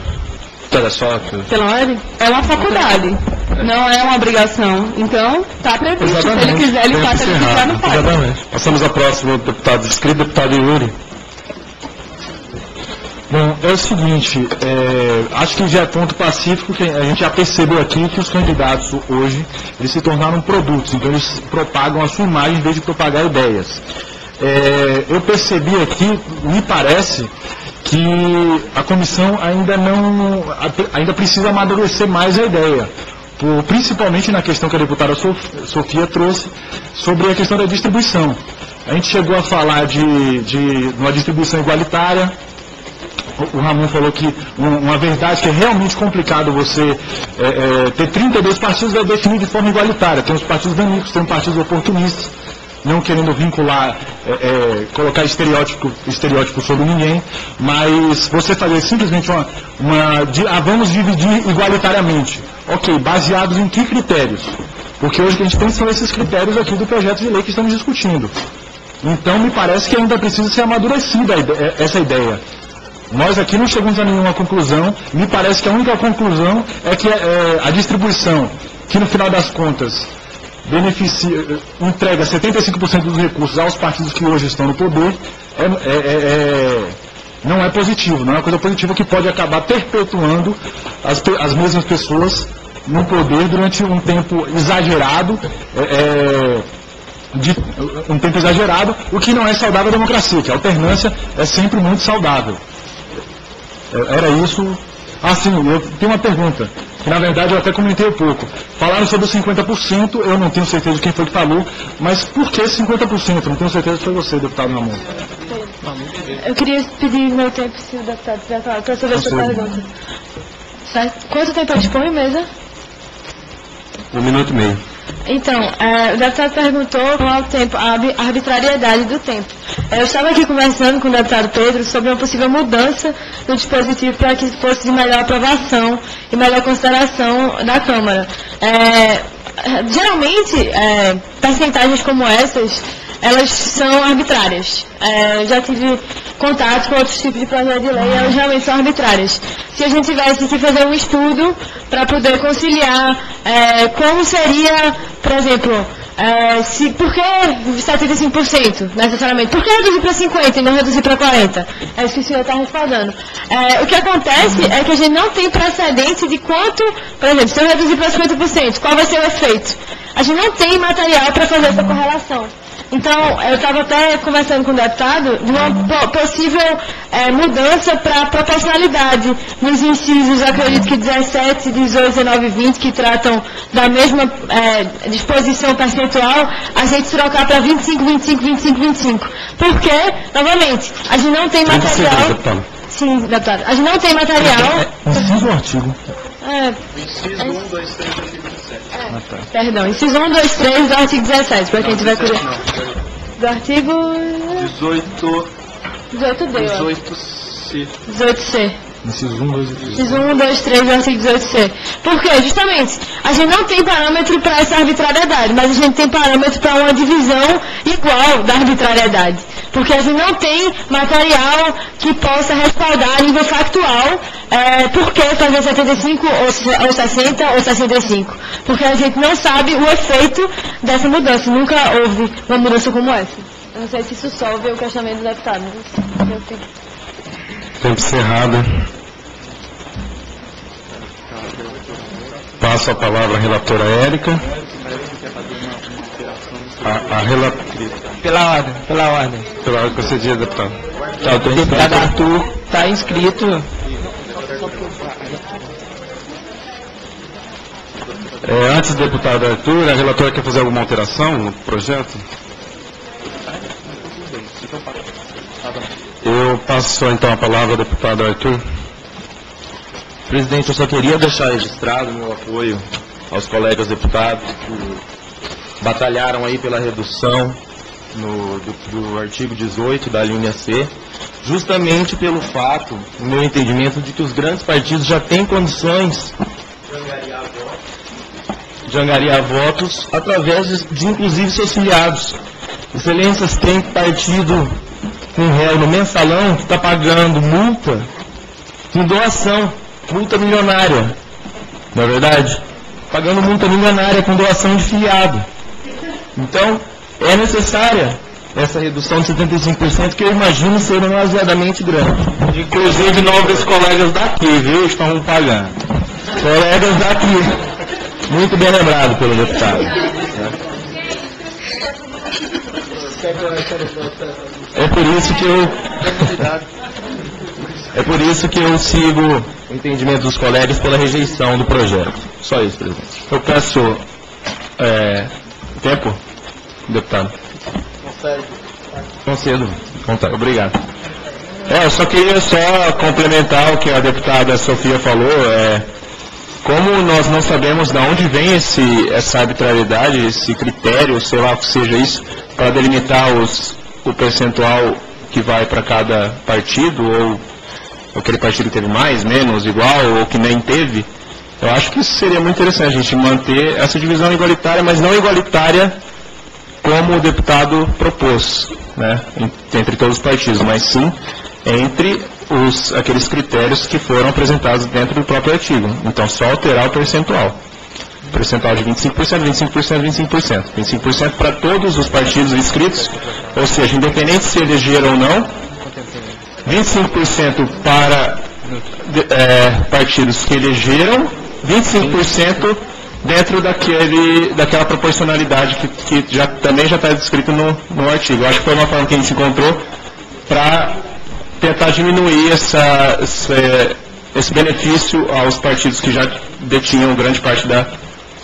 Speaker 15: Toda só.
Speaker 16: Pela ordem? É uma faculdade, não é uma obrigação. Então, está previsto. Se ele quiser, ele faz. Se ele quiser, não faz.
Speaker 18: Exatamente.
Speaker 4: Passamos ao próximo deputado inscrito, deputado Yuri.
Speaker 11: Bom, é o seguinte, é, acho que já é ponto pacífico que a gente já percebeu aqui que os candidatos hoje, eles se tornaram produtos, então eles propagam a sua imagem em vez de propagar ideias. É, eu percebi aqui, me parece, que a comissão ainda não, ainda precisa amadurecer mais a ideia. Por- principalmente na questão que a deputada Sof- Sofia trouxe sobre a questão da distribuição. A gente chegou a falar de, de uma distribuição igualitária, o Ramon falou que um- uma verdade que é realmente complicado você é, é, ter 32 partidos vai definir de forma igualitária. Tem os partidos danicos, tem os partidos oportunistas. Não querendo vincular, é, é, colocar estereótipo, estereótipo sobre ninguém, mas você fazer simplesmente uma, uma di- ah, vamos dividir igualitariamente. Ok, baseados em que critérios? Porque hoje o que a gente tem são esses critérios aqui do projeto de lei que estamos discutindo. Então me parece que ainda precisa ser amadurecida eh, essa ideia. Nós aqui não chegamos a nenhuma conclusão, me parece que a única conclusão é que eh, a distribuição, que no final das contas beneficia, entrega 75% dos recursos aos partidos que hoje estão no poder, é, é- é- é- não é positivo, não é uma coisa positiva que pode acabar perpetuando as, as mesmas pessoas no poder durante um tempo exagerado, é, é, de um tempo exagerado, o que não é saudável à democracia, que a alternância é sempre muito saudável. Era isso. Ah, sim, eu tenho uma pergunta, que na verdade eu até comentei um pouco. Falaram sobre os 50%, eu não tenho certeza de quem foi que falou, mas por que 50%? Não tenho certeza se foi você, deputado Ramon.
Speaker 7: Eu queria pedir meu tempo, se o deputado quiser falar, para saber a sua pergunta. Quanto tempo eu disponho, mesa?
Speaker 4: Um minuto e meio.
Speaker 7: Então, é, o deputado perguntou qual é o tempo, a arbi- arbitrariedade do tempo. Eu estava aqui conversando com o deputado Pedro sobre uma possível mudança no dispositivo para que fosse de melhor aprovação e melhor consideração da Câmara. É, geralmente, é, percentagens como essas, elas são arbitrárias. É, já tive contato com outros tipos de projeto de lei, elas realmente são arbitrárias. Se a gente tivesse que fazer um estudo para poder conciliar é, como seria, por exemplo, é, se, por que 75% necessariamente? Por que reduzir para 50% e não reduzir para 40%? É isso que o senhor está respondendo. É, o que acontece é que a gente não tem precedente de quanto, por exemplo, se eu reduzir para 50%, qual vai ser o efeito? A gente não tem material para fazer essa correlação. Então, eu estava até conversando com o deputado de uma possível é, mudança para proporcionalidade nos incisos, acredito que 17, 18, 19 e 20, que tratam da mesma é, disposição percentual, a gente trocar para 25, 25, 25, 25. Porque, novamente, a gente não tem material... Sim, deputado. A gente não tem material...
Speaker 11: Inciso um artigo.
Speaker 7: É.
Speaker 3: Inciso 1, 2, 3,
Speaker 11: 4,
Speaker 7: Perdão, inciso 1, 2, 3 do artigo 17, para quem tiver curiosidade. Do artigo...
Speaker 3: 18...
Speaker 7: 18D.
Speaker 3: 18C.
Speaker 7: 18C.
Speaker 11: Inciso 1, 2 e 3.
Speaker 7: Inciso 1, 2, 3 do artigo 18C. Por quê? Justamente, a gente não tem parâmetro para essa arbitrariedade, mas a gente tem parâmetro para uma divisão igual da arbitrariedade. Porque a gente não tem material que possa respaldar a nível factual é, por que fazer 75 ou, ou 60 ou 65. Porque a gente não sabe o efeito dessa mudança. Nunca houve uma mudança como essa. Eu não sei se isso solve o questionamento do deputado. mas eu fico-
Speaker 4: Tempo encerrado. Passo a palavra à relatora Érica. A, a.
Speaker 5: Pela ordem, pela ordem.
Speaker 4: Pela ordem concedida, deputado.
Speaker 5: Tá, o deputado Arthur está inscrito.
Speaker 4: É, antes do deputado Arthur, a relatora quer fazer alguma alteração no projeto? Eu passo então a palavra ao deputado Arthur.
Speaker 12: Presidente, eu só queria deixar registrado meu apoio aos colegas deputados que batalharam aí pela redução no- do, do artigo 18 da linha C, justamente pelo fato, no meu entendimento, de que os grandes partidos já têm condições de angariar votos através de, de, inclusive seus filiados. Excelências tem partido com réu no mensalão que está pagando multa com doação, multa milionária, não é verdade? Pagando multa milionária com doação de filiado. Então, é necessária essa redução de 75% que eu imagino ser demasiadamente grande.
Speaker 1: Inclusive nobres colegas daqui, viu? Estão pagando.
Speaker 12: Colegas daqui. Muito bem lembrado pelo deputado. É por isso que eu. É por isso que eu sigo o entendimento dos colegas pela rejeição do projeto. Só isso, presidente.
Speaker 2: Eu peço é, tempo, deputado.
Speaker 12: Concedo. Vontade.
Speaker 2: Obrigado. É, eu só queria só complementar o que a deputada Sofia falou. É, como nós não sabemos de onde vem esse, essa arbitrariedade, esse critério, sei lá o que seja isso, para delimitar os, o percentual que vai para cada partido, ou aquele partido teve mais, menos, igual, ou que nem teve, eu acho que seria muito interessante a gente manter essa divisão igualitária, mas não igualitária como o deputado propôs, né, entre todos os partidos, mas sim entre os, aqueles critérios que foram apresentados dentro do próprio artigo. Então, só alterar o percentual. Percentual de 25%, 25%, 25%. 25% para todos os partidos inscritos, ou seja, independente se elegeram ou não, 25% para é, partidos que elegeram, 25% dentro daquele, daquela proporcionalidade que, que já, também já está descrito no, no artigo. Acho que foi uma forma que a gente encontrou para tentar diminuir essa, essa, esse benefício aos partidos que já detinham grande parte da,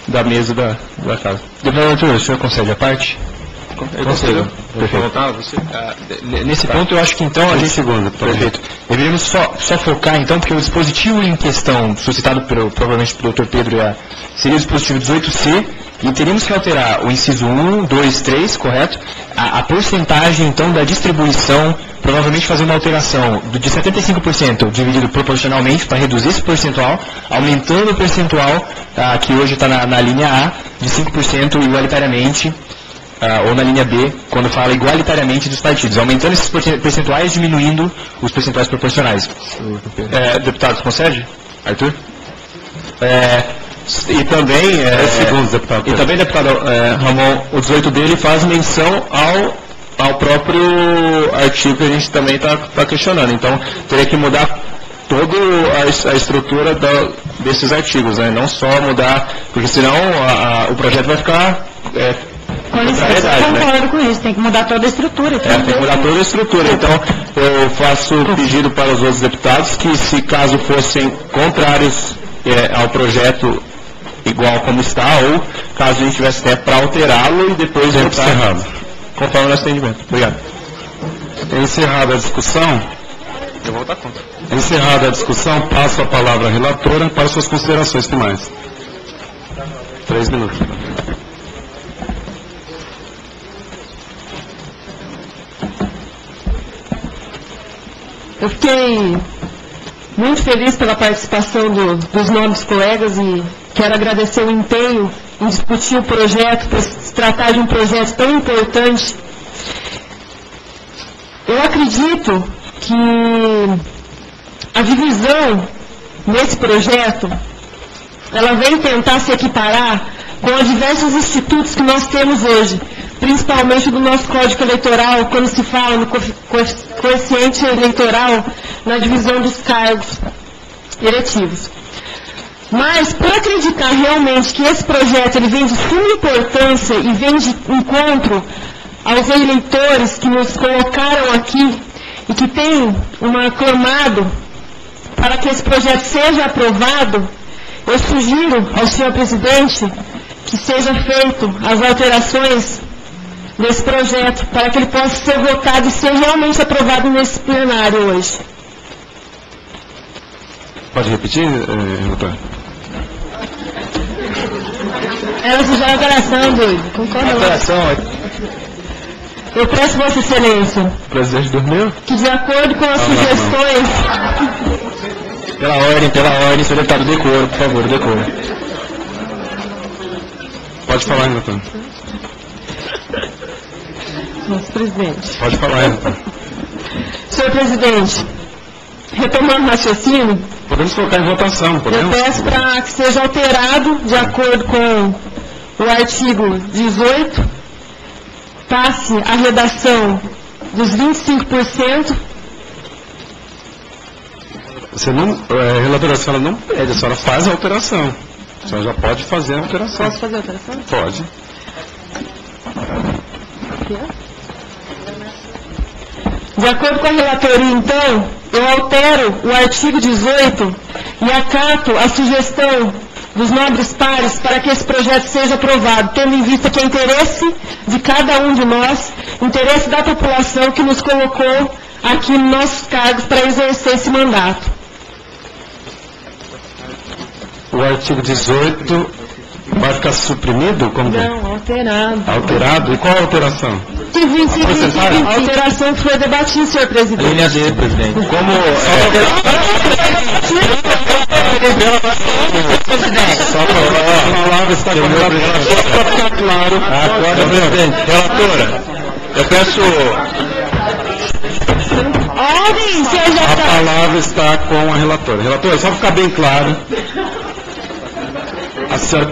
Speaker 2: da mesa da, da casa.
Speaker 15: Deputado o senhor concede a parte?
Speaker 2: Eu concedo.
Speaker 15: Perfeito. Ah, nesse ponto, eu acho que então a gente.
Speaker 4: Segundo,
Speaker 15: Perfeito. Deveríamos só, só focar então, porque o dispositivo em questão, suscitado pelo, provavelmente pelo Dr. Pedro, seria o dispositivo 18C, e teríamos que alterar o inciso 1, 2, 3, correto? A, a porcentagem então da distribuição, provavelmente fazer uma alteração de 75% dividido proporcionalmente para reduzir esse percentual, aumentando o percentual ah, que hoje está na, na linha A, de 5% igualitariamente ah, ou na linha B, quando fala igualitariamente dos partidos, aumentando esses percentuais, diminuindo os percentuais proporcionais.
Speaker 2: É, deputado, concede? Arthur? É, e também, é,
Speaker 4: segundos, deputado.
Speaker 2: e também, deputado é, Ramon, o 18 dele faz menção ao, ao próprio artigo que a gente também está tá questionando. Então, teria que mudar toda a, a estrutura da, desses artigos, né? não só mudar, porque senão a, a, o projeto vai ficar é,
Speaker 8: com licença, eu concordo com isso, tem que mudar toda a estrutura.
Speaker 2: É, tem que mudar toda a estrutura. Então, eu faço pedido para os outros deputados que, se caso fossem contrários é, ao projeto igual como está, ou caso a gente tivesse tempo para alterá-lo e depois votar
Speaker 4: encerrado.
Speaker 2: conforme o nosso entendimento. Obrigado.
Speaker 4: Encerrada a discussão,
Speaker 15: Eu vou votar contra.
Speaker 4: encerrada a discussão, passo a palavra à relatora para suas considerações finais. Três minutos.
Speaker 7: Eu fiquei muito feliz pela participação do- dos nobres colegas e quero agradecer o empenho em discutir o projeto, por se tratar de um projeto tão importante. Eu acredito que a divisão nesse projeto, ela vem tentar se equiparar com os diversos institutos que nós temos hoje, principalmente do nosso Código Eleitoral, quando se fala no coefi- coefi- coeficiente eleitoral na divisão dos cargos eletivos. Mas, para acreditar realmente que esse projeto ele vem de suma importância e vem de encontro aos eleitores que nos colocaram aqui e que têm um clamado para que esse projeto seja aprovado, eu sugiro ao senhor presidente que seja feito as alterações nesse projeto para que ele possa ser votado e ser realmente aprovado nesse plenário hoje.
Speaker 4: Pode repetir, eh, relator?
Speaker 7: Ela se joga alteração, doido. Concordo.
Speaker 15: Alteração,
Speaker 7: Eu peço, Vossa Excelência,
Speaker 2: O presidente dormiu?
Speaker 7: que de acordo com as
Speaker 2: Ah, não, não.
Speaker 7: sugestões
Speaker 15: Pela ordem, pela ordem, senhor deputado, decoro, por favor, decoro.
Speaker 4: Pode falar, relator.
Speaker 7: Nosso presidente.
Speaker 4: Pode falar, relator.
Speaker 7: Senhor presidente, retomando o raciocínio,
Speaker 4: Podemos colocar em votação,
Speaker 7: eu
Speaker 4: podemos?
Speaker 7: peço para que seja alterado de acordo com o artigo 18, passe a redação dos 25%,
Speaker 4: Você não, eh, relatora, a senhora não pede, a senhora faz a alteração. A senhora já pode fazer a alteração.
Speaker 7: Posso fazer a alteração?
Speaker 4: Pode.
Speaker 7: De acordo com a relatoria, então, eu altero o artigo 18 e acato a sugestão dos nobres pares para que esse projeto seja aprovado, tendo em vista que é interesse de cada um de nós, interesse da população que nos colocou aqui nos nossos cargos para exercer esse mandato.
Speaker 4: O artigo 18 vai ficar suprimido? Como é?
Speaker 7: Não, alterado.
Speaker 4: Alterado? E qual a alteração?
Speaker 7: Que 25,
Speaker 4: porcentagem?
Speaker 7: a alteração foi debatida, senhor presidente.
Speaker 12: Linha D, presidente. Como
Speaker 4: Só a palavra está com Só para ficar claro.
Speaker 12: Agora, presidente, relatora, eu peço
Speaker 7: Ordem, senhor
Speaker 4: A palavra está com a relatora. Relatora, só para ficar bem claro. Senhora,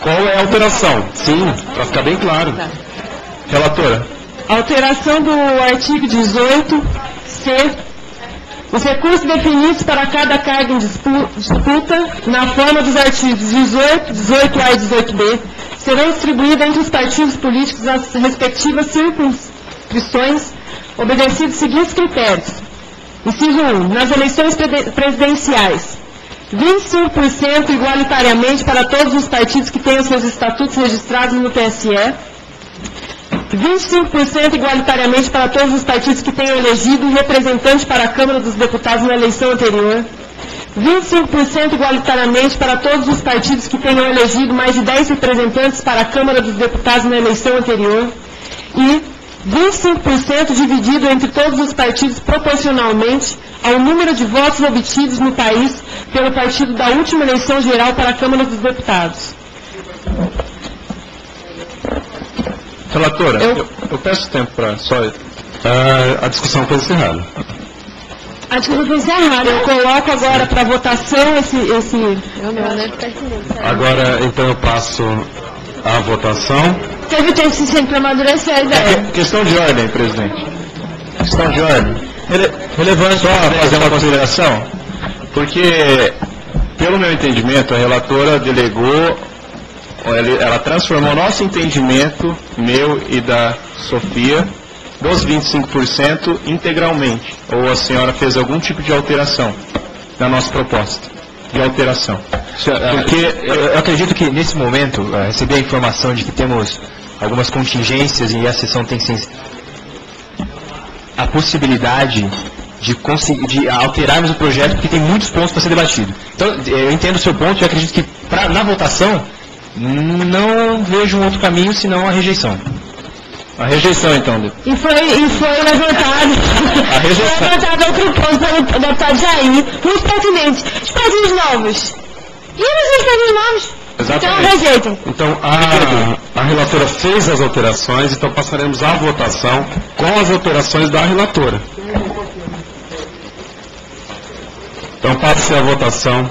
Speaker 4: qual é a alteração? Sim, para ficar bem claro. Relatora.
Speaker 7: Alteração do artigo 18, C. Os recursos definidos para cada carga em dispu- disputa, na forma dos artigos 18, 18A e 18B, serão distribuídos entre os partidos políticos nas respectivas circunscrições, obedecidos os seguintes critérios. Inciso 1. Nas eleições presidenciais, 25% igualitariamente para todos os partidos que tenham seus estatutos registrados no TSE, 25% igualitariamente para todos os partidos que tenham elegido representante para a Câmara dos Deputados na eleição anterior, 25% igualitariamente para todos os partidos que tenham elegido mais de 10 representantes para a Câmara dos Deputados na eleição anterior. E 25% dividido entre todos os partidos proporcionalmente ao número de votos obtidos no país pelo partido da última eleição geral para a Câmara dos Deputados.
Speaker 2: Relatora, eu, eu peço tempo para só...
Speaker 4: Ah, a discussão foi encerrada.
Speaker 7: A discussão foi encerrada. Eu coloco agora para votação esse... esse...
Speaker 4: Agora, então, eu passo a votação.
Speaker 7: Teve tempo suficiente para amadurecer a ideia.
Speaker 2: Questão de ordem, presidente. Questão de ordem. Rele- relevante só fazer uma consideração, porque, pelo meu entendimento, a relatora delegou, ela ela transformou nosso entendimento, meu e da Sofia, dos 25% integralmente. Ou a senhora fez algum tipo de alteração na nossa proposta de alteração.
Speaker 15: Porque eu acredito que nesse momento, eh, recebi a informação de que temos algumas contingências e a sessão tem a possibilidade de, conseguir, de alterarmos o projeto porque tem muitos pontos para ser debatido. Então, eh, eu entendo o seu ponto e acredito que pra, na votação não vejo um outro caminho senão a rejeição.
Speaker 2: A rejeição, então,
Speaker 7: E foi, e foi levantado,
Speaker 2: A rejeição.
Speaker 7: foi levantado outro ponto pelo deputado Jair, muito pertinente. Os partidos novos. E os partidos novos? Então rejeitem.
Speaker 4: Então, a, a relatora fez as alterações, então passaremos à votação com as alterações da relatora. Então, passe a votação.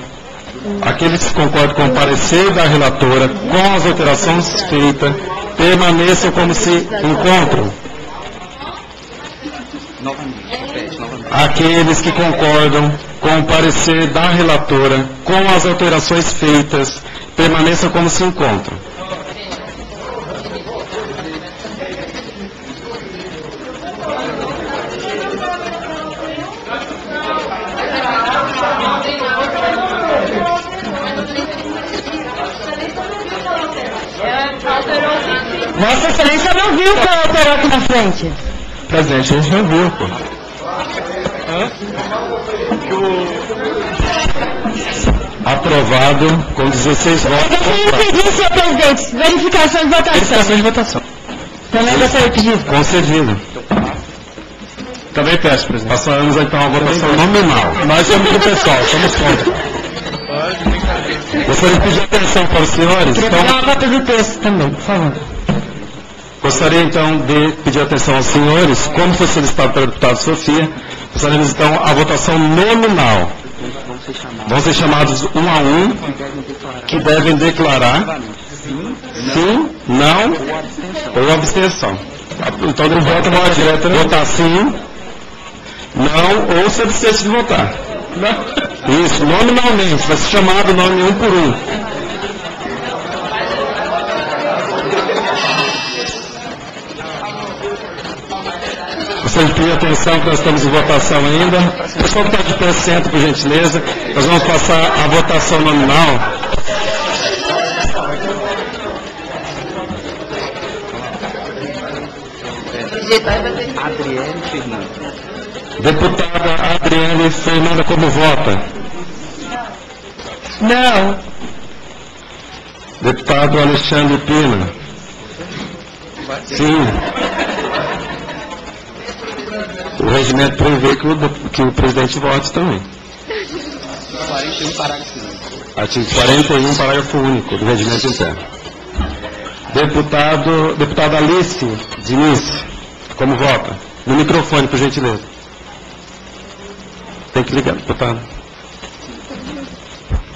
Speaker 4: Aqueles que concordam com o parecer da relatora, com as alterações feitas, permaneçam como se encontram. Aqueles que concordam com o parecer da relatora, com as alterações feitas, permaneçam como se encontram.
Speaker 7: Vossa Excelência não viu qual alterou aqui na frente.
Speaker 4: Presidente, a gente não viu, pô. Aprovado com 16 votos.
Speaker 7: Eu queria pedir, senhor presidente, verificação de votação.
Speaker 4: Verificação de votação.
Speaker 7: Também gostaria de pedir.
Speaker 4: Concedido.
Speaker 2: Também peço, presidente.
Speaker 4: Passamos então à votação nominal.
Speaker 2: Nós somos do pessoal, somos contra.
Speaker 4: Gostaria de pedir atenção para os senhores.
Speaker 7: Queria pegar
Speaker 4: Então,
Speaker 7: uma cópia do texto também, por favor.
Speaker 4: Gostaria então de pedir atenção aos senhores. Como foi solicitado pela deputada Sofia, gostaríamos então a votação nominal. Vão ser chamados um a um, que devem declarar sim, não ou abstenção. Então, ele vota na hora direta, né? Votar sim, não ou se abstesse de votar. Isso, nominalmente, vai ser chamado nome um por um. Pedir atenção que nós estamos em votação ainda. O pessoal que está de pé, senta, por gentileza. Nós vamos passar a votação nominal.
Speaker 13: Adriane Fernandes.
Speaker 4: Deputada Adriane Fernanda, como vota?
Speaker 7: Não.
Speaker 4: Deputado Alexandre Pina. Sim. O regimento prevê que o, que o presidente vote também.
Speaker 13: 41, parágrafo único.
Speaker 4: Artigo 41, parágrafo único do regimento interno. Deputado, deputada Alice Diniz, como vota? No microfone, por gentileza. Tem que ligar, deputado.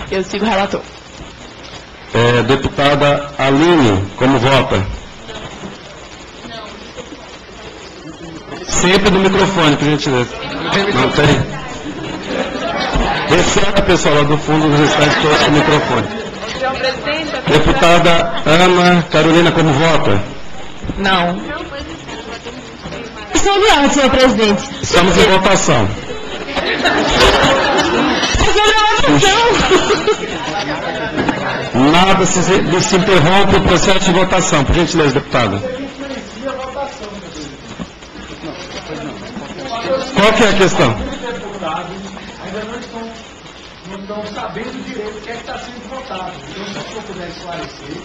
Speaker 14: Eu sigo o relator.
Speaker 4: É, deputada Aline, como vota? Sempre no microfone, por gentileza. Não tem? Receba, pessoal, lá do fundo, os restantes todos com o microfone. Deputada Ana Carolina, como vota?
Speaker 7: Não. Sobre senhor presidente.
Speaker 4: Estamos em votação. Nada se, se interrompe o processo de votação. Por gentileza, deputada. Qual que é a questão?
Speaker 11: ainda não estão, não estão sabendo direito o que é que está sendo votado. Então, se o senhor puder esclarecer.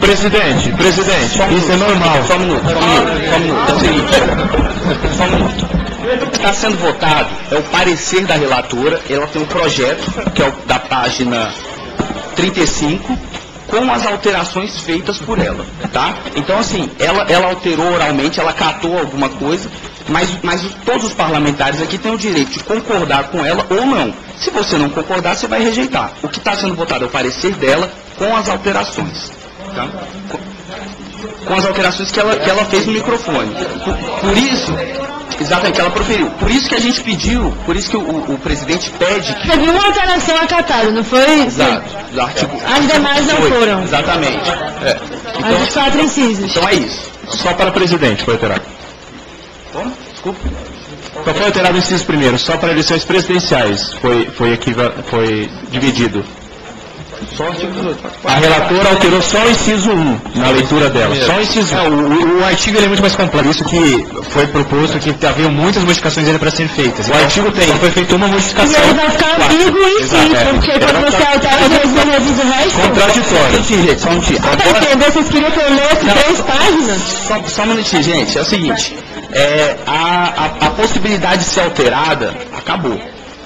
Speaker 13: Presidente, presidente, isso é normal. Só um minuto, só um minuto, só um minuto. É o seguinte, só um minuto. O que está sendo votado é o parecer da relatora, ela tem um projeto, que é o da página 35, com as alterações feitas por ela, tá? Então, assim, ela, ela alterou oralmente, ela catou alguma coisa, mas, mas todos os parlamentares aqui têm o direito de concordar com ela ou não. Se você não concordar, você vai rejeitar. O que está sendo votado é o parecer dela com as alterações. Tá? Com, as alterações que ela, que ela fez no microfone. Por, por isso, exatamente, que ela proferiu. Por isso que a gente pediu, por isso que o, o presidente pede que.
Speaker 7: Teve uma alteração acatada, não foi?
Speaker 13: Exato. do artigo-
Speaker 7: As demais não
Speaker 13: Foi,
Speaker 7: foram.
Speaker 13: Exatamente. É.
Speaker 7: As dos quatro incisos.
Speaker 13: Então é isso.
Speaker 2: Só para presidente foi alterado.
Speaker 13: Como? Desculpa.
Speaker 2: Só foi alterado o inciso primeiro, só para eleições presidenciais foi, foi, equiva, foi dividido.
Speaker 13: Só o artigo 18.
Speaker 2: A relatora alterou só o inciso 1 na leitura dela. Só o inciso 1.
Speaker 15: É, o, o artigo ele é muito mais complexo, que foi proposto que haviam muitas modificações ainda para serem feitas. Então,
Speaker 2: O artigo tem.
Speaker 15: Só foi feita uma
Speaker 7: E
Speaker 15: modificação.
Speaker 7: aí vai ficar ambíguo em si,
Speaker 15: Exato, é.
Speaker 7: porque quando você altera duas vezes o resto.
Speaker 13: Contraditório. Só um minutinho, gente, só um minutinho.
Speaker 7: Pra
Speaker 13: Agora,
Speaker 7: entender, vocês queriam que eu lesse
Speaker 13: Não.
Speaker 7: três páginas?
Speaker 13: só, só um minutinho, gente. É o seguinte. É, a, a, a possibilidade de ser alterada acabou.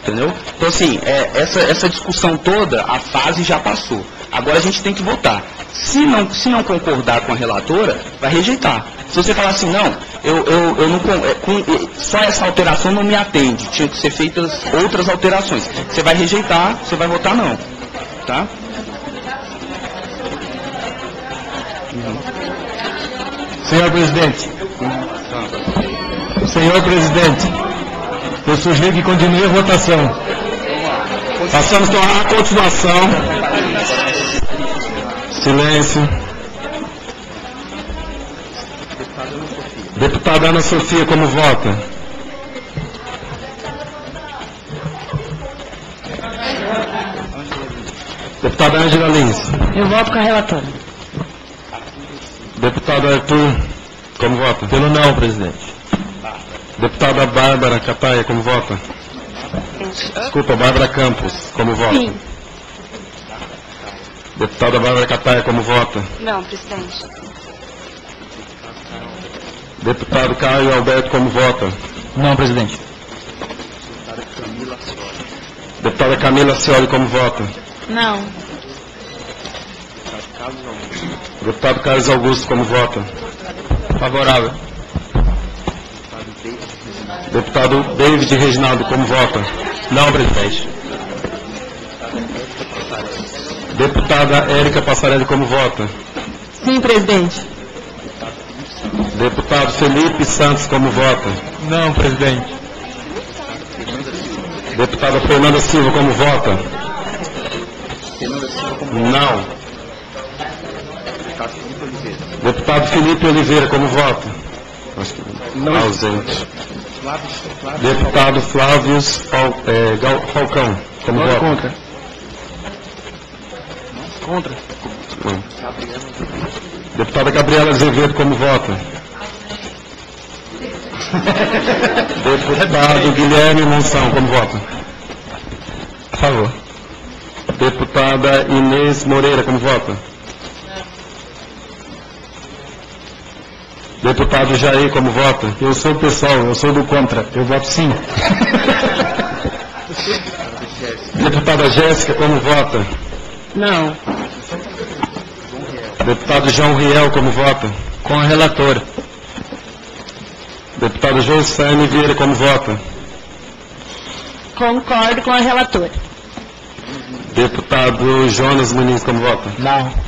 Speaker 13: Entendeu? Então, assim, é, essa, essa discussão toda, a fase já passou. Agora a gente tem que votar. Se não, se não concordar com a relatora, vai rejeitar. Se você falar assim, não, eu, eu, eu não é, com- só essa alteração não me atende, tinha que ser feitas outras alterações. Você vai rejeitar, você vai votar não. Tá?
Speaker 11: Senhor presidente. Senhor presidente. Eu sugiro que continue a votação.
Speaker 4: Passamos então à continuação. Silêncio. Deputada Ana Sofia, como vota? Deputada Ângela Lins.
Speaker 9: Eu voto com a relatora.
Speaker 4: Deputado Arthur, como vota?
Speaker 12: Pelo não, presidente.
Speaker 4: Deputada Bárbara Cataia, como vota? Desculpa, Bárbara Campos, como vota?
Speaker 14: Sim.
Speaker 4: Deputada Bárbara Cataia, como vota?
Speaker 14: Não, presidente.
Speaker 4: Deputado Caio Alberto, como vota?
Speaker 15: Não, presidente.
Speaker 4: Deputada Camila Cioli, como vota?
Speaker 14: Não.
Speaker 4: Deputado Carlos Augusto, como vota?
Speaker 15: Favorável.
Speaker 4: Deputado David Reginaldo, como vota?
Speaker 12: Não, presidente.
Speaker 4: Deputada Érica Passarelli, como vota?
Speaker 7: Sim, presidente.
Speaker 4: Deputado Felipe Santos, como vota?
Speaker 12: Não, presidente.
Speaker 4: Deputada Fernanda Silva, como vota? Não. Deputado Felipe Oliveira, como vota? Acho Deputado Flávio é, Gal- Falcão, como
Speaker 23: Voto
Speaker 4: vota?
Speaker 23: contra.
Speaker 15: Contra.
Speaker 4: Não. Deputada Gabriela Azevedo, como vota? Deputado Guilherme Monção, como vota?
Speaker 6: favor.
Speaker 4: Deputada Inês Moreira, como vota? Deputado Jair, como vota?
Speaker 11: Eu sou o pessoal, eu sou do contra. Eu voto sim.
Speaker 4: Deputada Jéssica, como vota?
Speaker 16: Não.
Speaker 4: Deputado João Riel, como vota?
Speaker 6: Com a relatora.
Speaker 4: Deputado José Vieira, como vota?
Speaker 16: Concordo com a relatora.
Speaker 4: Deputado Jonas Muniz, como vota?
Speaker 5: Não.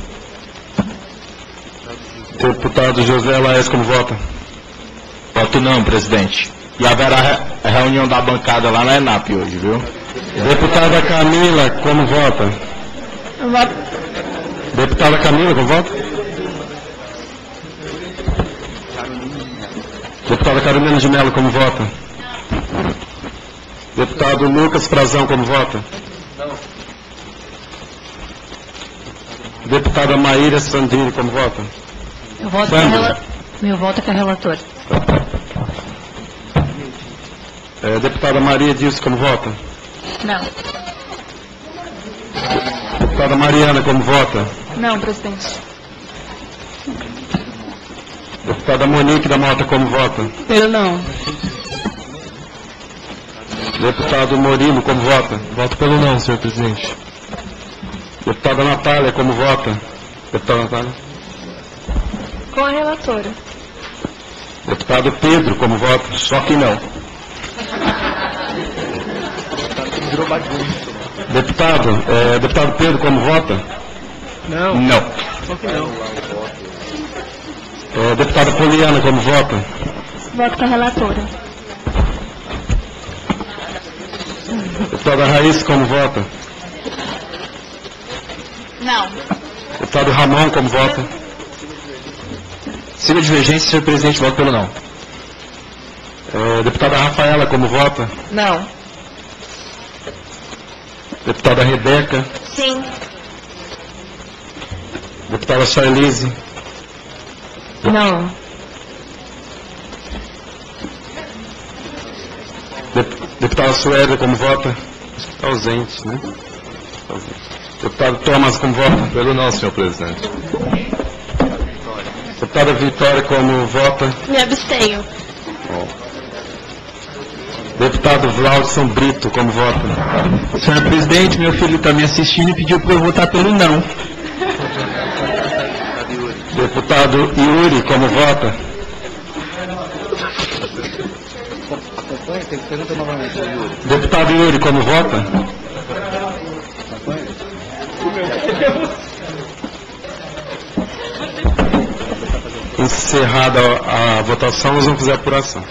Speaker 4: Deputado José Laes, como vota?
Speaker 1: Voto não, presidente. E haverá reunião da bancada lá na ENAP hoje, viu?
Speaker 4: Deputada Camila, como vota?
Speaker 16: Voto
Speaker 4: Deputada Camila, como vota? Deputada Carolina de Mello, como vota? Deputado Lucas Frazão, como vota? Deputada Maíra Sandrini, como vota?
Speaker 8: Eu voto com a rela... Meu voto é com a relatora.
Speaker 4: É, deputada Maria Dilson, como vota?
Speaker 7: Não.
Speaker 4: Deputada Mariana, como vota?
Speaker 7: Não, presidente.
Speaker 4: Deputada Monique da Mota, como vota?
Speaker 16: pelo não.
Speaker 4: Deputado Murilo, como vota?
Speaker 18: Voto pelo não, senhor presidente.
Speaker 4: Deputada Natália, como vota? Deputada Natália?
Speaker 7: Com a relatora.
Speaker 4: Deputado Pedro, como vota? Só que não. Deputado, é, deputado Pedro, como vota?
Speaker 17: Não.
Speaker 4: Não.
Speaker 17: Só que não.
Speaker 4: É, deputada Poliana, como vota?
Speaker 10: Voto com a relatora.
Speaker 4: Deputada Raíssa, como vota?
Speaker 10: Não.
Speaker 4: Deputado Ramon, como vota?
Speaker 15: Siga a divergência, senhor presidente, voto pelo não.
Speaker 4: É, deputada Rafaela, como vota?
Speaker 7: Não.
Speaker 4: Deputada Rebeca?
Speaker 10: Sim.
Speaker 4: Deputada Charlize?
Speaker 16: Não.
Speaker 4: Dep- Deputada Suélia, como vota? Está ausente, né? Ausente. Deputado Thomas, como vota? Pelo não, senhor presidente. Deputada Vitória, como vota?
Speaker 10: Me abstenho.
Speaker 4: Deputado Vlaudson Brito, como vota?
Speaker 5: Senhor presidente, meu filho está me assistindo e pediu para eu votar pelo não.
Speaker 4: Deputado Yuri, como vota? Deputado Yuri, como vota? Encerrada a, a votação, nós vamos fazer a apuração.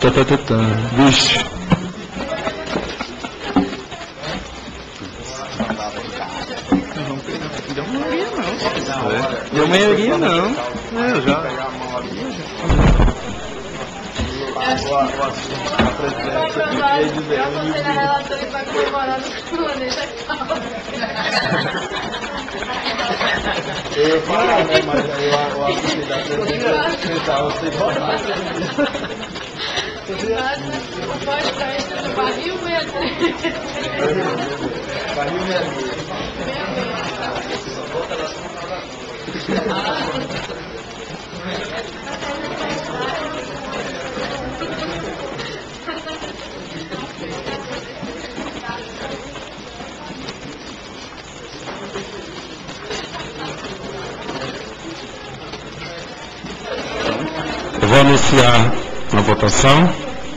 Speaker 4: Tá, tá, tá, tá. Vixe.
Speaker 17: Deu maioria não. É, eu já.
Speaker 24: Eu ia falar, né? Mas aí eu, eu acho que dá pra acrescentar você
Speaker 25: Barril mesmo.
Speaker 24: Barril mesmo.
Speaker 4: Anunciar a votação.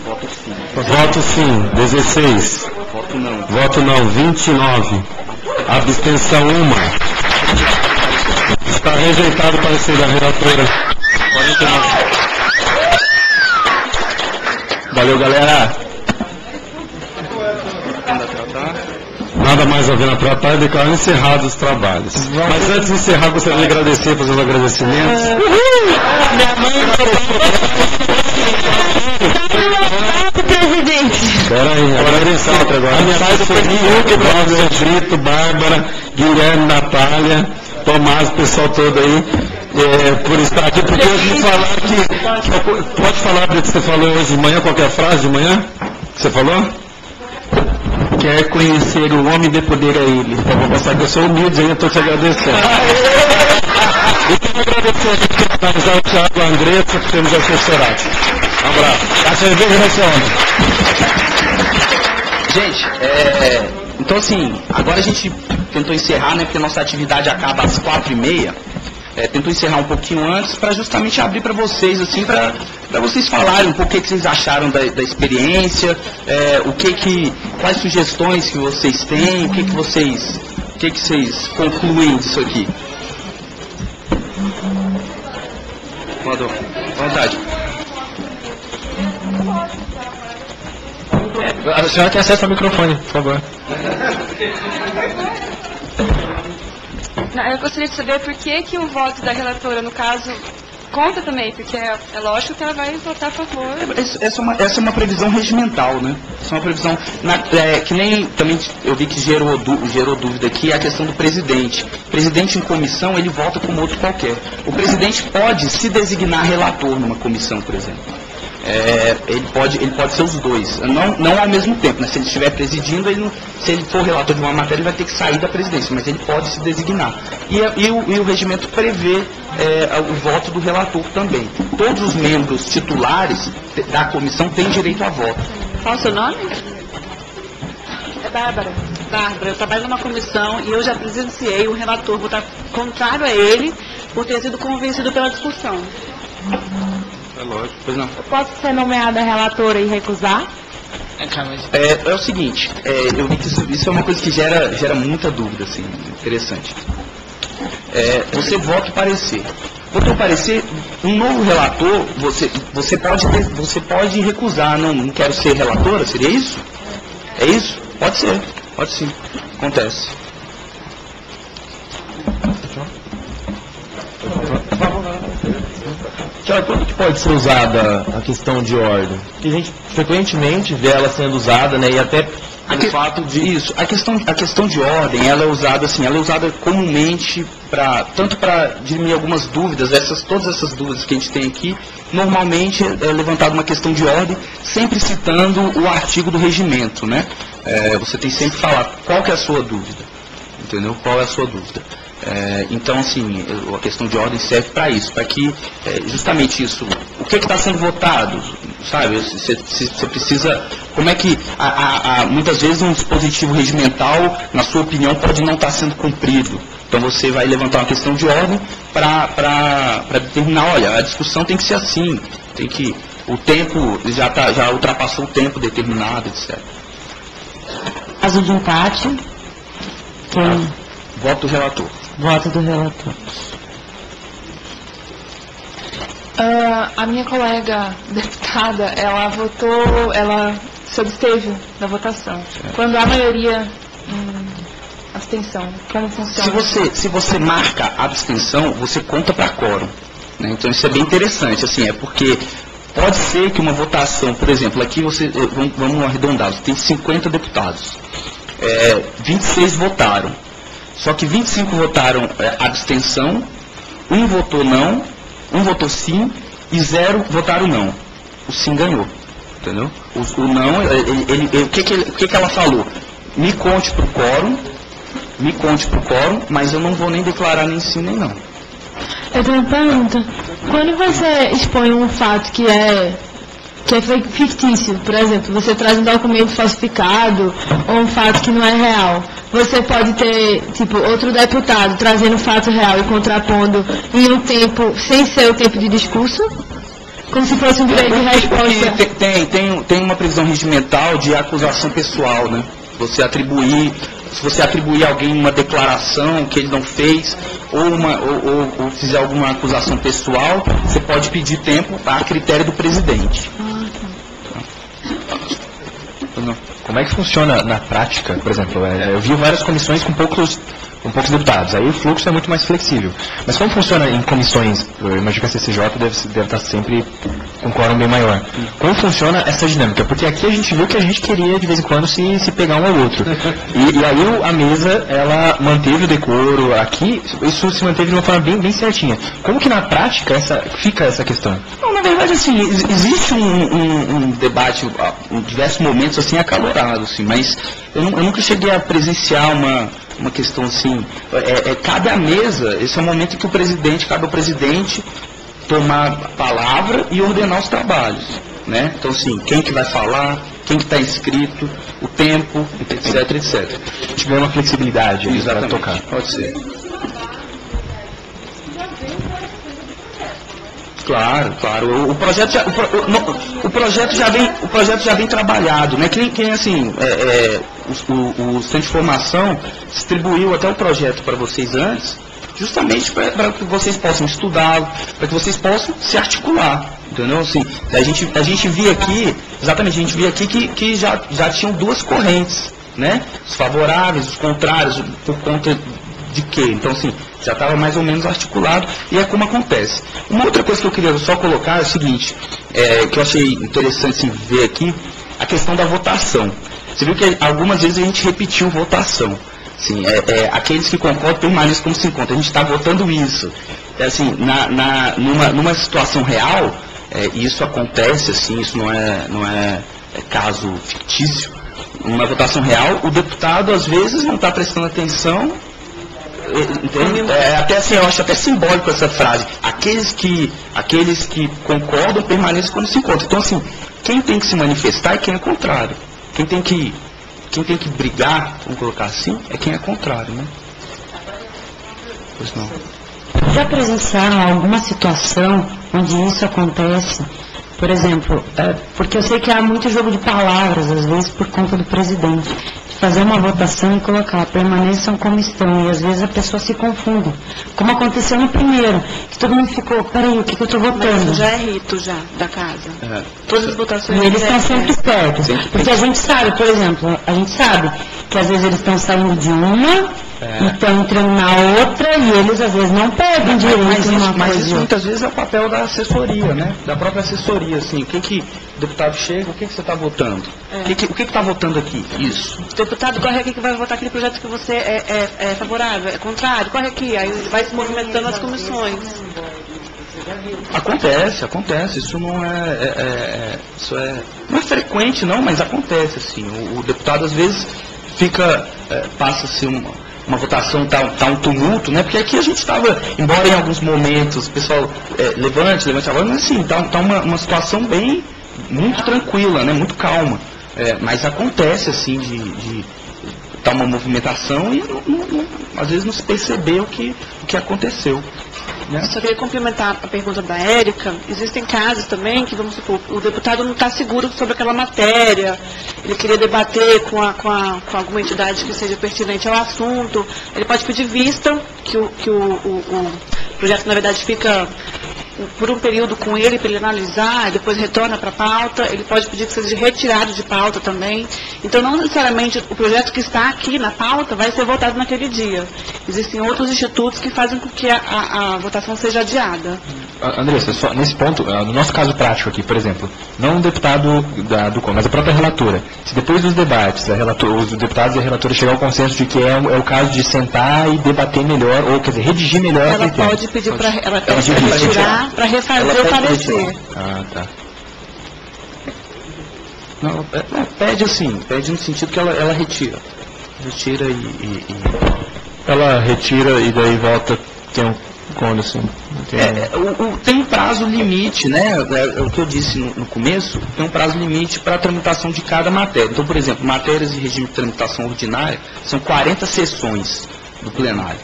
Speaker 24: Voto sim.
Speaker 4: Voto sim, 16.
Speaker 24: Voto não.
Speaker 4: Voto não, 29. Abstenção 1. Está rejeitado o parecer da relatora.
Speaker 24: 49.
Speaker 4: Valeu, galera. Nada mais a ver na tratar e declaro encerrados os trabalhos. Mas antes de encerrar, gostaria de agradecer, fazer os agradecimentos.
Speaker 16: Minha mãe presidente.
Speaker 4: Espera aí, agradecimento agora. A minha assessoria, Cláudio Brito, Bárbara, Guilherme, Natália, Tomás, o pessoal todo aí, é, por estar aqui, porque eu vim falar que, pode falar do que você falou hoje de manhã, qualquer frase de manhã? Que você falou?
Speaker 26: Quer conhecer o homem de poder é ele.
Speaker 4: Eu vou passar que eu sou humilde ainda, estou te agradecendo. E quero agradecer aqui que finalizar o Thiago Andressa, que temos assessorado. Um abraço. A cerveja vai ser onde?
Speaker 13: Gente, é, então assim, agora a gente tentou encerrar, né? Porque a nossa atividade acaba às quatro e meia. É, tentou encerrar um pouquinho antes para justamente abrir para vocês, assim, para vocês falarem um pouco o que, que vocês acharam da, da experiência, é, o que que, quais sugestões que vocês têm, o que que vocês, o que que vocês concluem disso aqui. Mandou. Vontade.
Speaker 15: A senhora tem acesso ao microfone, por favor.
Speaker 7: Não, eu gostaria de saber por que, que o voto da relatora, no caso, conta também, porque é, é lógico que ela vai votar a favor.
Speaker 13: Essa essa é uma, essa é uma previsão regimental, né? Essa é uma previsão, na- é, que nem também eu vi que gerou, gerou dúvida aqui, a questão do presidente. O presidente em comissão, ele vota como outro qualquer. O presidente pode se designar relator numa comissão, por exemplo. É, ele, pode, ele pode ser os dois, não, não ao mesmo tempo, né? Se ele estiver presidindo, ele não- se ele for relator de uma matéria, ele vai ter que sair da presidência, mas ele pode se designar. E, a- e o, e o regimento prevê é, o voto do relator também. Todos os membros titulares da comissão têm direito a voto.
Speaker 27: Qual o seu nome? É Bárbara. Bárbara, eu trabalho numa comissão e eu já presenciei o relator votar contrário a ele por ter sido convencido pela discussão.
Speaker 13: É lógico. Pois não.
Speaker 7: Posso ser nomeada relatora e recusar?
Speaker 13: É, é o seguinte, é, eu vi que isso, isso é uma coisa que gera, gera muita dúvida, assim, interessante. É, você vota o parecer. Votou o parecer, um novo relator, você, você, pode, você pode recusar, não, não quero ser relatora, seria isso? É isso? Pode ser, pode sim, acontece.
Speaker 12: Tiago, como que pode ser usada a questão de ordem? Porque a gente frequentemente vê ela sendo usada, né? E até
Speaker 13: pelo fato de isso, a questão, a questão de ordem, ela é usada assim, ela é usada comumente para tanto para dirimir algumas dúvidas, essas todas essas dúvidas que a gente tem aqui, normalmente é levantada uma questão de ordem, sempre citando o artigo do regimento, né? É, você tem sempre que falar qual que é a sua dúvida, entendeu? Qual é a sua dúvida? É, então, assim, a questão de ordem serve para isso, para que é, justamente isso, o que está sendo votado, sabe? Você precisa, como é que, a- a- a- muitas vezes um dispositivo regimental, na sua opinião, pode não estar sendo cumprido. Então você vai levantar uma questão de ordem para determinar, olha, a discussão tem que ser assim, tem que, o tempo já, tá, já ultrapassou o tempo determinado, etc.
Speaker 9: Caso de empate, quem
Speaker 13: Voto do relator.
Speaker 9: Voto do relator.
Speaker 7: Ah, a minha colega deputada, ela votou, ela se absteve da votação. Quando a maioria, hum, abstenção, como funciona?
Speaker 13: Se você, se você marca a abstenção, você conta para quórum. né? Então isso é bem interessante, assim, é porque pode ser que uma votação, por exemplo, aqui você, eh, vamos, arredondar, tem 50 deputados, É, 26 votaram, só que 25 votaram eh, abstenção, um votou não, um votou sim e zero votaram não. O sim ganhou, entendeu? O, o não, ele, ele- ele- o, que, que, que, que ela falou? Me conte pro quórum, me conte pro quórum, mas eu não vou nem declarar nem sim nem não.
Speaker 7: Eu tenho uma pergunta. Quando você expõe um fato que é que é fi- fictício, por exemplo, você traz um documento falsificado ou um fato que não é real, você pode ter, tipo, outro deputado trazendo um fato real e contrapondo em um tempo, sem ser o tempo de discurso? Como se fosse um direito de resposta.
Speaker 13: Tem, tem, tem, tem uma previsão regimental de acusação pessoal, né? Você atribuir, se você atribuir a alguém uma declaração que ele não fez, ou, uma, ou, ou- ou fizer alguma acusação pessoal, você pode pedir tempo a critério do presidente.
Speaker 15: Como é que funciona na prática? Por exemplo, é, eu vi várias comissões com poucos, com poucos deputados, aí o fluxo é muito mais flexível. Mas como funciona em comissões? Eu imagino que a CCJ deve, deve estar sempre com um quórum bem maior. Como funciona essa dinâmica? Porque aqui a gente viu que a gente queria de vez em quando se, se pegar um ao outro. E, e aí a mesa, ela manteve o decoro, aqui isso se manteve de uma forma bem, bem certinha. Como que na prática essa, fica essa questão?
Speaker 13: Não, na verdade, assim, ex- existe um, um- um debate ah, em diversos momentos, assim, acalorado, assim, mas eu, eu nunca cheguei a presenciar uma, uma questão assim, é, é, cabe à mesa, esse é o momento em que o presidente, cabe ao presidente tomar a palavra e ordenar os trabalhos, né? Então, assim, quem que vai falar, quem que está inscrito, o tempo, etc, etc.
Speaker 15: A gente ganha uma flexibilidade para tocar.
Speaker 13: pode ser. Claro, claro. O, projeto já, o, pro- o- o projeto já vem, o projeto já vem trabalhado, né? Quem, quem assim, é, é, o, o, Centro de Formação distribuiu até o projeto para vocês antes, justamente para que vocês possam estudá-lo, para que vocês possam se articular, entendeu? Assim, a gente, a gente via aqui, exatamente, a gente via aqui que, que já, já tinham duas correntes, né? Os favoráveis, os contrários, por conta de quê? Então, assim, já estava mais ou menos articulado e é como acontece. Uma outra coisa que eu queria só colocar é o seguinte, é, que eu achei interessante assim, ver aqui, a questão da votação. Você viu que algumas vezes a gente repetiu votação. Assim, é, é, aqueles que concordam permanecem como se encontram. A gente está votando isso. É, assim, na, na- numa, numa situação real, é, isso acontece, assim, isso não é, não é, é caso fictício. Numa votação real, o deputado às vezes não está prestando atenção Entende? É até assim, eu acho até simbólico essa frase. Aqueles que, aqueles que concordam permanecem quando se encontram. Então, assim, quem tem que se manifestar é quem é contrário. Quem tem que, quem tem que brigar, vamos colocar assim, é quem é contrário, né? Pois não.
Speaker 9: Já presenciaram alguma situação onde isso acontece? Por exemplo, é, porque eu sei que há muito jogo de palavras, às vezes, por conta do presidente, de fazer uma votação e colocar permaneçam como estão, e às vezes a pessoa se confunde. Como aconteceu no primeiro, que todo mundo ficou, peraí, o que, que eu estou
Speaker 27: Mas
Speaker 9: votando?
Speaker 27: isso já é rito já, da casa. Todas as votações...
Speaker 9: E eles estão
Speaker 27: é-
Speaker 9: sempre espertos. Porque a gente sabe, por exemplo, a gente sabe que às vezes eles estão saindo de uma e estão entrando na outra e eles às vezes não pegam direito
Speaker 13: Mas
Speaker 9: uma
Speaker 13: isso, mas isso muitas vezes é o papel da assessoria, né? Da própria assessoria, assim. O que que o deputado chega, o que que você está votando?
Speaker 27: É.
Speaker 13: O que que o que está votando aqui? Isso.
Speaker 27: O deputado corre aqui que vai votar aquele projeto que você é, é- é favorável, é contrário, corre aqui, aí ele vai se movimentando nas comissões.
Speaker 13: Acontece, acontece. Isso não é, é- é- é- isso é não é frequente não, mas acontece assim. O, o deputado às vezes fica é, passa-se uma, uma votação tá, tá um tumulto, né? Porque aqui a gente estava, embora em alguns momentos o pessoal é, levante, levante a voz, mas assim tá, tá uma, uma situação bem muito tranquila, né? Muito calma. É, mas acontece assim de, de tá uma movimentação e não- não- não- às vezes não se percebeu o que, o que aconteceu. Né?
Speaker 27: Só queria complementar a pergunta da Érica. Existem casos também que, vamos supor, o deputado não está seguro sobre aquela matéria, ele queria debater com, a- com, a- com alguma entidade que seja pertinente ao assunto, ele pode pedir vista, que o, que o, o- o projeto, na verdade, fica por um período com ele para ele analisar, e depois retorna para a pauta, ele pode pedir que seja retirado de pauta também. Então, não necessariamente o projeto que está aqui na pauta vai ser votado naquele dia. Existem outros institutos que fazem com que a, a- a votação seja adiada.
Speaker 15: Andressa, só nesse ponto, ah, no nosso caso prático aqui, por exemplo, não o deputado da, do COM, mas a própria relatora. Se depois dos debates, relator, os deputados e a relatora chegar ao consenso de que é, o- é o caso de sentar e debater melhor, ou quer dizer, redigir melhor
Speaker 27: Ela pode pedir para ela
Speaker 15: Ela
Speaker 27: pede
Speaker 15: pede
Speaker 27: retirar, para refazer
Speaker 13: Ela
Speaker 27: o parecer.
Speaker 15: Ah, tá.
Speaker 13: Não, é- é, pede assim, pede no sentido que ela, ela retira. Retira e, e- e-
Speaker 2: Ela retira e daí volta, tem um quando assim? Tem
Speaker 13: É, é, o- o- tem um prazo limite, né? É, é o que eu disse no, no começo, tem um prazo limite para a tramitação de cada matéria. Então, por exemplo, matérias de regime de tramitação ordinária são 40 sessões do plenário.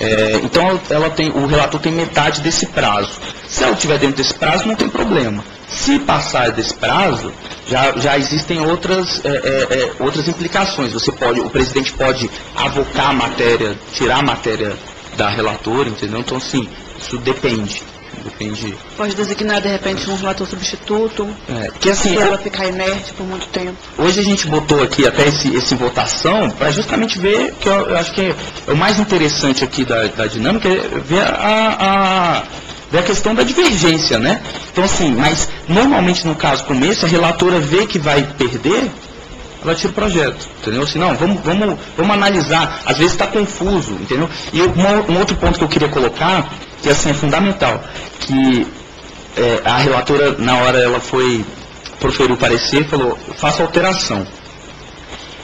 Speaker 13: É, então ela- tem, o relator tem metade desse prazo. Se ela estiver dentro desse prazo, não tem problema. Se passar desse prazo, já, já existem outras, é, é, é, outras implicações. Você pode, o presidente pode avocar a matéria, tirar a matéria da relatora, entendeu? Então, assim, isso depende. Depende.
Speaker 27: Pode designar, de repente, um relator substituto,
Speaker 13: É, que assim,
Speaker 27: se ela ficar inerte por muito tempo.
Speaker 13: Hoje a gente botou aqui até esse, esse votação para justamente ver, que eu, eu acho que é, é o mais interessante aqui da, da dinâmica, é ver a, a- ver a questão da divergência, né? Então assim, mas normalmente no caso como esse, a relatora vê que vai perder, ela tira o projeto, entendeu? Assim, não, vamos, vamos, vamos analisar, às vezes está confuso, entendeu? E uma- um outro ponto que eu queria colocar, que assim é fundamental, que é, a relatora, na hora ela foi proferir o parecer, falou, faça alteração.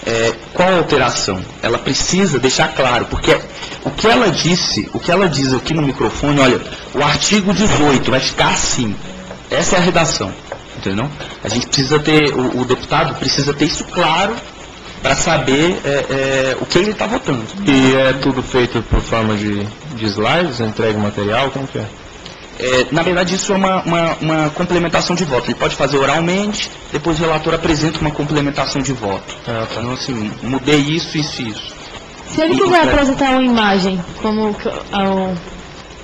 Speaker 13: É, qual alteração? Ela precisa deixar claro, porque o que ela disse, o que ela diz aqui no microfone, olha, o artigo 18 vai ficar assim. Essa é a redação, entendeu? A gente precisa ter, o, o deputado precisa ter isso claro para saber é, é, o que ele está votando.
Speaker 2: E é tudo feito por forma de, de slides, entrega o material, como que é?
Speaker 13: É, na verdade, isso é uma, uma, uma complementação de voto. Ele pode fazer oralmente, depois o relator apresenta uma complementação de voto. Então, assim, mudei isso, isso e isso.
Speaker 8: Se ele
Speaker 13: E-
Speaker 8: quiser apresentar uma imagem, como que o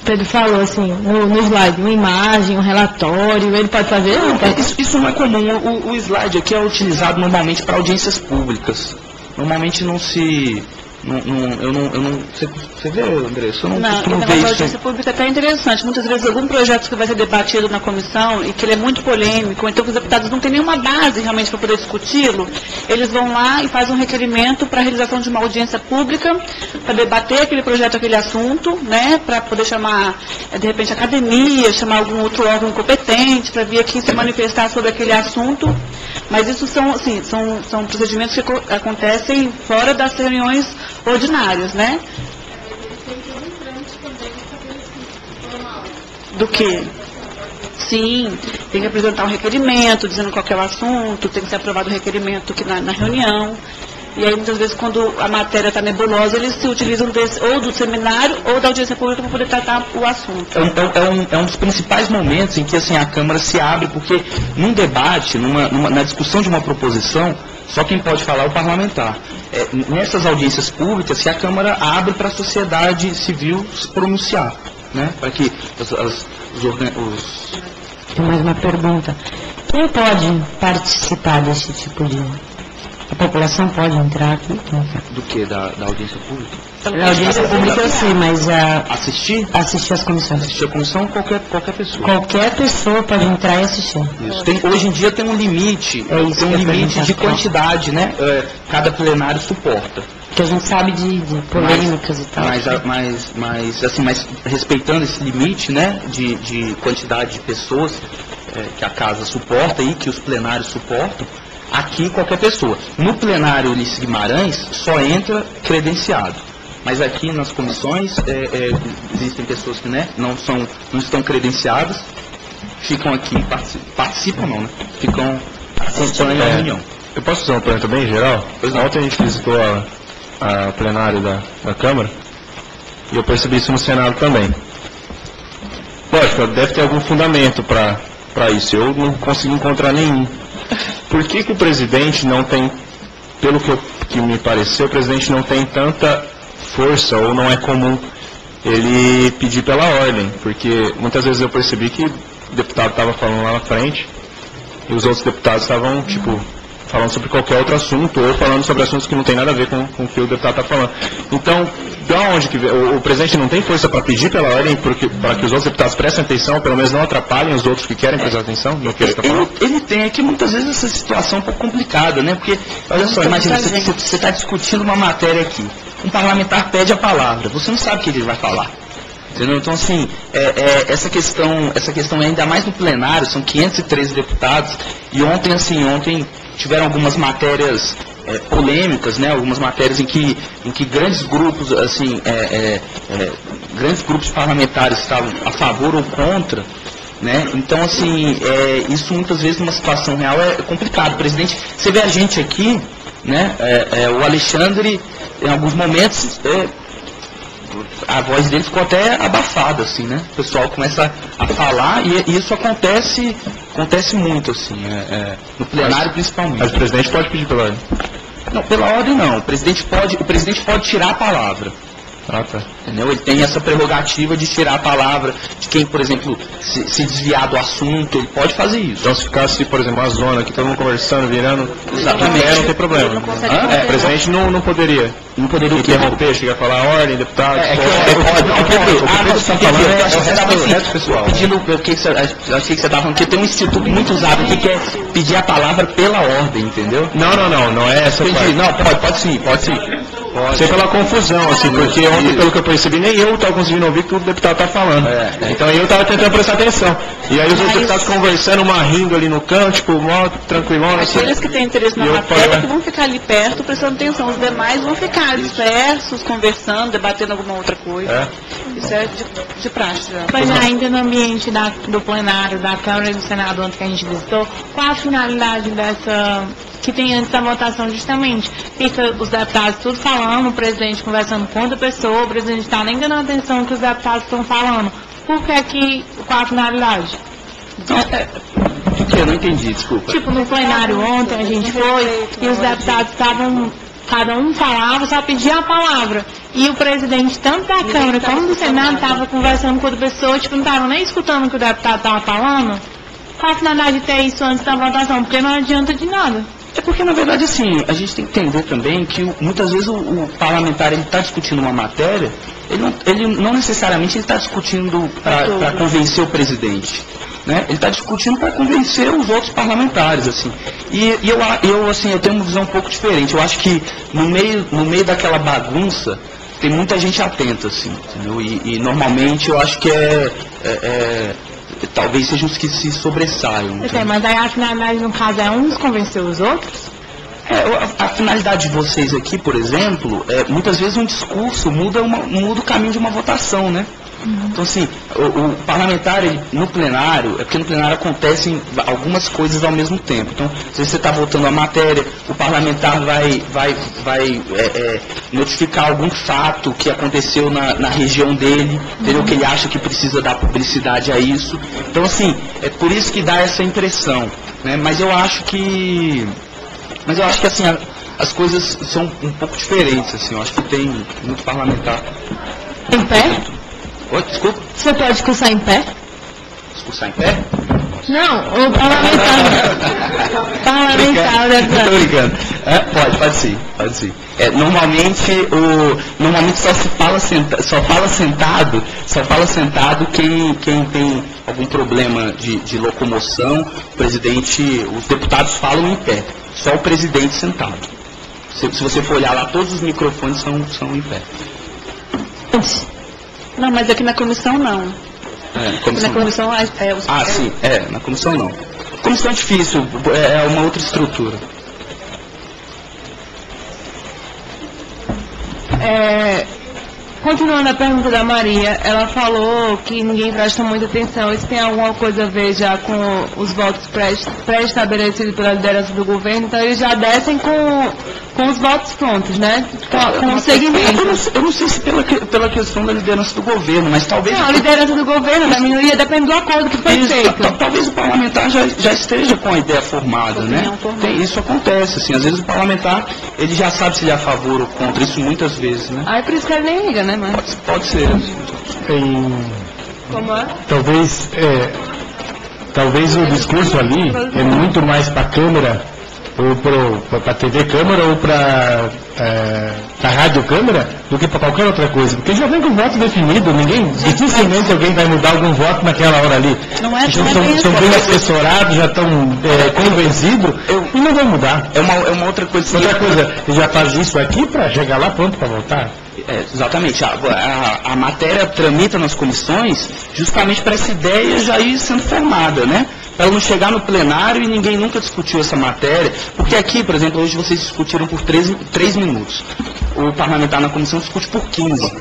Speaker 8: Pedro falou, assim, no, no slide, uma imagem, um relatório, ele pode fazer? Não, pode.
Speaker 13: Isso, isso não é comum. O, o slide aqui é utilizado normalmente para audiências públicas. Normalmente não se. Não, não- eu não. Eu não você, você vê, Andressa? Eu não,
Speaker 27: Não,
Speaker 13: costumo
Speaker 27: o
Speaker 13: ver isso.
Speaker 27: audiência pública é até interessante. Muitas vezes algum projeto que vai ser debatido na comissão e que ele é muito polêmico, então que os deputados não têm nenhuma base realmente para poder discuti-lo, eles vão lá e fazem um requerimento para a realização de uma audiência pública, para debater aquele projeto, aquele assunto, né, para poder chamar, eh, de repente, a academia, chamar algum outro órgão competente, para vir aqui se manifestar sobre aquele assunto. Mas isso são, assim, são, são procedimentos que co- acontecem fora das reuniões ordinárias, né? Do que? Sim, tem que apresentar um requerimento dizendo qual que é o assunto, tem que ser aprovado o requerimento aqui na, na reunião. E aí, muitas vezes, quando a matéria está nebulosa, eles se utilizam desse, ou do seminário ou da audiência pública para poder tratar o assunto.
Speaker 13: É um, é um- é um- é um dos principais momentos em que assim, a Câmara se abre, porque num debate, numa- numa- na discussão de uma proposição, só quem pode falar é o parlamentar. É, nessas audiências públicas, que a Câmara abre para a sociedade civil se pronunciar, né? para que as- as- os, organ- os
Speaker 9: Tem mais uma pergunta. Quem pode participar desse tipo de... A população pode entrar aqui?
Speaker 13: do que? Da, da audiência pública?
Speaker 9: Na audiência pública eu sei, mas a...
Speaker 13: Assistir?
Speaker 9: Assistir as comissões.
Speaker 13: Assistir a comissão, qualquer, qualquer pessoa.
Speaker 9: Qualquer pessoa pode entrar e assistir.
Speaker 13: Isso. Tem- hoje em dia tem um limite,
Speaker 9: É isso
Speaker 13: tem um limite de quantidade, né? é, cada plenário suporta.
Speaker 9: Que a gente sabe de, de polêmicas e tal.
Speaker 13: Mas, mas, mas, assim, mas respeitando esse limite, né, de, de quantidade de pessoas é, que a casa suporta e que os plenários suportam, aqui qualquer pessoa. No plenário Ulisses Guimarães só entra credenciado. Mas aqui nas comissões é, é, existem pessoas que né, não, são, não estão credenciadas, ficam aqui, partici- participam não, né? Ficam acompanhando a
Speaker 2: É,
Speaker 13: reunião.
Speaker 2: Eu posso fazer uma pergunta bem geral? Ontem a gente visitou a, a plenário da, da Câmara e eu percebi isso no Senado também. Lógico, deve ter algum fundamento para isso. Eu não consegui encontrar nenhum. Por que, que o presidente não tem, pelo que, que me pareceu, o presidente não tem tanta força ou não é comum ele pedir pela ordem? Porque muitas vezes eu percebi que o deputado estava falando lá na frente e os outros deputados estavam, tipo, falando sobre qualquer outro assunto ou falando sobre assuntos que não tem nada a ver com, com o que o deputado está falando. Então, de onde que vem? O, o presidente não tem força para pedir pela ordem para que os outros deputados prestem atenção, pelo menos não atrapalhem os outros que querem prestar atenção no que ele está falando?
Speaker 13: Ele, ele tem, é que muitas vezes essa situação é um pouco complicada, né? Porque, olha só, imagina, você está discutindo uma matéria aqui, um parlamentar pede a palavra, você não sabe o que ele vai falar. Entendeu? Então, assim, é, é, essa questão, essa questão ainda mais no plenário, são 513 deputados, e ontem, assim, ontem tiveram algumas matérias é, polêmicas, né? Algumas matérias em que, em que grandes grupos, assim, é, é, é, grandes grupos parlamentares estavam a favor ou contra, né? Então, assim, é, isso muitas vezes numa situação real é complicado. Presidente, você vê a gente aqui, né? É, o Alexandre, em alguns momentos, a voz dele ficou até abafada, assim, né? O pessoal começa a falar e, e isso acontece, acontece muito, assim, é, é, no plenário principalmente.
Speaker 2: Mas o presidente pode pedir pela ordem?
Speaker 13: Não, pela ordem não. O presidente pode, o presidente pode tirar a palavra.
Speaker 2: Ah, tá.
Speaker 13: Entendeu? Ele tem essa prerrogativa de tirar a palavra de quem, por exemplo, se, se desviar do assunto, ele pode fazer isso.
Speaker 2: Então, se ficasse, por exemplo, uma zona aqui, todo mundo conversando, virando,
Speaker 13: Exatamente.
Speaker 2: é, não tem problema.
Speaker 13: Hã?
Speaker 2: É, o presidente não, não poderia.
Speaker 13: Não poderia
Speaker 2: interromper, chegar a falar ordem, deputado.
Speaker 13: É, é que
Speaker 2: pode.
Speaker 13: é, pode, não, Pedro, ah, não,
Speaker 2: está falando
Speaker 13: eu acho que você
Speaker 2: é
Speaker 13: estava assim, pedindo, o que que você, eu achei que você estava falando que tem um instituto muito usado aqui que é pedir a palavra pela ordem, entendeu?
Speaker 2: Não, não, não, não é essa
Speaker 13: Entendi, não, pode, pode sim, pode sim.
Speaker 2: Sei pela confusão, assim, porque ontem, pelo que eu percebi, nem eu estava conseguindo ouvir o que o deputado está falando. Então eu estava tentando prestar atenção. E aí os outros deputados conversando, uma rindo ali no canto, tipo, mó tranquilona, assim.
Speaker 27: Aqueles que têm interesse na matéria
Speaker 2: falei,
Speaker 27: que vão ficar ali perto prestando atenção. Os demais vão ficar dispersos, conversando, debatendo alguma outra coisa. Isso é de, de praxe já.
Speaker 28: Mas ainda no ambiente da- do plenário, da Câmara e do Senado, ontem que a gente visitou, qual a finalidade dessa que tem antes da votação justamente? Fica os deputados tudo falando, o presidente conversando com outra pessoa, o presidente está nem dando atenção ao que os deputados estão falando. Por que que, qual a finalidade?
Speaker 13: O que? Eu não entendi, desculpa.
Speaker 28: Tipo, no plenário ontem a gente foi e os deputados estavam, cada um falava, só pedia a palavra. E o presidente, tanto da Câmara como do Senado, estava conversando com outra pessoa, tipo, não estavam nem escutando o que o deputado estava falando. Qual a finalidade de ter isso antes da votação? Porque não adianta de nada.
Speaker 13: É porque, na verdade, assim, a gente tem que entender também que muitas vezes o, o parlamentar está discutindo uma matéria, ele não, ele não necessariamente está discutindo para convencer o presidente. Né? Ele está discutindo para convencer os outros parlamentares, assim. E, e eu, eu, assim, eu tenho uma visão um pouco diferente. Eu acho que no meio, no meio daquela bagunça tem muita gente atenta, assim, entendeu? E, e normalmente eu acho que é, é- é- talvez sejam os que se sobressaiam.
Speaker 28: Sei, mas aí a finalidade, no caso, é uns convencer os outros?
Speaker 13: É, a, a finalidade de vocês aqui, por exemplo, é, muitas vezes um discurso muda, uma- muda o caminho de uma votação, né? Então, assim, o, o parlamentar, ele, no plenário, é porque no plenário acontecem algumas coisas ao mesmo tempo. Então, se você está votando a matéria, o parlamentar vai, vai, vai é, é, notificar algum fato que aconteceu na, na região dele, entendeu? Que ele acha que precisa dar publicidade a isso. Então, assim, é por isso que dá essa impressão. Né? Mas eu acho que mas eu acho que assim, a- as coisas são um pouco diferentes, assim, eu acho que tem muito parlamentar.
Speaker 28: Em pé?
Speaker 13: Oi, desculpa,
Speaker 28: Você pode cursar em pé?
Speaker 13: discursar em pé?
Speaker 28: Não, o parlamentar. parlamentar, né?
Speaker 13: Tô brincando. É, pode, pode sim, pode sim. É, normalmente, o, normalmente só se fala, senta, só fala sentado, só fala sentado quem, quem tem algum problema de, de locomoção, o presidente, os deputados falam em pé, só o presidente sentado. Se, se você for olhar lá, todos os microfones são, são em pé.
Speaker 27: Não, mas aqui na comissão não.
Speaker 13: É, comissão
Speaker 27: na
Speaker 13: não.
Speaker 27: comissão é, é os
Speaker 13: Ah, sim, é, na comissão não. Comissão é difícil, é é uma outra estrutura.
Speaker 28: É, continuando a pergunta da Maria, ela falou que ninguém presta muita atenção. Isso tem alguma coisa a ver já com os votos pré- pré-estabelecidos pela liderança do governo? Então eles já descem com, com os votos prontos, né? Com, com o
Speaker 13: Eu
Speaker 28: segmento.
Speaker 13: não, sei- eu não sei se pela, pela questão da liderança do governo, mas talvez.
Speaker 28: Não, a liderança do governo, da minoria, depende do acordo que foi
Speaker 13: Isso,
Speaker 28: feito.
Speaker 13: ta- talvez o parlamentar já, já esteja com a ideia formada, né? Tem, isso acontece, assim, às vezes o parlamentar ele já sabe se ele é a favor ou contra, isso muitas vezes, né?
Speaker 28: Aí por isso que ele nem liga, né, mas...
Speaker 13: Pode ser.
Speaker 28: Como é?
Speaker 11: Talvez, é, talvez o discurso ali é muito mais para a Câmara, ou para a TV Câmara, ou para a Rádio Câmara, do que para qualquer outra coisa. Porque já vem com o voto definido, ninguém, dificilmente alguém vai mudar algum voto naquela hora ali.
Speaker 27: Não é,
Speaker 11: já
Speaker 27: não é
Speaker 11: são,
Speaker 27: bem
Speaker 11: assessorados, já estão é, convencidos, e não vai mudar.
Speaker 13: É uma, é uma outra coisa.
Speaker 11: Outra coisa, já faz isso aqui para chegar lá pronto para votar.
Speaker 13: É, exatamente. A, a- a matéria tramita nas comissões justamente para essa ideia já ir sendo formada, né? Para não chegar no plenário e ninguém nunca discutiu essa matéria. Porque aqui, por exemplo, hoje vocês discutiram por três, três minutos. O parlamentar na comissão discute por 15.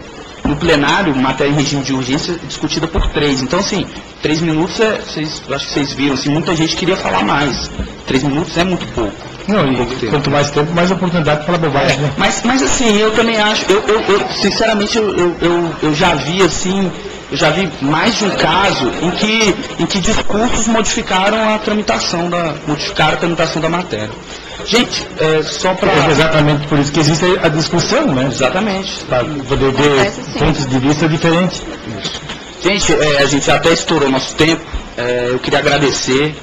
Speaker 13: No plenário, matéria em regime de urgência discutida por três. Então, assim, três minutos, é, vocês, acho que vocês viram, assim, muita gente queria falar mais. Três minutos é muito pouco.
Speaker 11: Não, e quanto mais tempo, mais oportunidade para falar bobagem, né?
Speaker 13: Mas, mas assim, eu também acho, eu, eu, eu, sinceramente, eu, eu, eu, eu já vi assim, eu já vi mais de um caso em que, em que discursos modificaram a tramitação da, modificaram a tramitação da matéria. Gente, é, só para...
Speaker 11: É exatamente por isso que existe a discussão, né?
Speaker 13: Exatamente.
Speaker 11: Para poder ver pontos de vista diferentes.
Speaker 13: Gente, é, a gente até estourou nosso tempo, é, eu queria agradecer,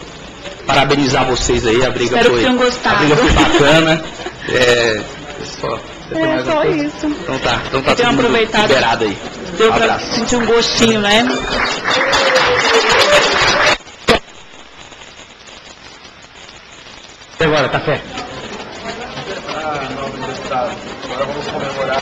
Speaker 13: parabenizar vocês aí, a briga
Speaker 27: Espero
Speaker 13: foi...
Speaker 27: que tenham gostado.
Speaker 13: A briga foi bacana. É, só,
Speaker 27: É só isso.
Speaker 13: Então tá, então tá mundo
Speaker 27: aproveitado.
Speaker 13: liberado aí.
Speaker 27: Deu
Speaker 13: Um
Speaker 27: pra sentir um gostinho, né?
Speaker 11: E agora, café?
Speaker 24: deputado. Agora vamos comemorar